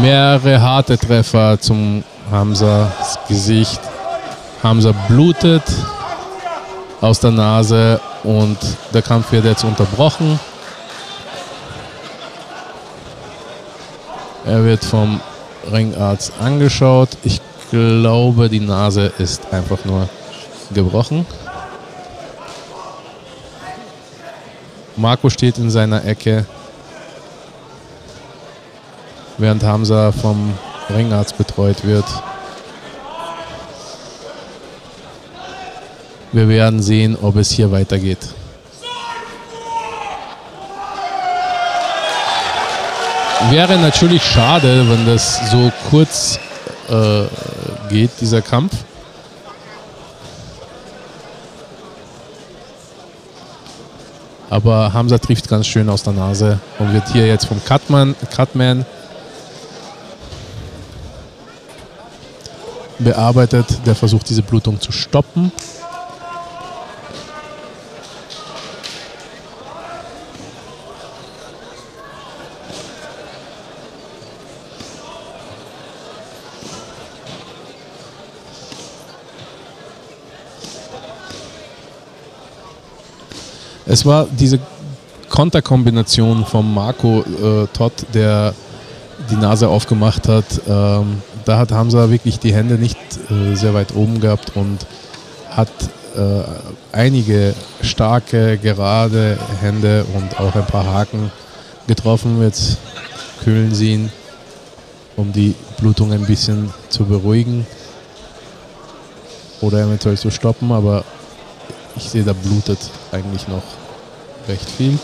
Mehrere harte Treffer zum Hamza das Gesicht. Hamza blutet aus der Nase und der Kampf wird jetzt unterbrochen. Er wird vom Ringarzt angeschaut. Ich glaube, die Nase ist einfach nur gebrochen. Marco steht in seiner Ecke, während Hamza vom Ringarzt betreut wird. Wir werden sehen, ob es hier weitergeht. Wäre natürlich schade, wenn das so kurz äh, geht, dieser Kampf. Aber Hamza trifft ganz schön aus der Nase und wird hier jetzt vom Cutman, Cutman bearbeitet. Der versucht diese Blutung zu stoppen. Es war diese Konterkombination von Marco äh, Todd, der die Nase aufgemacht hat. Ähm, da hat Hamza wirklich die Hände nicht äh, sehr weit oben gehabt und hat äh, einige starke, gerade Hände und auch ein paar Haken getroffen. Jetzt kühlen sie ihn, um die Blutung ein bisschen zu beruhigen oder eventuell zu stoppen, aber ich sehe, da blutet eigentlich noch recht viel.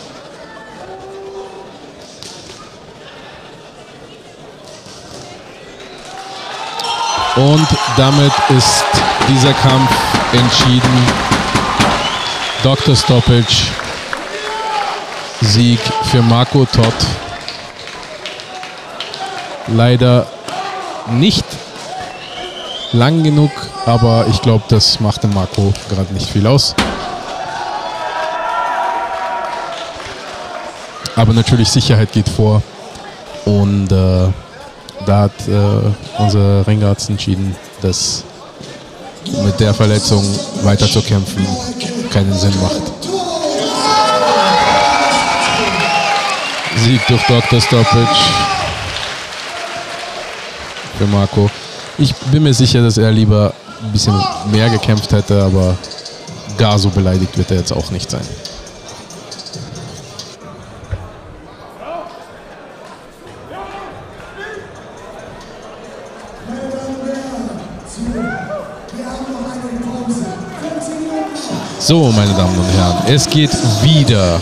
Und damit ist dieser Kampf entschieden. Dr. Stoppage, Sieg für Marco Todd. Leider nicht lang genug, aber ich glaube, das macht dem Marco gerade nicht viel aus. Aber natürlich Sicherheit geht vor und äh, da hat äh, unser Ringarzt entschieden, dass mit der Verletzung weiter zu kämpfen keinen Sinn macht. Sieg durch Dr. Stoppage für Marco. Ich bin mir sicher, dass er lieber ein bisschen mehr gekämpft hätte, aber gar so beleidigt wird er jetzt auch nicht sein. So, meine Damen und Herren, es geht wieder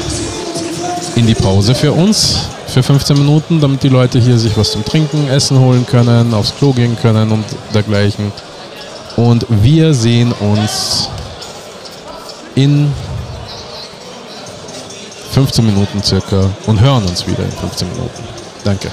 in die Pause für uns, für 15 Minuten, damit die Leute hier sich was zum Trinken, Essen holen können, aufs Klo gehen können und dergleichen. Und wir sehen uns in 15 Minuten circa und hören uns wieder in 15 Minuten. Danke.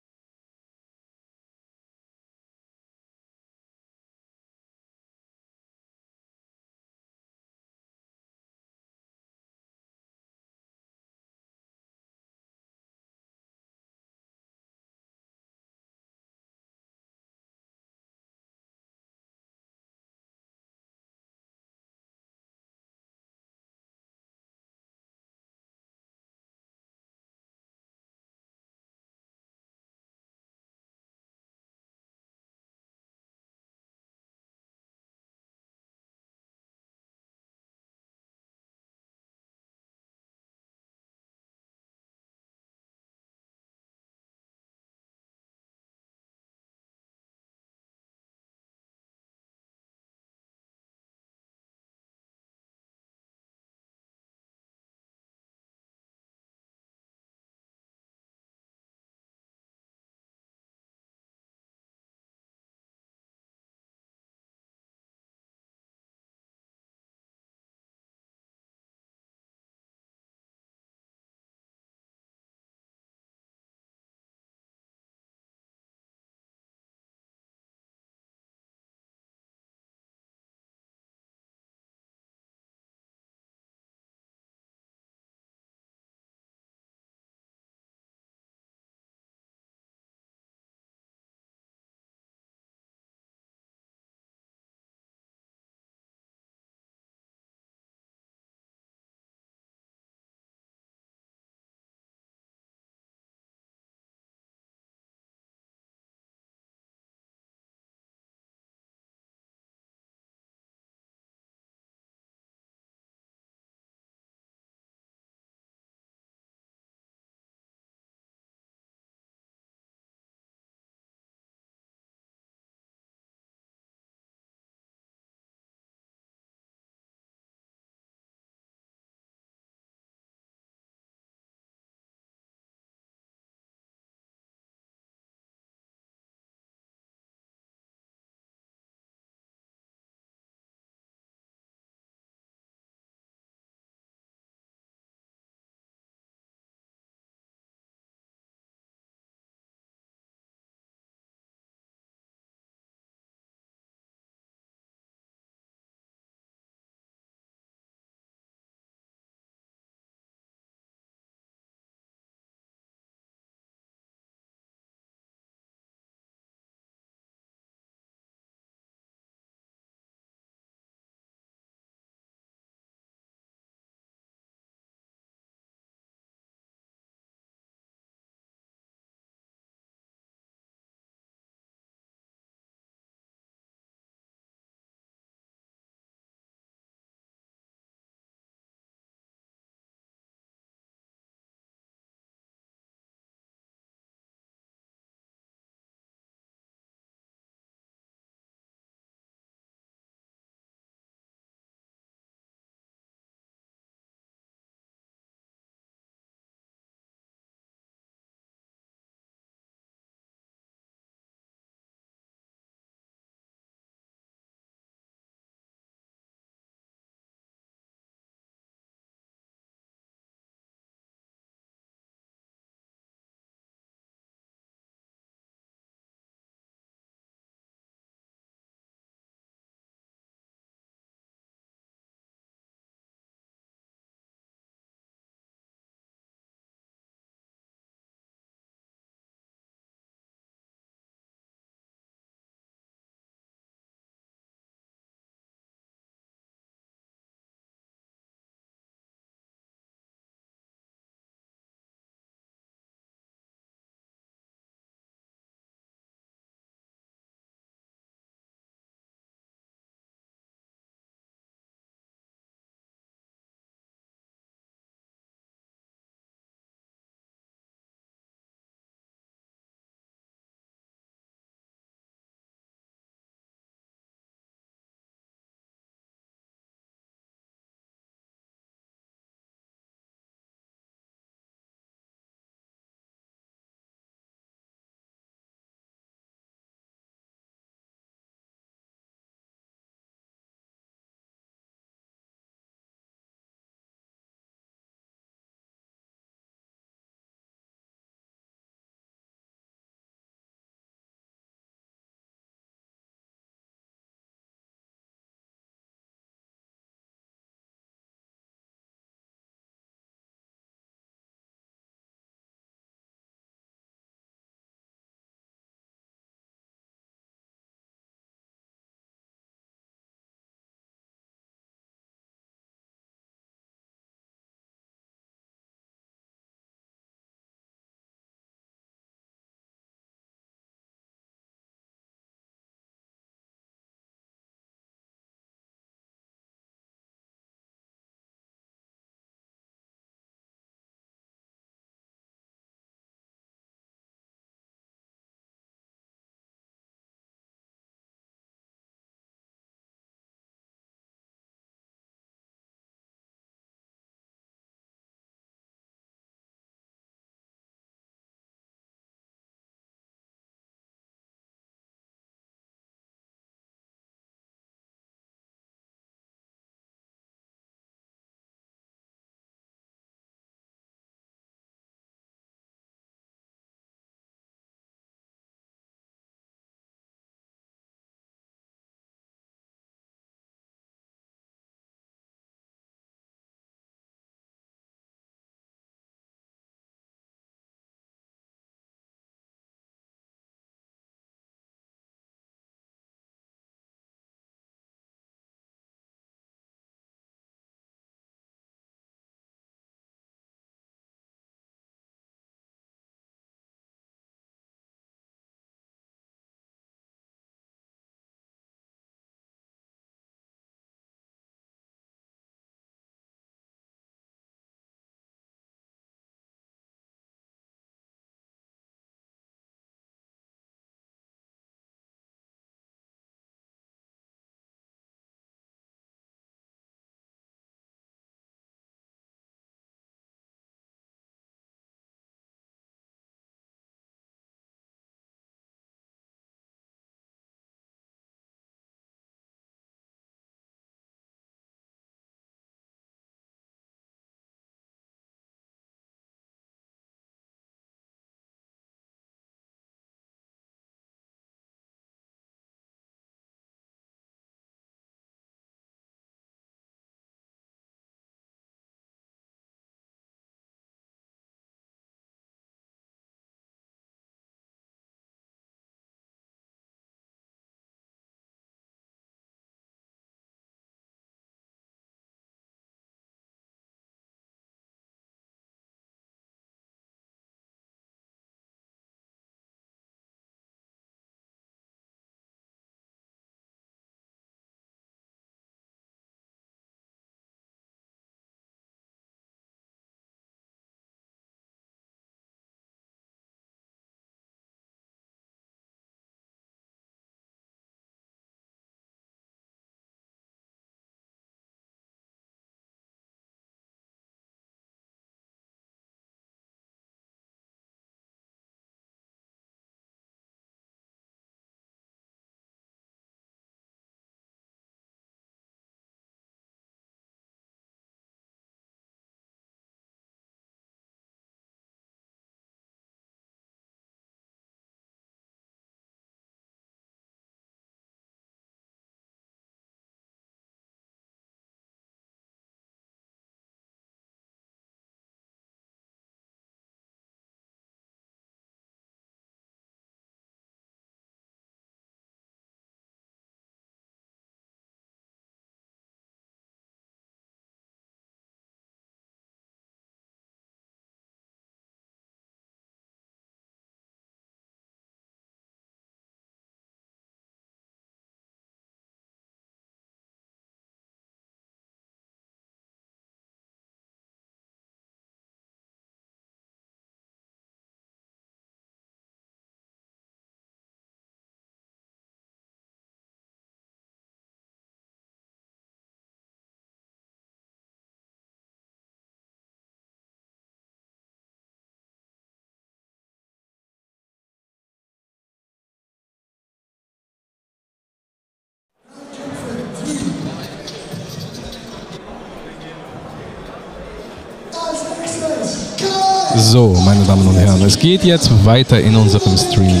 So, meine Damen und Herren, es geht jetzt weiter in unserem Stream.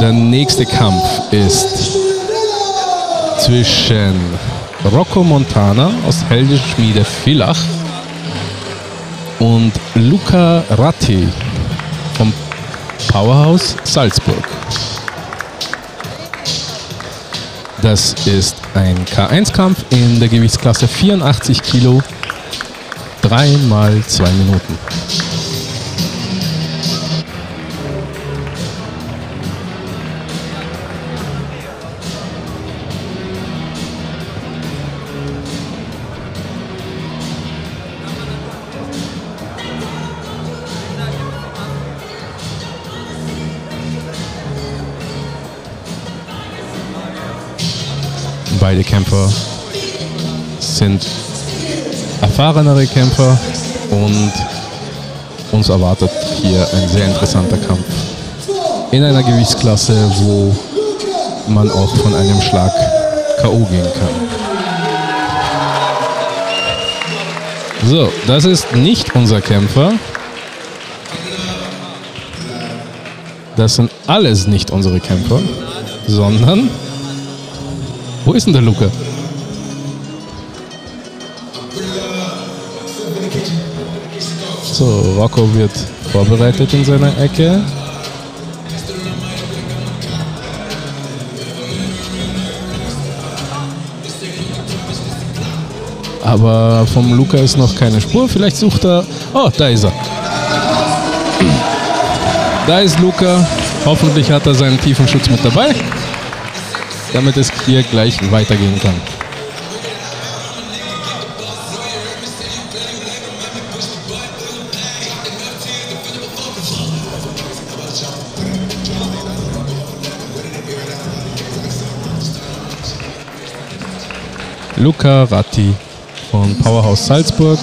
Der nächste Kampf ist zwischen Rocco Montana aus Heldische Schmiede Villach und Luca Ratti vom Powerhouse Salzburg. Das ist ein K1-Kampf in der Gewichtsklasse 84 Kilo, 3 mal 2 Minuten. Beide Kämpfer sind erfahrenere Kämpfer und uns erwartet hier ein sehr interessanter Kampf. In einer Gewichtsklasse, wo man auch von einem Schlag K.O. gehen kann. So, das ist nicht unser Kämpfer. Das sind alles nicht unsere Kämpfer, sondern wo ist denn der Luca? Rocco wird vorbereitet in seiner Ecke. Aber vom Luca ist noch keine Spur. Vielleicht sucht er. Oh, da ist er. Da ist Luca. Hoffentlich hat er seinen tiefen Schutz mit dabei damit es hier gleich weitergehen kann. Luca Ratti von Powerhouse Salzburg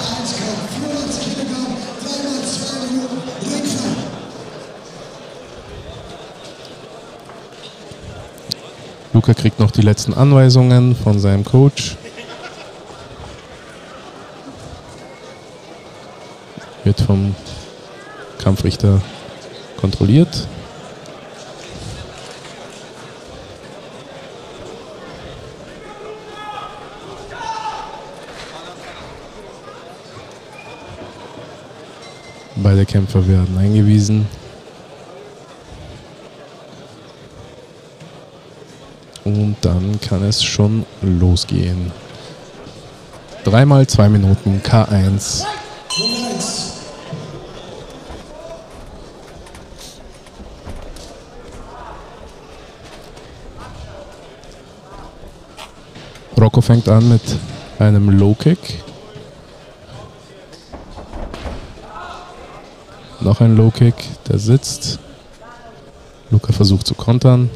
Luca kriegt noch die letzten Anweisungen von seinem Coach. Wird vom Kampfrichter kontrolliert. Beide Kämpfer werden eingewiesen. Und dann kann es schon losgehen. Dreimal zwei Minuten K1. Rocco fängt an mit einem Low Kick. Noch ein Low Kick, der sitzt. Luca versucht zu kontern.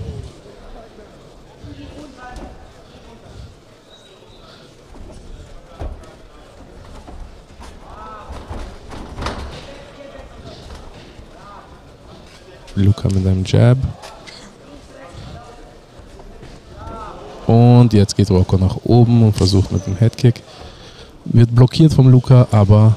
Luca mit einem Jab. Und jetzt geht Rocco nach oben und versucht mit dem Headkick. Wird blockiert vom Luca, aber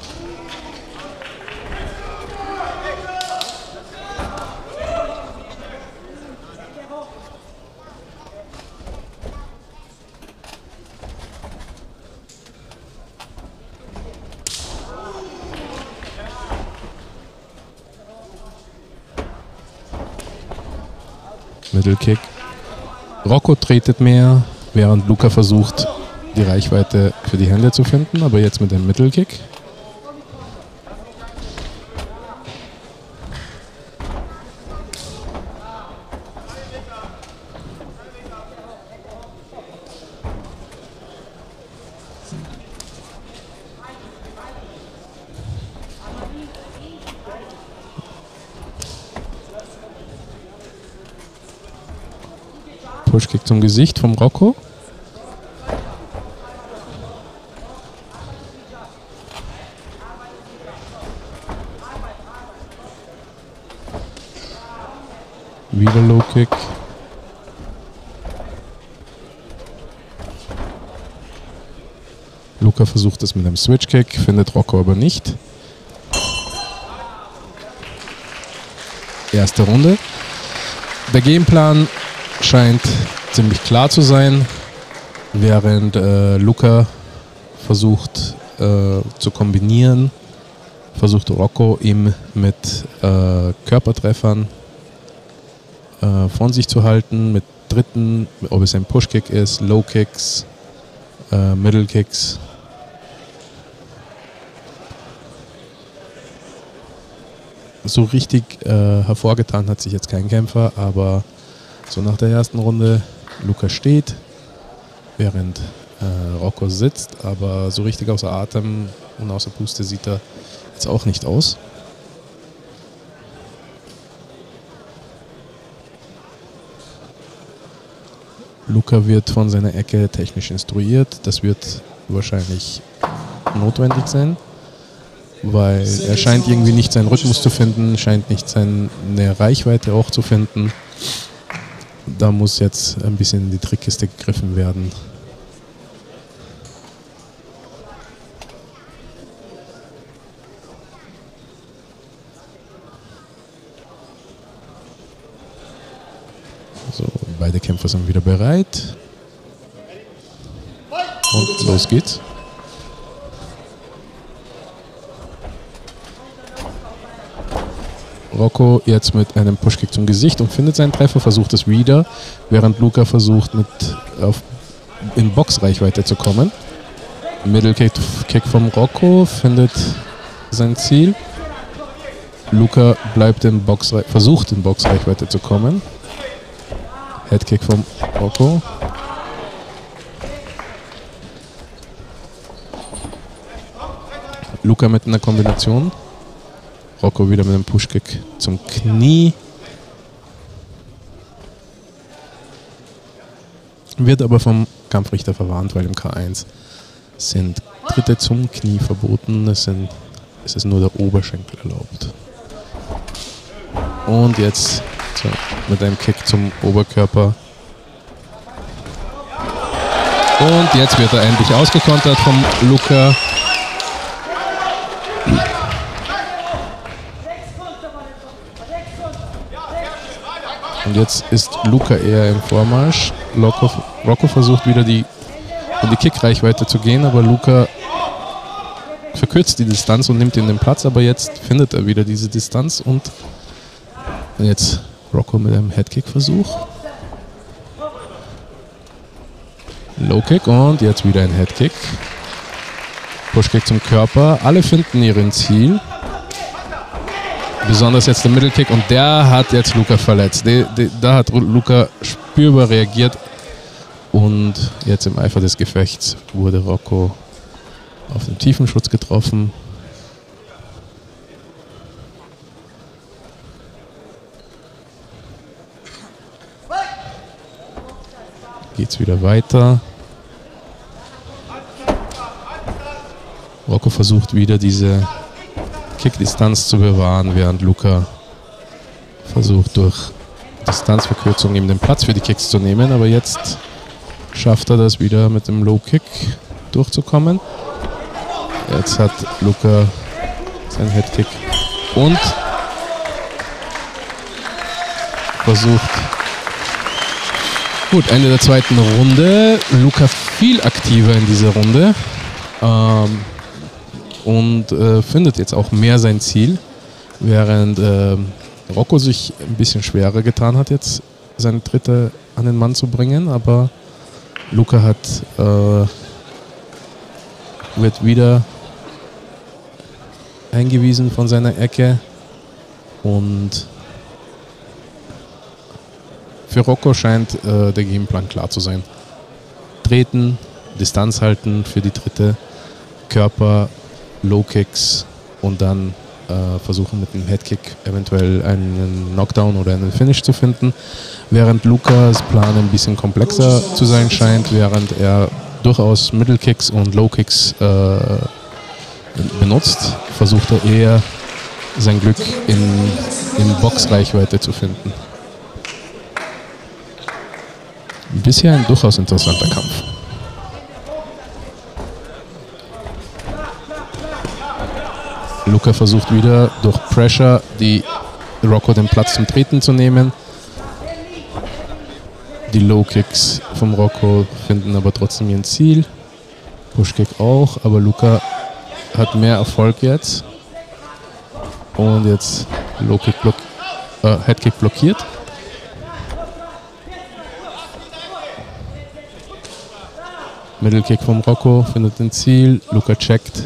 Mittelkick. Rocco tretet mehr, während Luca versucht, die Reichweite für die Hände zu finden, aber jetzt mit dem Mittelkick. Pushkick zum Gesicht vom Rocco. Wieder Low Kick. Luca versucht es mit einem Switch Kick, findet Rocco aber nicht. Erste Runde. Der Gameplan scheint ziemlich klar zu sein, während äh, Luca versucht äh, zu kombinieren, versucht Rocco ihm mit äh, Körpertreffern äh, von sich zu halten, mit dritten, ob es ein Pushkick ist, Low Kicks, äh, Middle Kicks. So richtig äh, hervorgetan hat sich jetzt kein Kämpfer, aber so nach der ersten Runde, Luca steht, während äh, Rocco sitzt, aber so richtig außer Atem und außer Puste sieht er jetzt auch nicht aus. Luca wird von seiner Ecke technisch instruiert. Das wird wahrscheinlich notwendig sein, weil er scheint irgendwie nicht seinen Rhythmus zu finden, scheint nicht seine Reichweite auch zu finden. Da muss jetzt ein bisschen in die Trickkiste gegriffen werden. So, beide Kämpfer sind wieder bereit. Und los geht's. Rocco jetzt mit einem Pushkick zum Gesicht und findet seinen Treffer, versucht es wieder, während Luca versucht mit auf, in Boxreichweite zu kommen. Middle Kick, vom Rocco findet sein Ziel. Luca bleibt in Boxrei versucht in Boxreichweite zu kommen. Headkick vom Rocco. Luca mit einer Kombination. Rocco wieder mit einem Pushkick zum Knie. Wird aber vom Kampfrichter verwarnt, weil im K1 sind Tritte zum Knie verboten. Es, sind, es ist nur der Oberschenkel erlaubt. Und jetzt so, mit einem Kick zum Oberkörper. Und jetzt wird er endlich ausgekontert vom Luca. Und jetzt ist Luca eher im Vormarsch. Rocco, Rocco versucht wieder die, in die Kickreichweite zu gehen, aber Luca verkürzt die Distanz und nimmt ihn den Platz, aber jetzt findet er wieder diese Distanz und jetzt Rocco mit einem Headkick-Versuch. Low Kick und jetzt wieder ein Headkick. Pushkick zum Körper. Alle finden ihren Ziel. Besonders jetzt der Mittelkick und der hat jetzt Luca verletzt. De, de, da hat Luca spürbar reagiert und jetzt im Eifer des Gefechts wurde Rocco auf den Tiefenschutz getroffen. Geht's wieder weiter. Rocco versucht wieder diese Kickdistanz zu bewahren, während Luca versucht durch Distanzverkürzung ihm den Platz für die Kicks zu nehmen. Aber jetzt schafft er das wieder mit dem Low Kick durchzukommen. Jetzt hat Luca seinen Headkick und versucht. Gut, Ende der zweiten Runde. Luca viel aktiver in dieser Runde. Ähm, und äh, findet jetzt auch mehr sein Ziel, während äh, Rocco sich ein bisschen schwerer getan hat, jetzt seine dritte an den Mann zu bringen, aber Luca hat äh, wird wieder eingewiesen von seiner Ecke und für Rocco scheint äh, der Gameplan klar zu sein. Treten, Distanz halten für die dritte, Körper Low Kicks und dann äh, versuchen mit dem Headkick eventuell einen Knockdown oder einen Finish zu finden. Während Lukas Plan ein bisschen komplexer zu sein scheint, während er durchaus Middle Kicks und Low Kicks äh, benutzt, versucht er eher sein Glück in, in Boxreichweite zu finden. Bisher ein durchaus interessanter Kampf. Luca versucht wieder durch Pressure die Rocco den Platz zum Treten zu nehmen. Die Low Kicks vom Rocco finden aber trotzdem ihren Ziel. Pushkick auch, aber Luca hat mehr Erfolg jetzt. Und jetzt Low Kick block äh, Headkick blockiert. Mittelkick vom Rocco findet den Ziel. Luca checkt.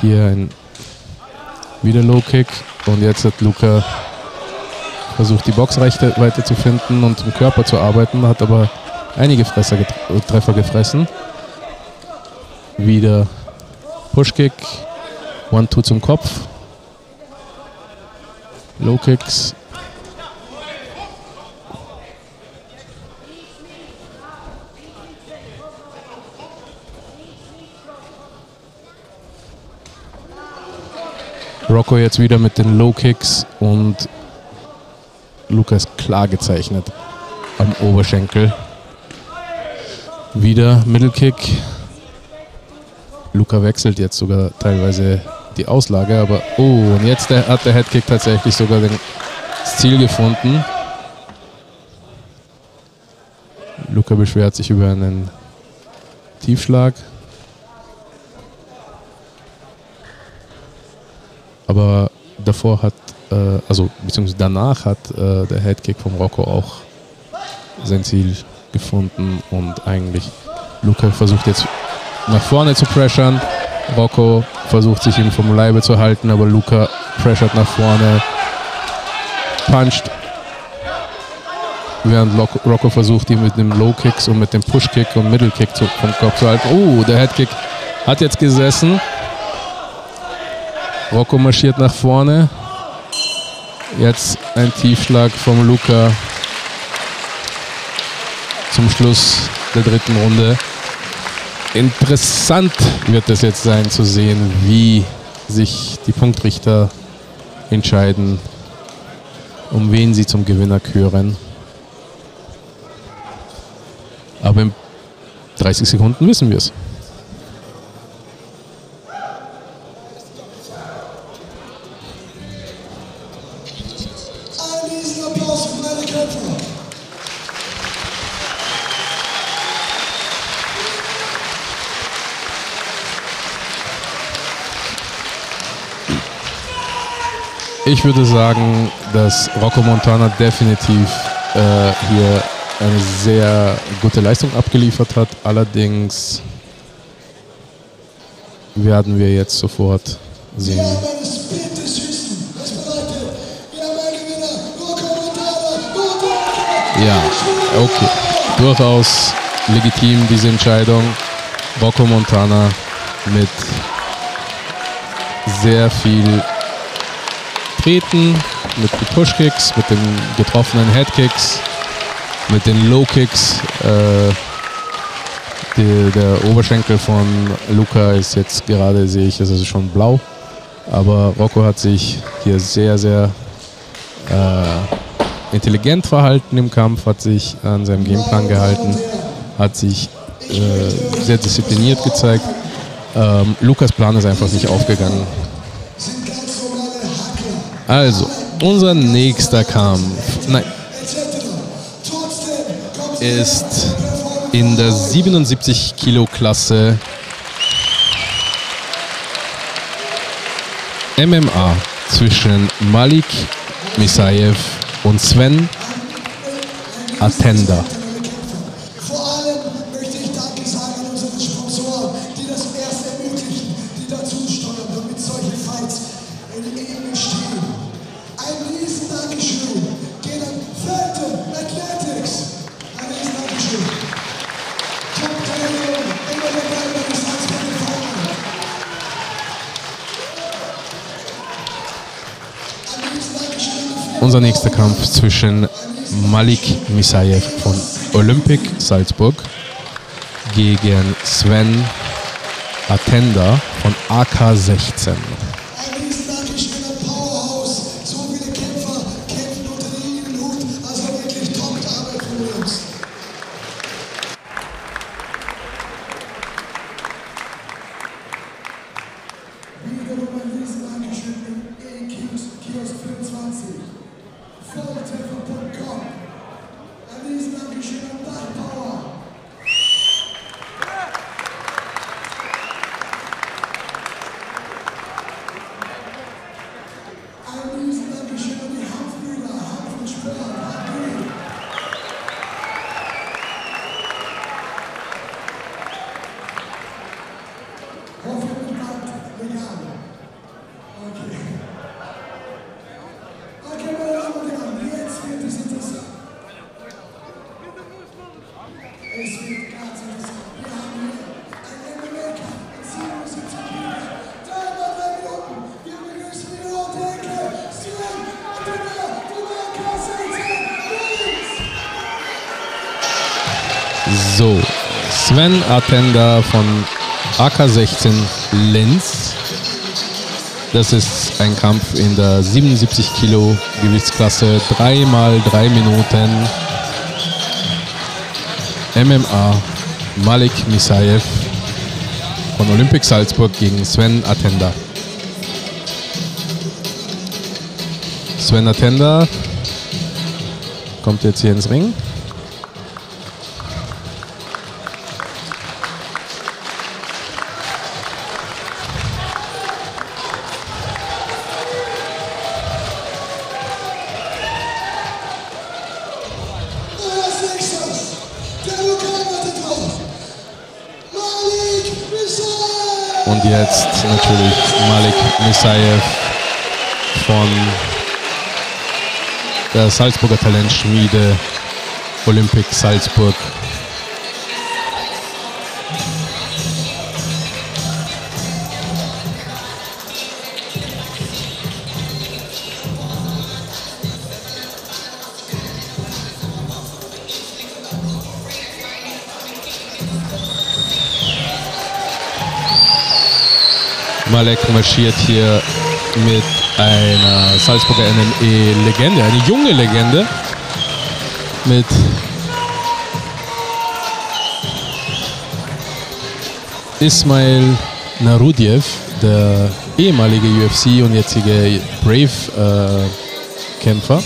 Hier ein wieder Low Kick und jetzt hat Luca versucht die Boxrechte weiter zu finden und im Körper zu arbeiten, hat aber einige Fresser get Treffer gefressen. Wieder Pushkick, One-Two zum Kopf, Low Kicks. Rocco jetzt wieder mit den Low Kicks und Lukas klar gezeichnet am Oberschenkel. Wieder Mittelkick. Luca wechselt jetzt sogar teilweise die Auslage, aber oh, und jetzt der, hat der Headkick tatsächlich sogar das Ziel gefunden. Luca beschwert sich über einen Tiefschlag. Aber davor hat, äh, also beziehungsweise danach hat äh, der Headkick vom Rocco auch sein Ziel gefunden und eigentlich Luca versucht jetzt nach vorne zu pressern. Rocco versucht sich ihm vom Leibe zu halten, aber Luca pressert nach vorne, puncht, während Rocco versucht, ihn mit dem Low Kicks und mit dem Push Kick und Middle Kick vom Kopf zu halten. Oh, der Head Kick hat jetzt gesessen. Rocco marschiert nach vorne. Jetzt ein Tiefschlag vom Luca zum Schluss der dritten Runde. Interessant wird es jetzt sein zu sehen, wie sich die Punktrichter entscheiden, um wen sie zum Gewinner küren. Aber in 30 Sekunden wissen wir es. Ich würde sagen, dass Rocco Montana definitiv äh, hier eine sehr gute Leistung abgeliefert hat. Allerdings werden wir jetzt sofort sehen. Ja, okay. Durchaus legitim diese Entscheidung. Rocco Montana mit sehr viel Treten, mit den Pushkicks, mit den getroffenen Headkicks, mit den Low-Kicks. Äh, der Oberschenkel von Luca ist jetzt gerade, sehe ich, ist also schon blau. Aber Rocco hat sich hier sehr, sehr äh, intelligent verhalten im Kampf, hat sich an seinem Gameplan gehalten, hat sich äh, sehr diszipliniert gezeigt. Ähm, Lukas Plan ist einfach nicht aufgegangen. Also, unser nächster Kampf nein, ist in der 77 Kilo Klasse MMA zwischen Malik Misayev und Sven Atenda. Zwischen Malik Misayev von Olympic Salzburg gegen Sven Atenda von AK16. Atenda von AK16 Lenz. Das ist ein Kampf in der 77 Kilo Gewichtsklasse, 3 mal 3 Minuten. MMA Malik Misayev von Olympic Salzburg gegen Sven Atenda. Sven Atenda kommt jetzt hier ins Ring. Jetzt natürlich Malik Misayev von der Salzburger Talentschmiede Olympic Salzburg. Malek marschiert hier mit einer Salzburger NME-Legende, eine junge Legende mit Ismail Narudiev, der ehemalige UFC und jetzige Brave-Kämpfer.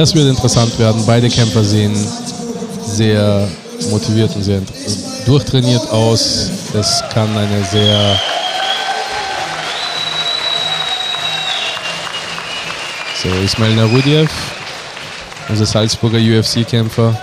Das wird interessant werden. Beide Kämpfer sehen sehr motiviert und sehr durchtrainiert aus. Es kann eine sehr so Ismail Narudiev, unser Salzburger UFC-Kämpfer.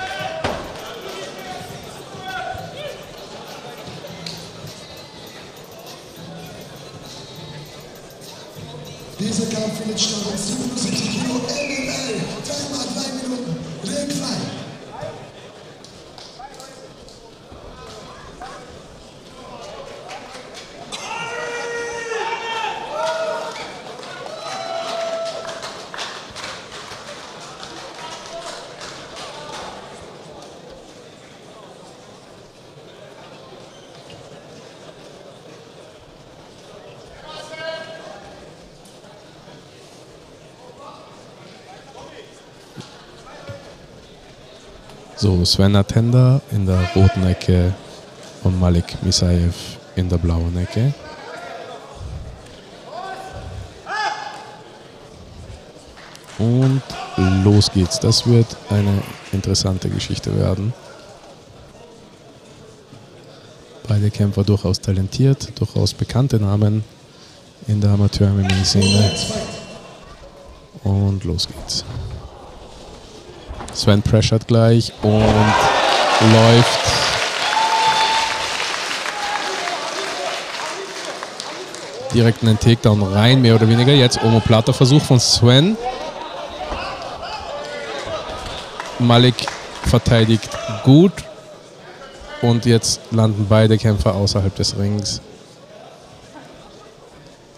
Sven Atenda in der roten Ecke und Malik Misayev in der blauen Ecke. Und los geht's. Das wird eine interessante Geschichte werden. Beide Kämpfer durchaus talentiert, durchaus bekannte Namen in der Amateur-MMA-Szene. Und los geht's. Sven pressured gleich und läuft. Direkt in den Takedown rein, mehr oder weniger. Jetzt Omoplata Versuch von Sven. Malik verteidigt gut. Und jetzt landen beide Kämpfer außerhalb des Rings.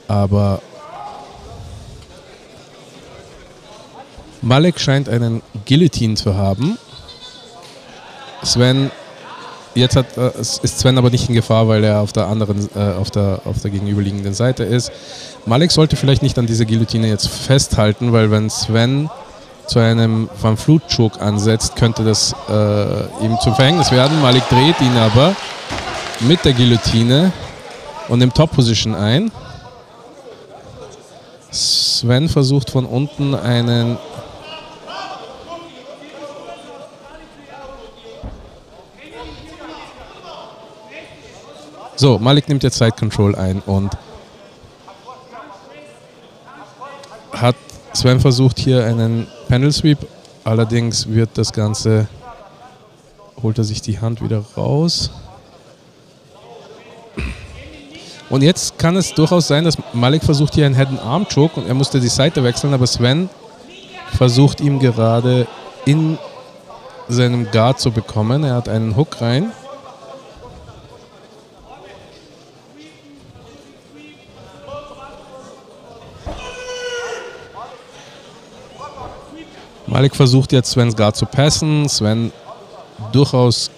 Aber Malek scheint einen Guillotine zu haben. Sven, jetzt hat, äh, ist Sven aber nicht in Gefahr, weil er auf der anderen, äh, auf der, auf der gegenüberliegenden Seite ist. Malek sollte vielleicht nicht an dieser Guillotine jetzt festhalten, weil wenn Sven zu einem Van Flut Choke ansetzt, könnte das äh, ihm zum Verhängnis werden. Malik dreht ihn aber mit der Guillotine und nimmt Top Position ein. Sven versucht von unten einen So, Malik nimmt jetzt Side Control ein und hat Sven versucht hier einen Panel Sweep, allerdings wird das Ganze, holt er sich die Hand wieder raus. Und jetzt kann es durchaus sein, dass Malik versucht hier einen Head-and-Arm-Choke und er musste die Seite wechseln, aber Sven versucht ihm gerade in seinem Guard zu bekommen. Er hat einen Hook rein. Malik versucht jetzt Svens Guard zu passen. Sven durchaus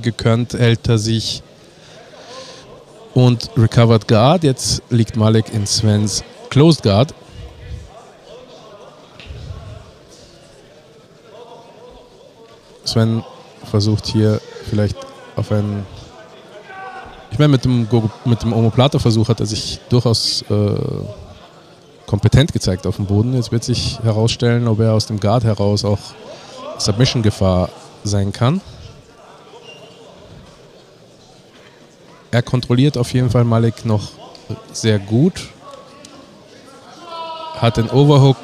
gekönnt hält er sich und recovered Guard. Jetzt liegt Malik in Svens Closed Guard. Sven versucht hier vielleicht auf einen. Ich meine, mit dem, Go- mit dem Omoplata-Versuch hat er sich durchaus äh, kompetent gezeigt auf dem Boden. Jetzt wird sich herausstellen, ob er aus dem Guard heraus auch Submission-Gefahr sein kann. Er kontrolliert auf jeden Fall Malik noch sehr gut. Hat den Overhook.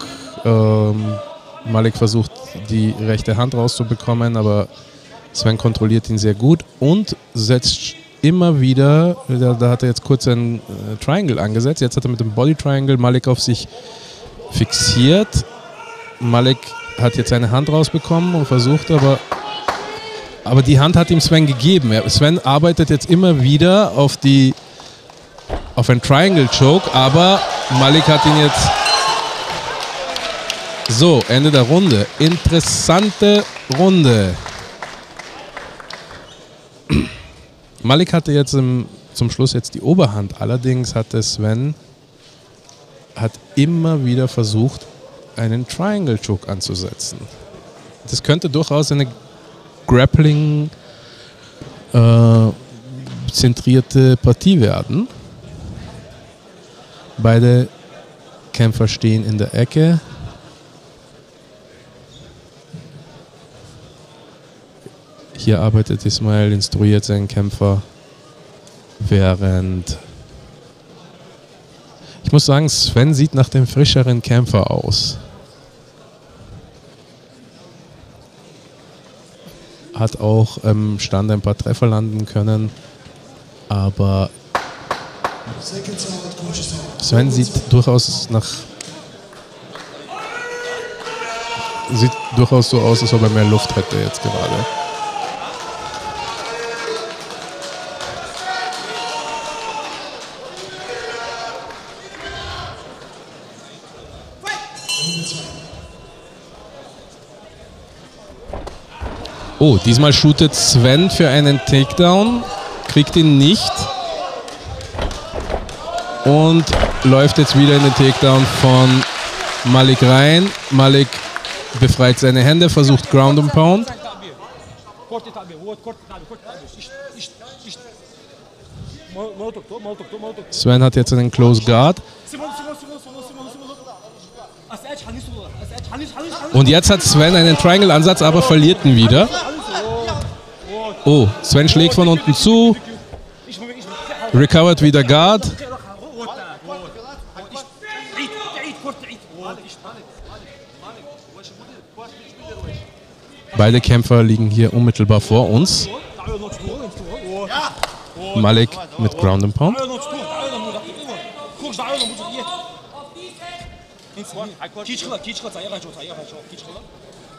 Ähm, Malik versucht, die rechte Hand rauszubekommen, aber Sven kontrolliert ihn sehr gut und setzt immer wieder, da, da hat er jetzt kurz einen äh, Triangle angesetzt, jetzt hat er mit dem Body Triangle Malik auf sich fixiert. Malik hat jetzt seine Hand rausbekommen und versucht aber, aber die Hand hat ihm Sven gegeben. Sven arbeitet jetzt immer wieder auf die, auf ein Triangle Choke, aber Malik hat ihn jetzt so, Ende der Runde. Interessante Runde. Malik hatte jetzt im, zum Schluss jetzt die Oberhand. Allerdings hatte Sven hat immer wieder versucht, einen Triangle Choke anzusetzen. Das könnte durchaus eine Grappling äh, zentrierte Partie werden. Beide Kämpfer stehen in der Ecke. Hier arbeitet Ismail, instruiert seinen Kämpfer, während ich muss sagen, Sven sieht nach dem frischeren Kämpfer aus. Hat auch im Stand ein paar Treffer landen können, aber. Sven sieht durchaus nach. Sieht durchaus so aus, als ob er mehr Luft hätte jetzt gerade. Oh, diesmal shootet Sven für einen Takedown, kriegt ihn nicht. Und läuft jetzt wieder in den Takedown von Malik rein. Malik befreit seine Hände, versucht Ground and Pound. Sven hat jetzt einen Close Guard. Und jetzt hat Sven einen Triangle-Ansatz, aber verliert ihn wieder. Oh, Sven schlägt von unten zu. Recovered wieder Guard. Beide Kämpfer liegen hier unmittelbar vor uns. Malik mit Ground and Pound. кичхла кичхла цаягачо цаягачо кичхла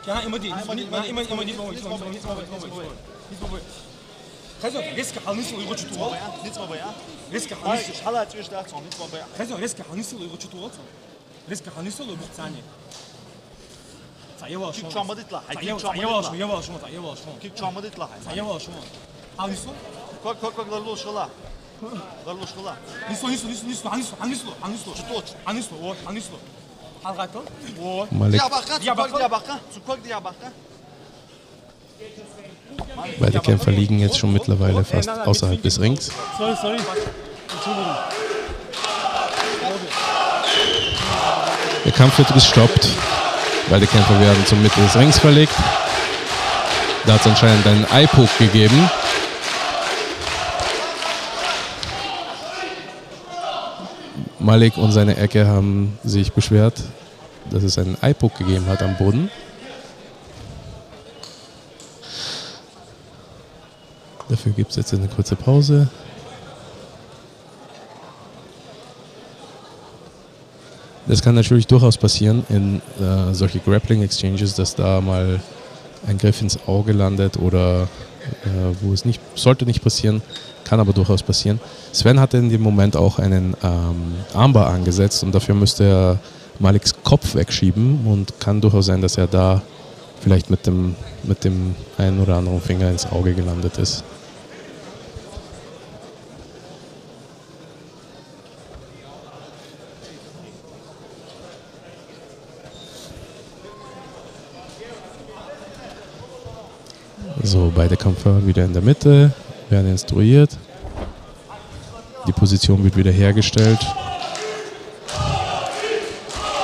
я эмади эмади эмади эмади бабай бабай бабай бабай бабай ხაზო რესკა ჰანისილო იყო ჩიტუა ნიცმაბაა რესკა ჰანისილო შალა ჭიშ დაწო ნიცმაბაა ხაზო რესკა ჰანისილო იყო ჩიტუა რესკა ჰანისილო იყო წანი წაევალ შო ჩამოდიტლა აი ჩამოდიტლა შო ევალ შო წაევალ შო კიკ ჩამოდიტლა აი წაევალ შო ჰანისო კოკ კოკ კოკ ლოლო შოლა ლოლო შოლა ნისო ნისო ნისო ნისო ჰანისო ჰანისო ჰანისო ჩიტუა ჰანისო ო ჰანისო حلقتون مالك Beide Kämpfer liegen jetzt schon mittlerweile fast außerhalb des Rings. Sorry, sorry. Der Kampf wird gestoppt. Beide Kämpfer werden zum Mittel des Rings verlegt. Da hat es anscheinend einen Eye-Poke gegeben. Malik und seine Ecke haben sich beschwert, dass es einen Eye-Poke gegeben hat am Boden. Dafür gibt es jetzt eine kurze Pause. Das kann natürlich durchaus passieren in äh, solche Grappling-Exchanges, dass da mal ein Griff ins Auge landet oder äh, wo es nicht, sollte nicht passieren, kann aber durchaus passieren. Sven hatte in dem Moment auch einen ähm, Armbar angesetzt und dafür müsste er Maliks Kopf wegschieben und kann durchaus sein, dass er da vielleicht mit dem, mit dem einen oder anderen Finger ins Auge gelandet ist. So, beide Kämpfer wieder in der Mitte, werden instruiert. Die Position wird wieder hergestellt.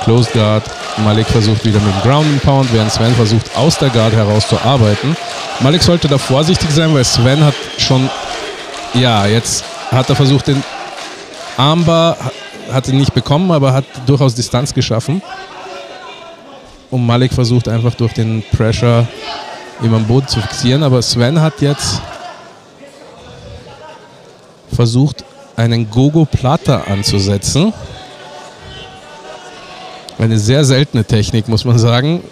Closed Guard. Malik versucht wieder mit dem Ground and Pound, während Sven versucht aus der Guard heraus zu arbeiten. Malik sollte da vorsichtig sein, weil Sven hat schon, ja, jetzt hat er versucht, den Armbar hat ihn nicht bekommen, aber hat durchaus Distanz geschaffen. Und Malik versucht einfach durch den Pressure ihm am Boden zu fixieren. Aber Sven hat jetzt versucht, einen Gogo Plata anzusetzen. Eine sehr seltene Technik, muss man sagen.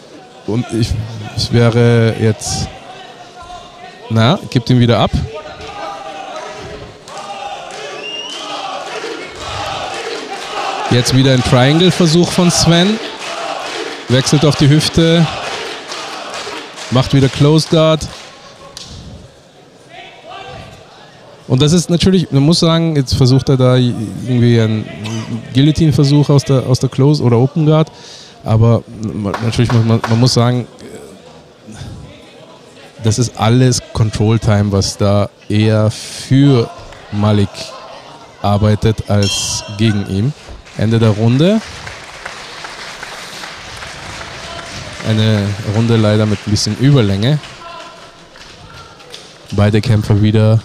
Und ich, es wäre jetzt. Na, gibt ihn wieder ab. Jetzt wieder ein Triangle-Versuch von Sven. Wechselt auf die Hüfte. Macht wieder Closed Guard. Und das ist natürlich, man muss sagen, jetzt versucht er da irgendwie einen Guillotine-Versuch aus der, aus der Close oder Open Guard. Aber natürlich muss man, man muss sagen, das ist alles Control Time, was da eher für Malik arbeitet als gegen ihn. Ende der Runde. Eine Runde leider mit ein bisschen Überlänge. Beide Kämpfer wieder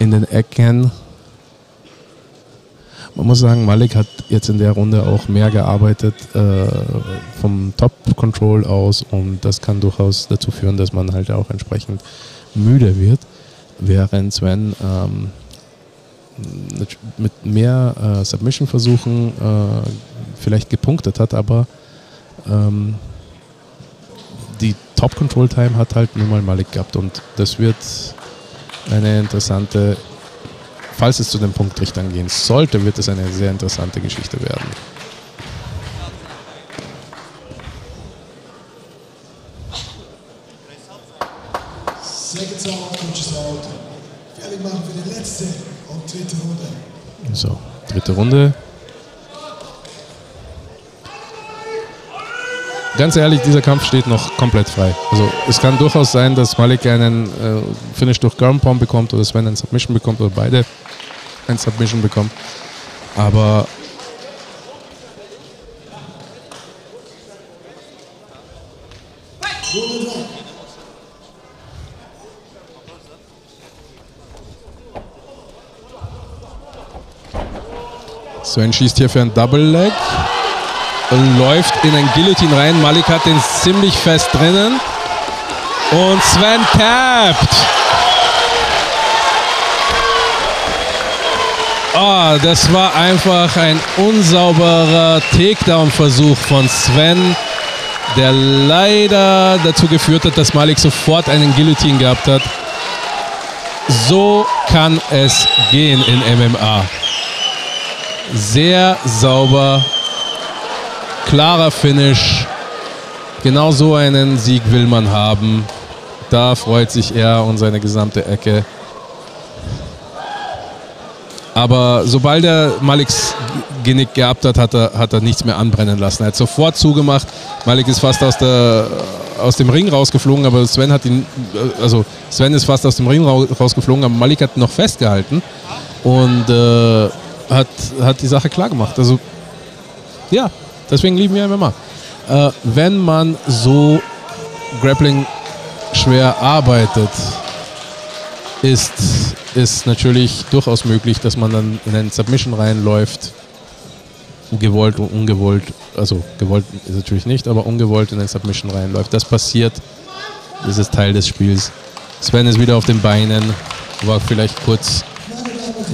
in den Ecken. Man muss sagen, Malik hat jetzt in der Runde auch mehr gearbeitet äh, vom Top-Control aus und das kann durchaus dazu führen, dass man halt auch entsprechend müde wird, während Sven ähm, mit mehr äh, Submission-Versuchen äh, vielleicht gepunktet hat, aber ähm, die Top-Control-Time hat halt nur mal Malik gehabt und das wird eine interessante, falls es zu den Punktrichtern gehen sollte, wird es eine sehr interessante Geschichte werden. Seconds out, Coaches out. Fertig machen für die letzte und dritte Runde. So, dritte Runde. Ganz ehrlich, dieser Kampf steht noch komplett frei. Also es kann durchaus sein, dass Malik einen äh, Finish durch Ground bekommt oder Sven einen Submission bekommt oder beide ein Submission bekommen. Aber. Sven schießt hier für ein Double Leg. Läuft in ein Guillotine rein. Malik hat den ziemlich fest drinnen. Und Sven tappt. Oh, das war einfach ein unsauberer Takedown-Versuch von Sven, der leider dazu geführt hat, dass Malik sofort einen Guillotine gehabt hat. So kann es gehen in MMA. Sehr sauber, klarer Finish. Genau so einen Sieg will man haben. Da freut sich er und seine gesamte Ecke. Aber sobald er Maliks Genick gehabt hat, hat er, hat er nichts mehr anbrennen lassen. Er hat sofort zugemacht. Malik ist fast aus, der, aus dem Ring rausgeflogen, aber Sven hat ihn, also Sven ist fast aus dem Ring rausgeflogen, aber Malik hat ihn noch festgehalten und äh, hat, hat die Sache klar gemacht. Also ja, deswegen lieben wir MMA. Äh, wenn man so Grappling schwer arbeitet, ist, ist natürlich durchaus möglich, dass man dann in einen Submission reinläuft, gewollt und ungewollt, also gewollt ist natürlich nicht, aber ungewollt in einen Submission reinläuft. Das passiert, das ist Teil des Spiels. Sven ist wieder auf den Beinen, war vielleicht kurz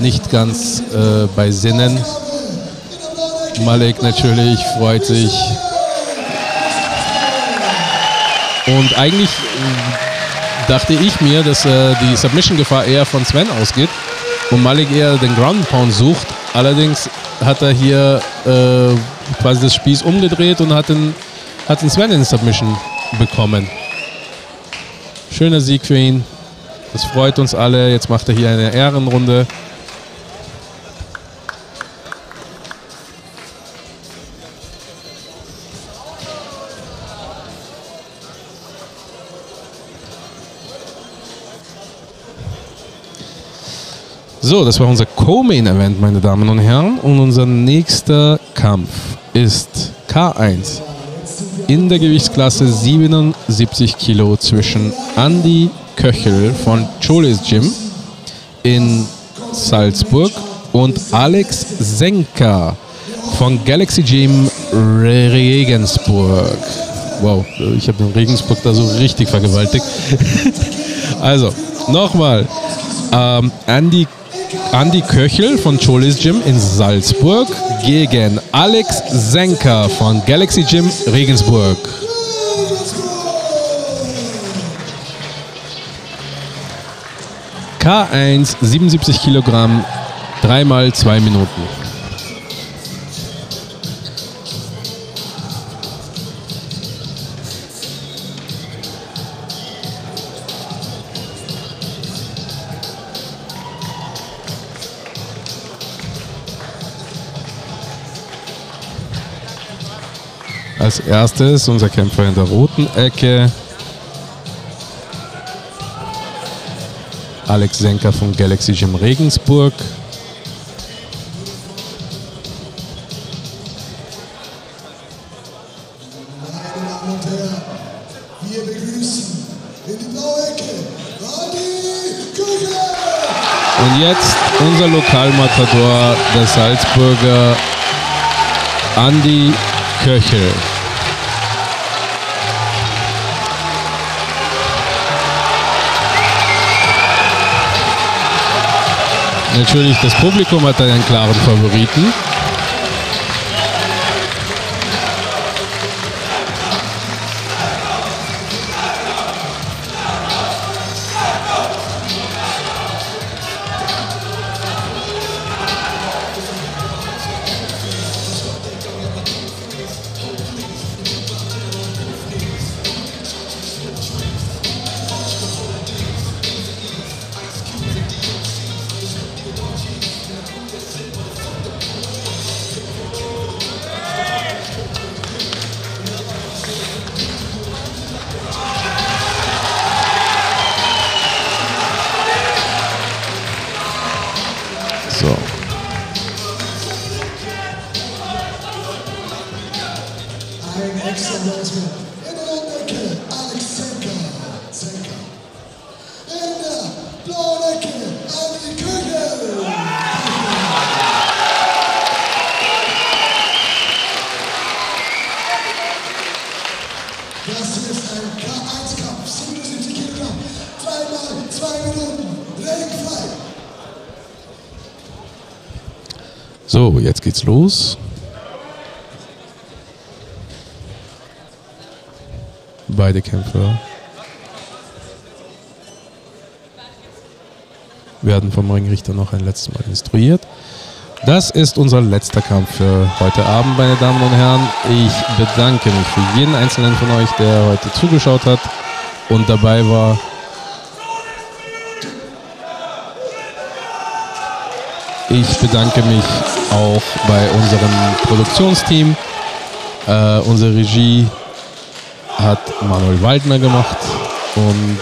nicht ganz äh, bei Sinnen. Malik natürlich freut sich. Und eigentlich dachte ich mir, dass äh, die Submission-Gefahr eher von Sven ausgeht und Malik eher den Ground Pound sucht. Allerdings hat er hier äh, quasi das Spieß umgedreht und hat den, hat den Sven in Submission bekommen. Schöner Sieg für ihn. Das freut uns alle. Jetzt macht er hier eine Ehrenrunde. So, das war unser Co-Main-Event, meine Damen und Herren. Und unser nächster Kampf ist K1 in der Gewichtsklasse 77 Kilo zwischen Andy Köchel von Cholis Gym in Salzburg und Alex Senka von Galaxy Gym Regensburg. Wow, ich habe den Regensburg da so richtig vergewaltigt. also, nochmal. Ähm, Andy Andi Köchel von Cholis Gym in Salzburg gegen Alex Senker von Galaxy Gym Regensburg. K1 77 Kilogramm, dreimal zwei Minuten. Als erstes unser Kämpfer in der roten Ecke. Alex Senker von Galaxy Gym Regensburg. Meine Damen und Herren, wir begrüßen in die blaue Ecke Andi Küchel! Und jetzt unser Lokalmatador, der Salzburger Andi Köchel. Natürlich, das Publikum hat einen klaren Favoriten. Werden vom Ringrichter noch ein letztes Mal instruiert. Das ist unser letzter Kampf für heute Abend, meine Damen und Herren. Ich bedanke mich für jeden einzelnen von euch, der heute zugeschaut hat und dabei war. Ich bedanke mich auch bei unserem Produktionsteam. Äh, unsere Regie hat Manuel Waldner gemacht und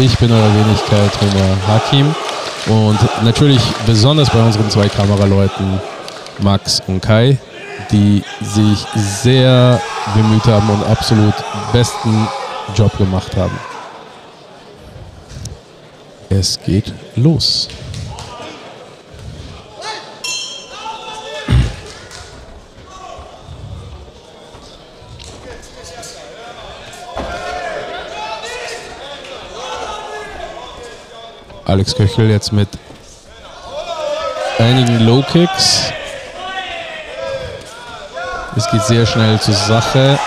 ich bin eure Wenigkeit Homer Hakim. Und natürlich besonders bei unseren zwei Kameraleuten Max und Kai, die sich sehr bemüht haben und absolut besten Job gemacht haben. Es geht los. Alex Köchel jetzt mit einigen Low Kicks. Es geht sehr schnell zur Sache.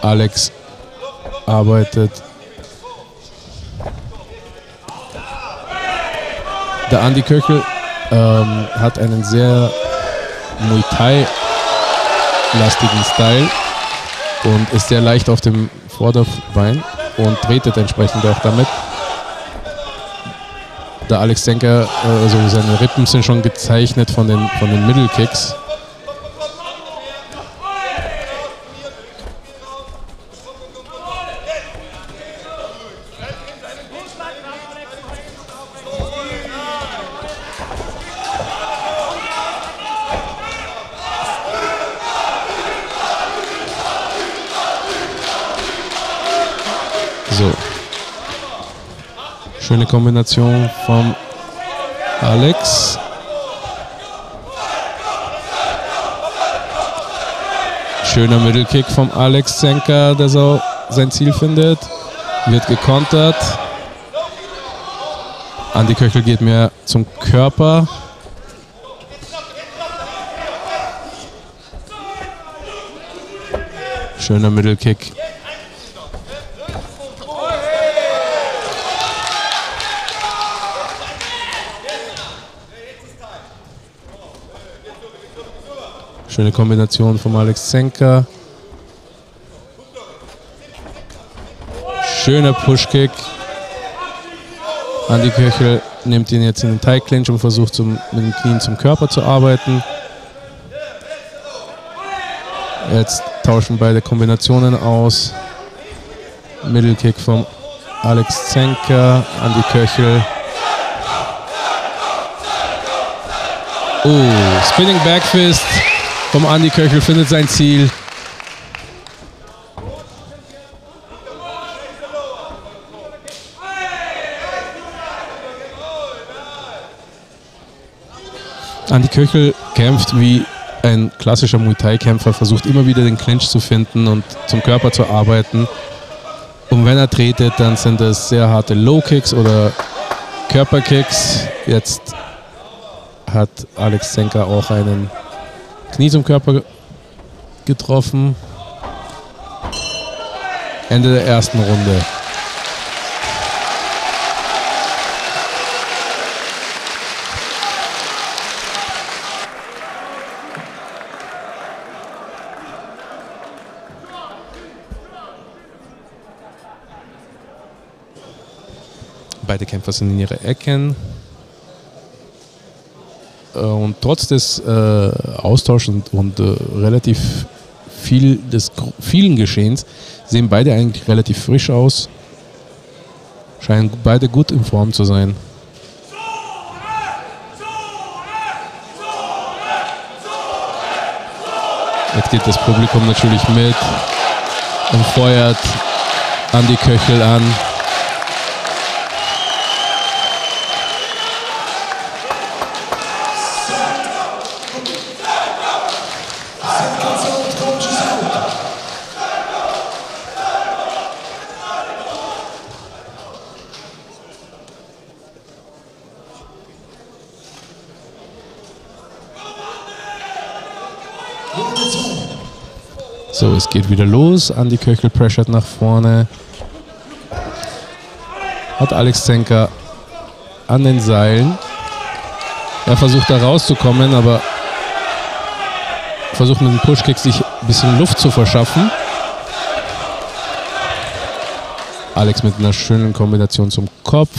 Alex arbeitet. Der Andi Köchel ähm, hat einen sehr Muay Thai-lastigen Style und ist sehr leicht auf dem Vorderbein und tretet entsprechend auch damit. Der Alex Senker, äh, also seine Rippen sind schon gezeichnet von den, von den Middle Kicks. Schöne Kombination vom Alex. Schöner Mittelkick vom Alex Senker, der so sein Ziel findet. Wird gekontert. Andi Köchel geht mehr zum Körper. Schöner Mittelkick. Schöne Kombination vom Alex Zenker. Schöner Pushkick. Andi Köchel nimmt ihn jetzt in den Teig Clinch und versucht zum, mit den Knien zum Körper zu arbeiten. Jetzt tauschen beide Kombinationen aus. Mittelkick vom Alex Zenker, Andi Köchel. Oh, Spinning Backfist vom Andi Köchel findet sein Ziel. Andi Köchel kämpft wie ein klassischer Muay Thai-Kämpfer, versucht immer wieder den Clinch zu finden und zum Körper zu arbeiten. Und wenn er tretet, dann sind es sehr harte Low-Kicks oder Körperkicks. Jetzt hat Alex Senka auch einen Knie zum Körper getroffen. Ende der ersten Runde. Beide Kämpfer sind in ihre Ecken. Äh, und trotz des äh, Austauschs und, und äh, relativ viel des vielen Geschehens sehen beide eigentlich relativ frisch aus. Scheinen beide gut in Form zu sein. Jetzt geht das Publikum natürlich mit und feuert Andi Köchel an. Geht wieder los. Andi Köchel pressured nach vorne. Hat Alex Zenker an den Seilen. Er versucht da rauszukommen, aber versucht mit dem Pushkick sich ein bisschen Luft zu verschaffen. Alex mit einer schönen Kombination zum Kopf.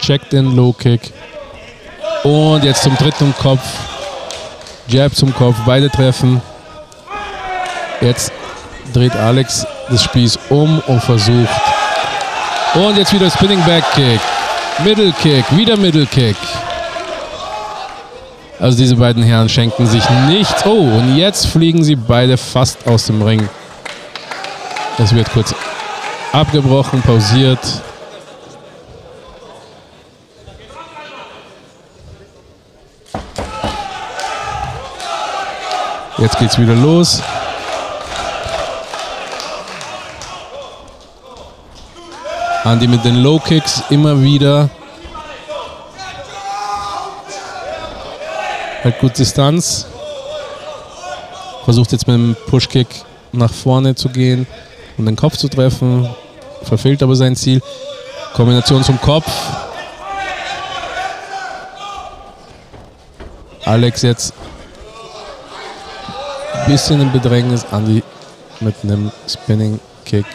Checkt den Low Kick. Und jetzt zum dritten Kopf. Jab zum Kopf. Beide treffen. Jetzt dreht Alex das Spieß um und versucht. Und jetzt wieder Spinning Back Kick. Middle Kick. Wieder Middle Kick. Also diese beiden Herren schenken sich nichts. Oh, und jetzt fliegen sie beide fast aus dem Ring. Es wird kurz abgebrochen, pausiert. Jetzt geht's wieder los. Andi mit den Low Kicks immer wieder. Halt gut Distanz. Versucht jetzt mit dem Push-Kick nach vorne zu gehen und den Kopf zu treffen. Verfehlt aber sein Ziel. Kombination zum Kopf. Alex jetzt ein bisschen im Bedrängnis. Andi mit einem Spinning Kick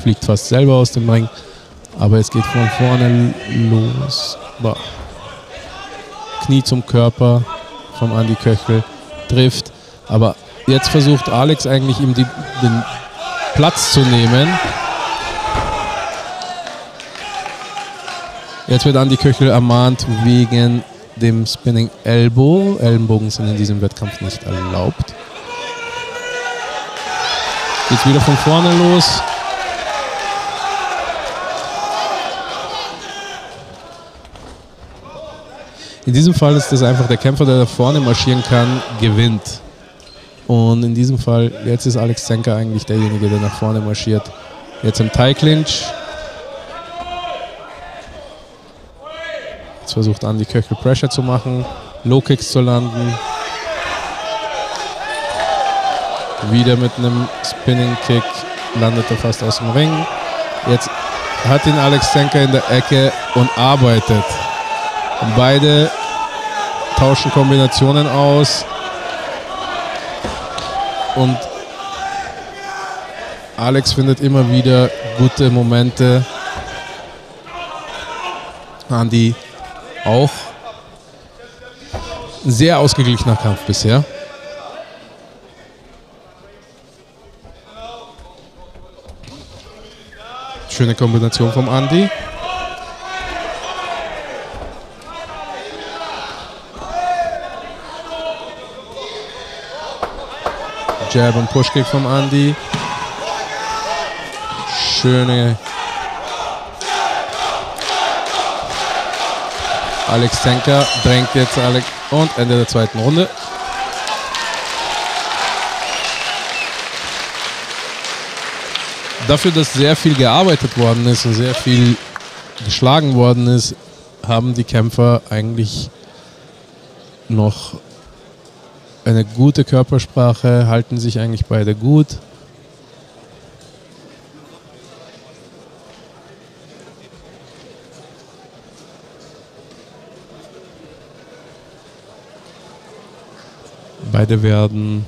fliegt fast selber aus dem Ring. Aber es geht von vorne los. Boah. Knie zum Körper vom Andi Köchel. Trifft. Aber jetzt versucht Alex eigentlich ihm die, den Platz zu nehmen. Jetzt wird Andi Köchel ermahnt wegen dem Spinning Elbow. Ellenbogen sind in diesem Wettkampf nicht erlaubt. Geht's wieder von vorne los. In diesem Fall ist es einfach der Kämpfer, der da vorne marschieren kann, gewinnt. Und in diesem Fall, jetzt ist Alex Zenker eigentlich derjenige, der nach vorne marschiert. Jetzt im Tie Clinch. Jetzt versucht Andy Köchel Pressure zu machen, Low Kicks zu landen. Wieder mit einem Spinning Kick landet er fast aus dem Ring. Jetzt hat ihn Alex Zenker in der Ecke und arbeitet. Und beide tauschen Kombinationen aus. Und Alex findet immer wieder gute Momente. Andy auch. Ein sehr ausgeglichener Kampf bisher. Schöne Kombination vom Andy. Jab und Pushkick vom Andy. Schöne Alex Zenker drängt jetzt Alex und Ende der zweiten Runde. Dafür, dass sehr viel gearbeitet worden ist und sehr viel geschlagen worden ist, haben die Kämpfer eigentlich noch eine gute Körpersprache, halten sich eigentlich beide gut. Beide werden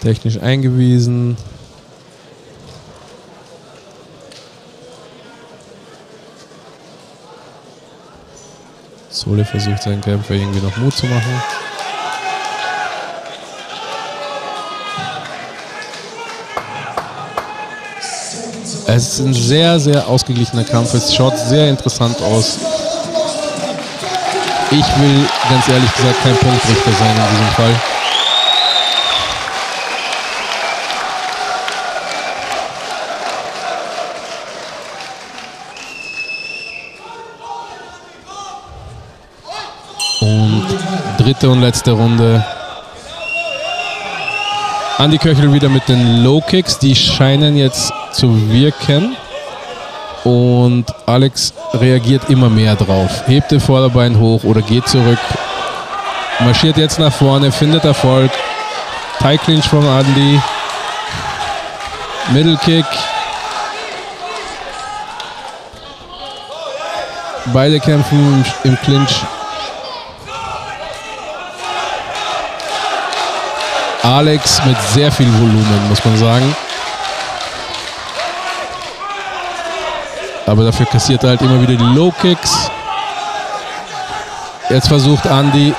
technisch eingewiesen. Sole versucht seinen Kämpfer irgendwie noch Mut zu machen. Es ist ein sehr, sehr ausgeglichener Kampf. Es schaut sehr interessant aus. Ich will ganz ehrlich gesagt kein Punktrichter sein in diesem Fall. Und dritte und letzte Runde. Andi Köchel wieder mit den Low Kicks, die scheinen jetzt zu wirken. Und Alex reagiert immer mehr drauf. Hebt den Vorderbein hoch oder geht zurück. Marschiert jetzt nach vorne, findet Erfolg. Tie Clinch von Andy. Middle Kick. Beide kämpfen im Clinch. Alex mit sehr viel Volumen, muss man sagen. Aber dafür kassiert er halt immer wieder die Low Kicks. Jetzt versucht Andy,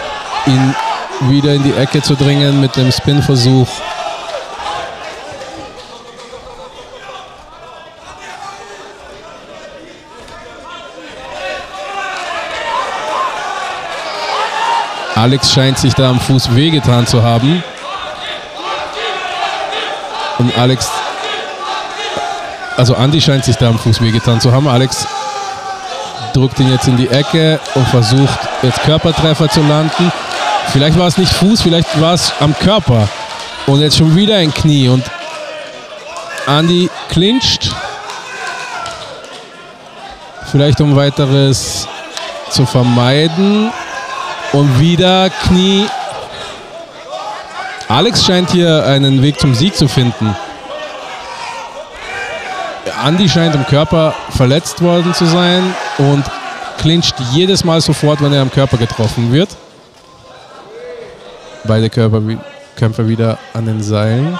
ihn wieder in die Ecke zu dringen mit dem Spin-Versuch. Alex scheint sich da am Fuß wehgetan zu haben. Und Alex, also Andy scheint sich da am Fuß wehgetan zu haben. Alex drückt ihn jetzt in die Ecke und versucht jetzt Körpertreffer zu landen. Vielleicht war es nicht Fuß, vielleicht war es am Körper. Und jetzt schon wieder ein Knie und Andy clincht. Vielleicht um weiteres zu vermeiden. Und wieder Knie. Alex scheint hier einen Weg zum Sieg zu finden. Andy scheint im Körper verletzt worden zu sein und clincht jedes Mal sofort, wenn er am Körper getroffen wird. Beide Körper, Kämpfer wieder an den Seilen.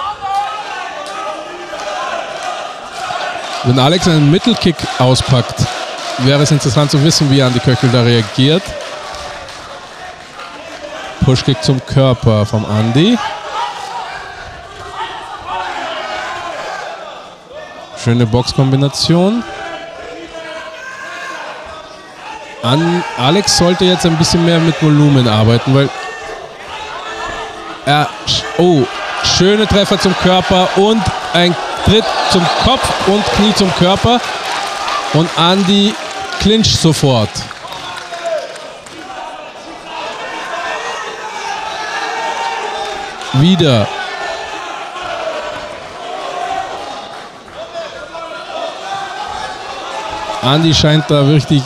Wenn Alex einen Mittelkick auspackt, wäre es interessant zu wissen, wie Andi Köchel da reagiert. Pushkick zum Körper vom Andi. Schöne Boxkombination. An Alex sollte jetzt ein bisschen mehr mit Volumen arbeiten, weil er. Oh, schöne Treffer zum Körper und ein Tritt zum Kopf und Knie zum Körper. Und Andy clincht sofort. Wieder. Andy scheint da richtig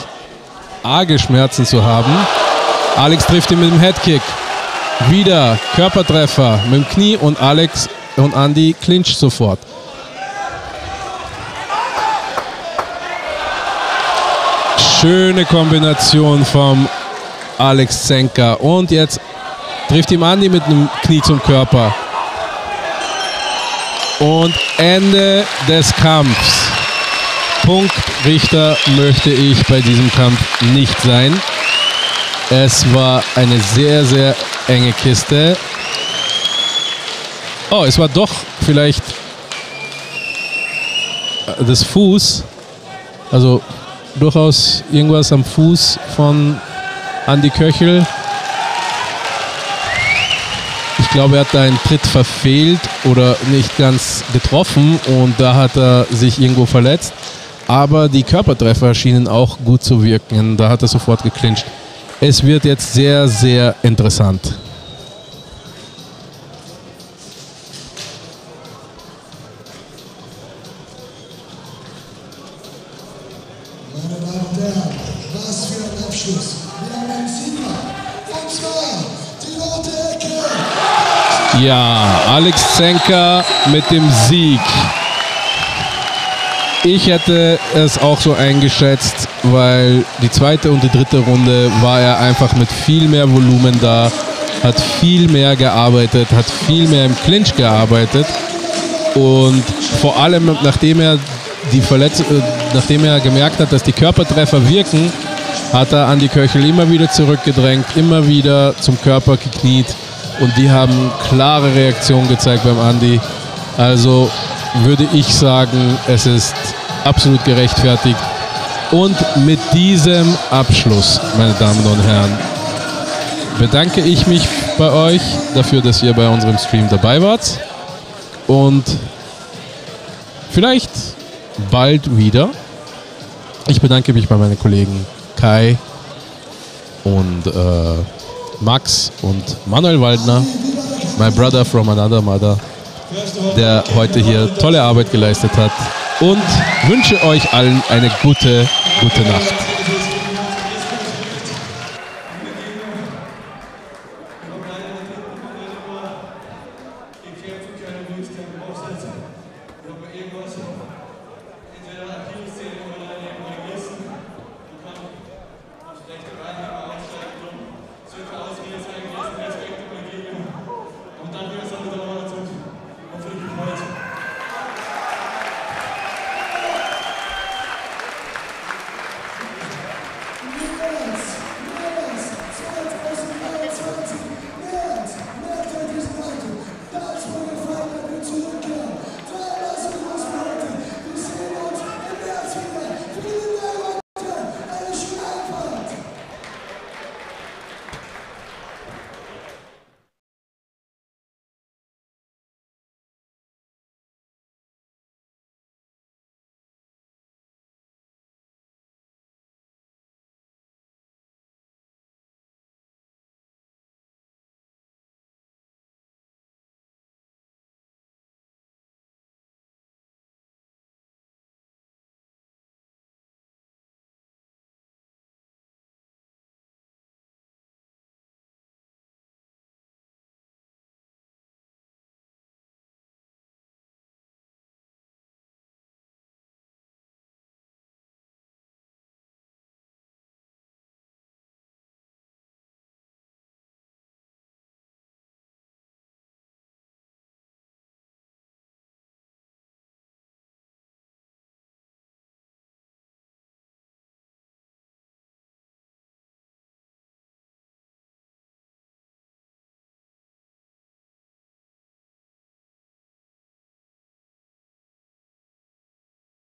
arge Schmerzen zu haben. Alex trifft ihn mit dem Headkick. Wieder Körpertreffer mit dem Knie und Alex und Andy clincht sofort. Schöne Kombination vom Alex Zenka. Und jetzt trifft ihm Andy mit einem Knie zum Körper. Und Ende des Kampfs. Punktrichter möchte ich bei diesem Kampf nicht sein. Es war eine sehr, sehr enge Kiste. Oh, es war doch vielleicht das Fuß. Also durchaus irgendwas am Fuß von Andy Köchel. Ich glaube, er hat da einen Tritt verfehlt oder nicht ganz getroffen und da hat er sich irgendwo verletzt. Aber die Körpertreffer schienen auch gut zu wirken. Da hat er sofort geclincht. Es wird jetzt sehr, sehr interessant. Ja, Alex Zenker mit dem Sieg. Ich hätte es auch so eingeschätzt, weil die zweite und die dritte Runde war er einfach mit viel mehr Volumen da, hat viel mehr gearbeitet, hat viel mehr im Clinch gearbeitet und vor allem nachdem er die Verletz äh, nachdem er gemerkt hat, dass die Körpertreffer wirken, hat er Andi Köchel immer wieder zurückgedrängt, immer wieder zum Körper gekniet und die haben klare Reaktion gezeigt beim Andi. Also würde ich sagen, es ist absolut gerechtfertigt. Und mit diesem Abschluss, meine Damen und Herren, bedanke ich mich bei euch dafür, dass ihr bei unserem Stream dabei wart. Und vielleicht bald wieder. Ich bedanke mich bei meinen Kollegen Kai und äh, Max und Manuel Waldner, my brother from another mother, der heute hier tolle Arbeit geleistet hat und wünsche euch allen eine gute, gute Nacht.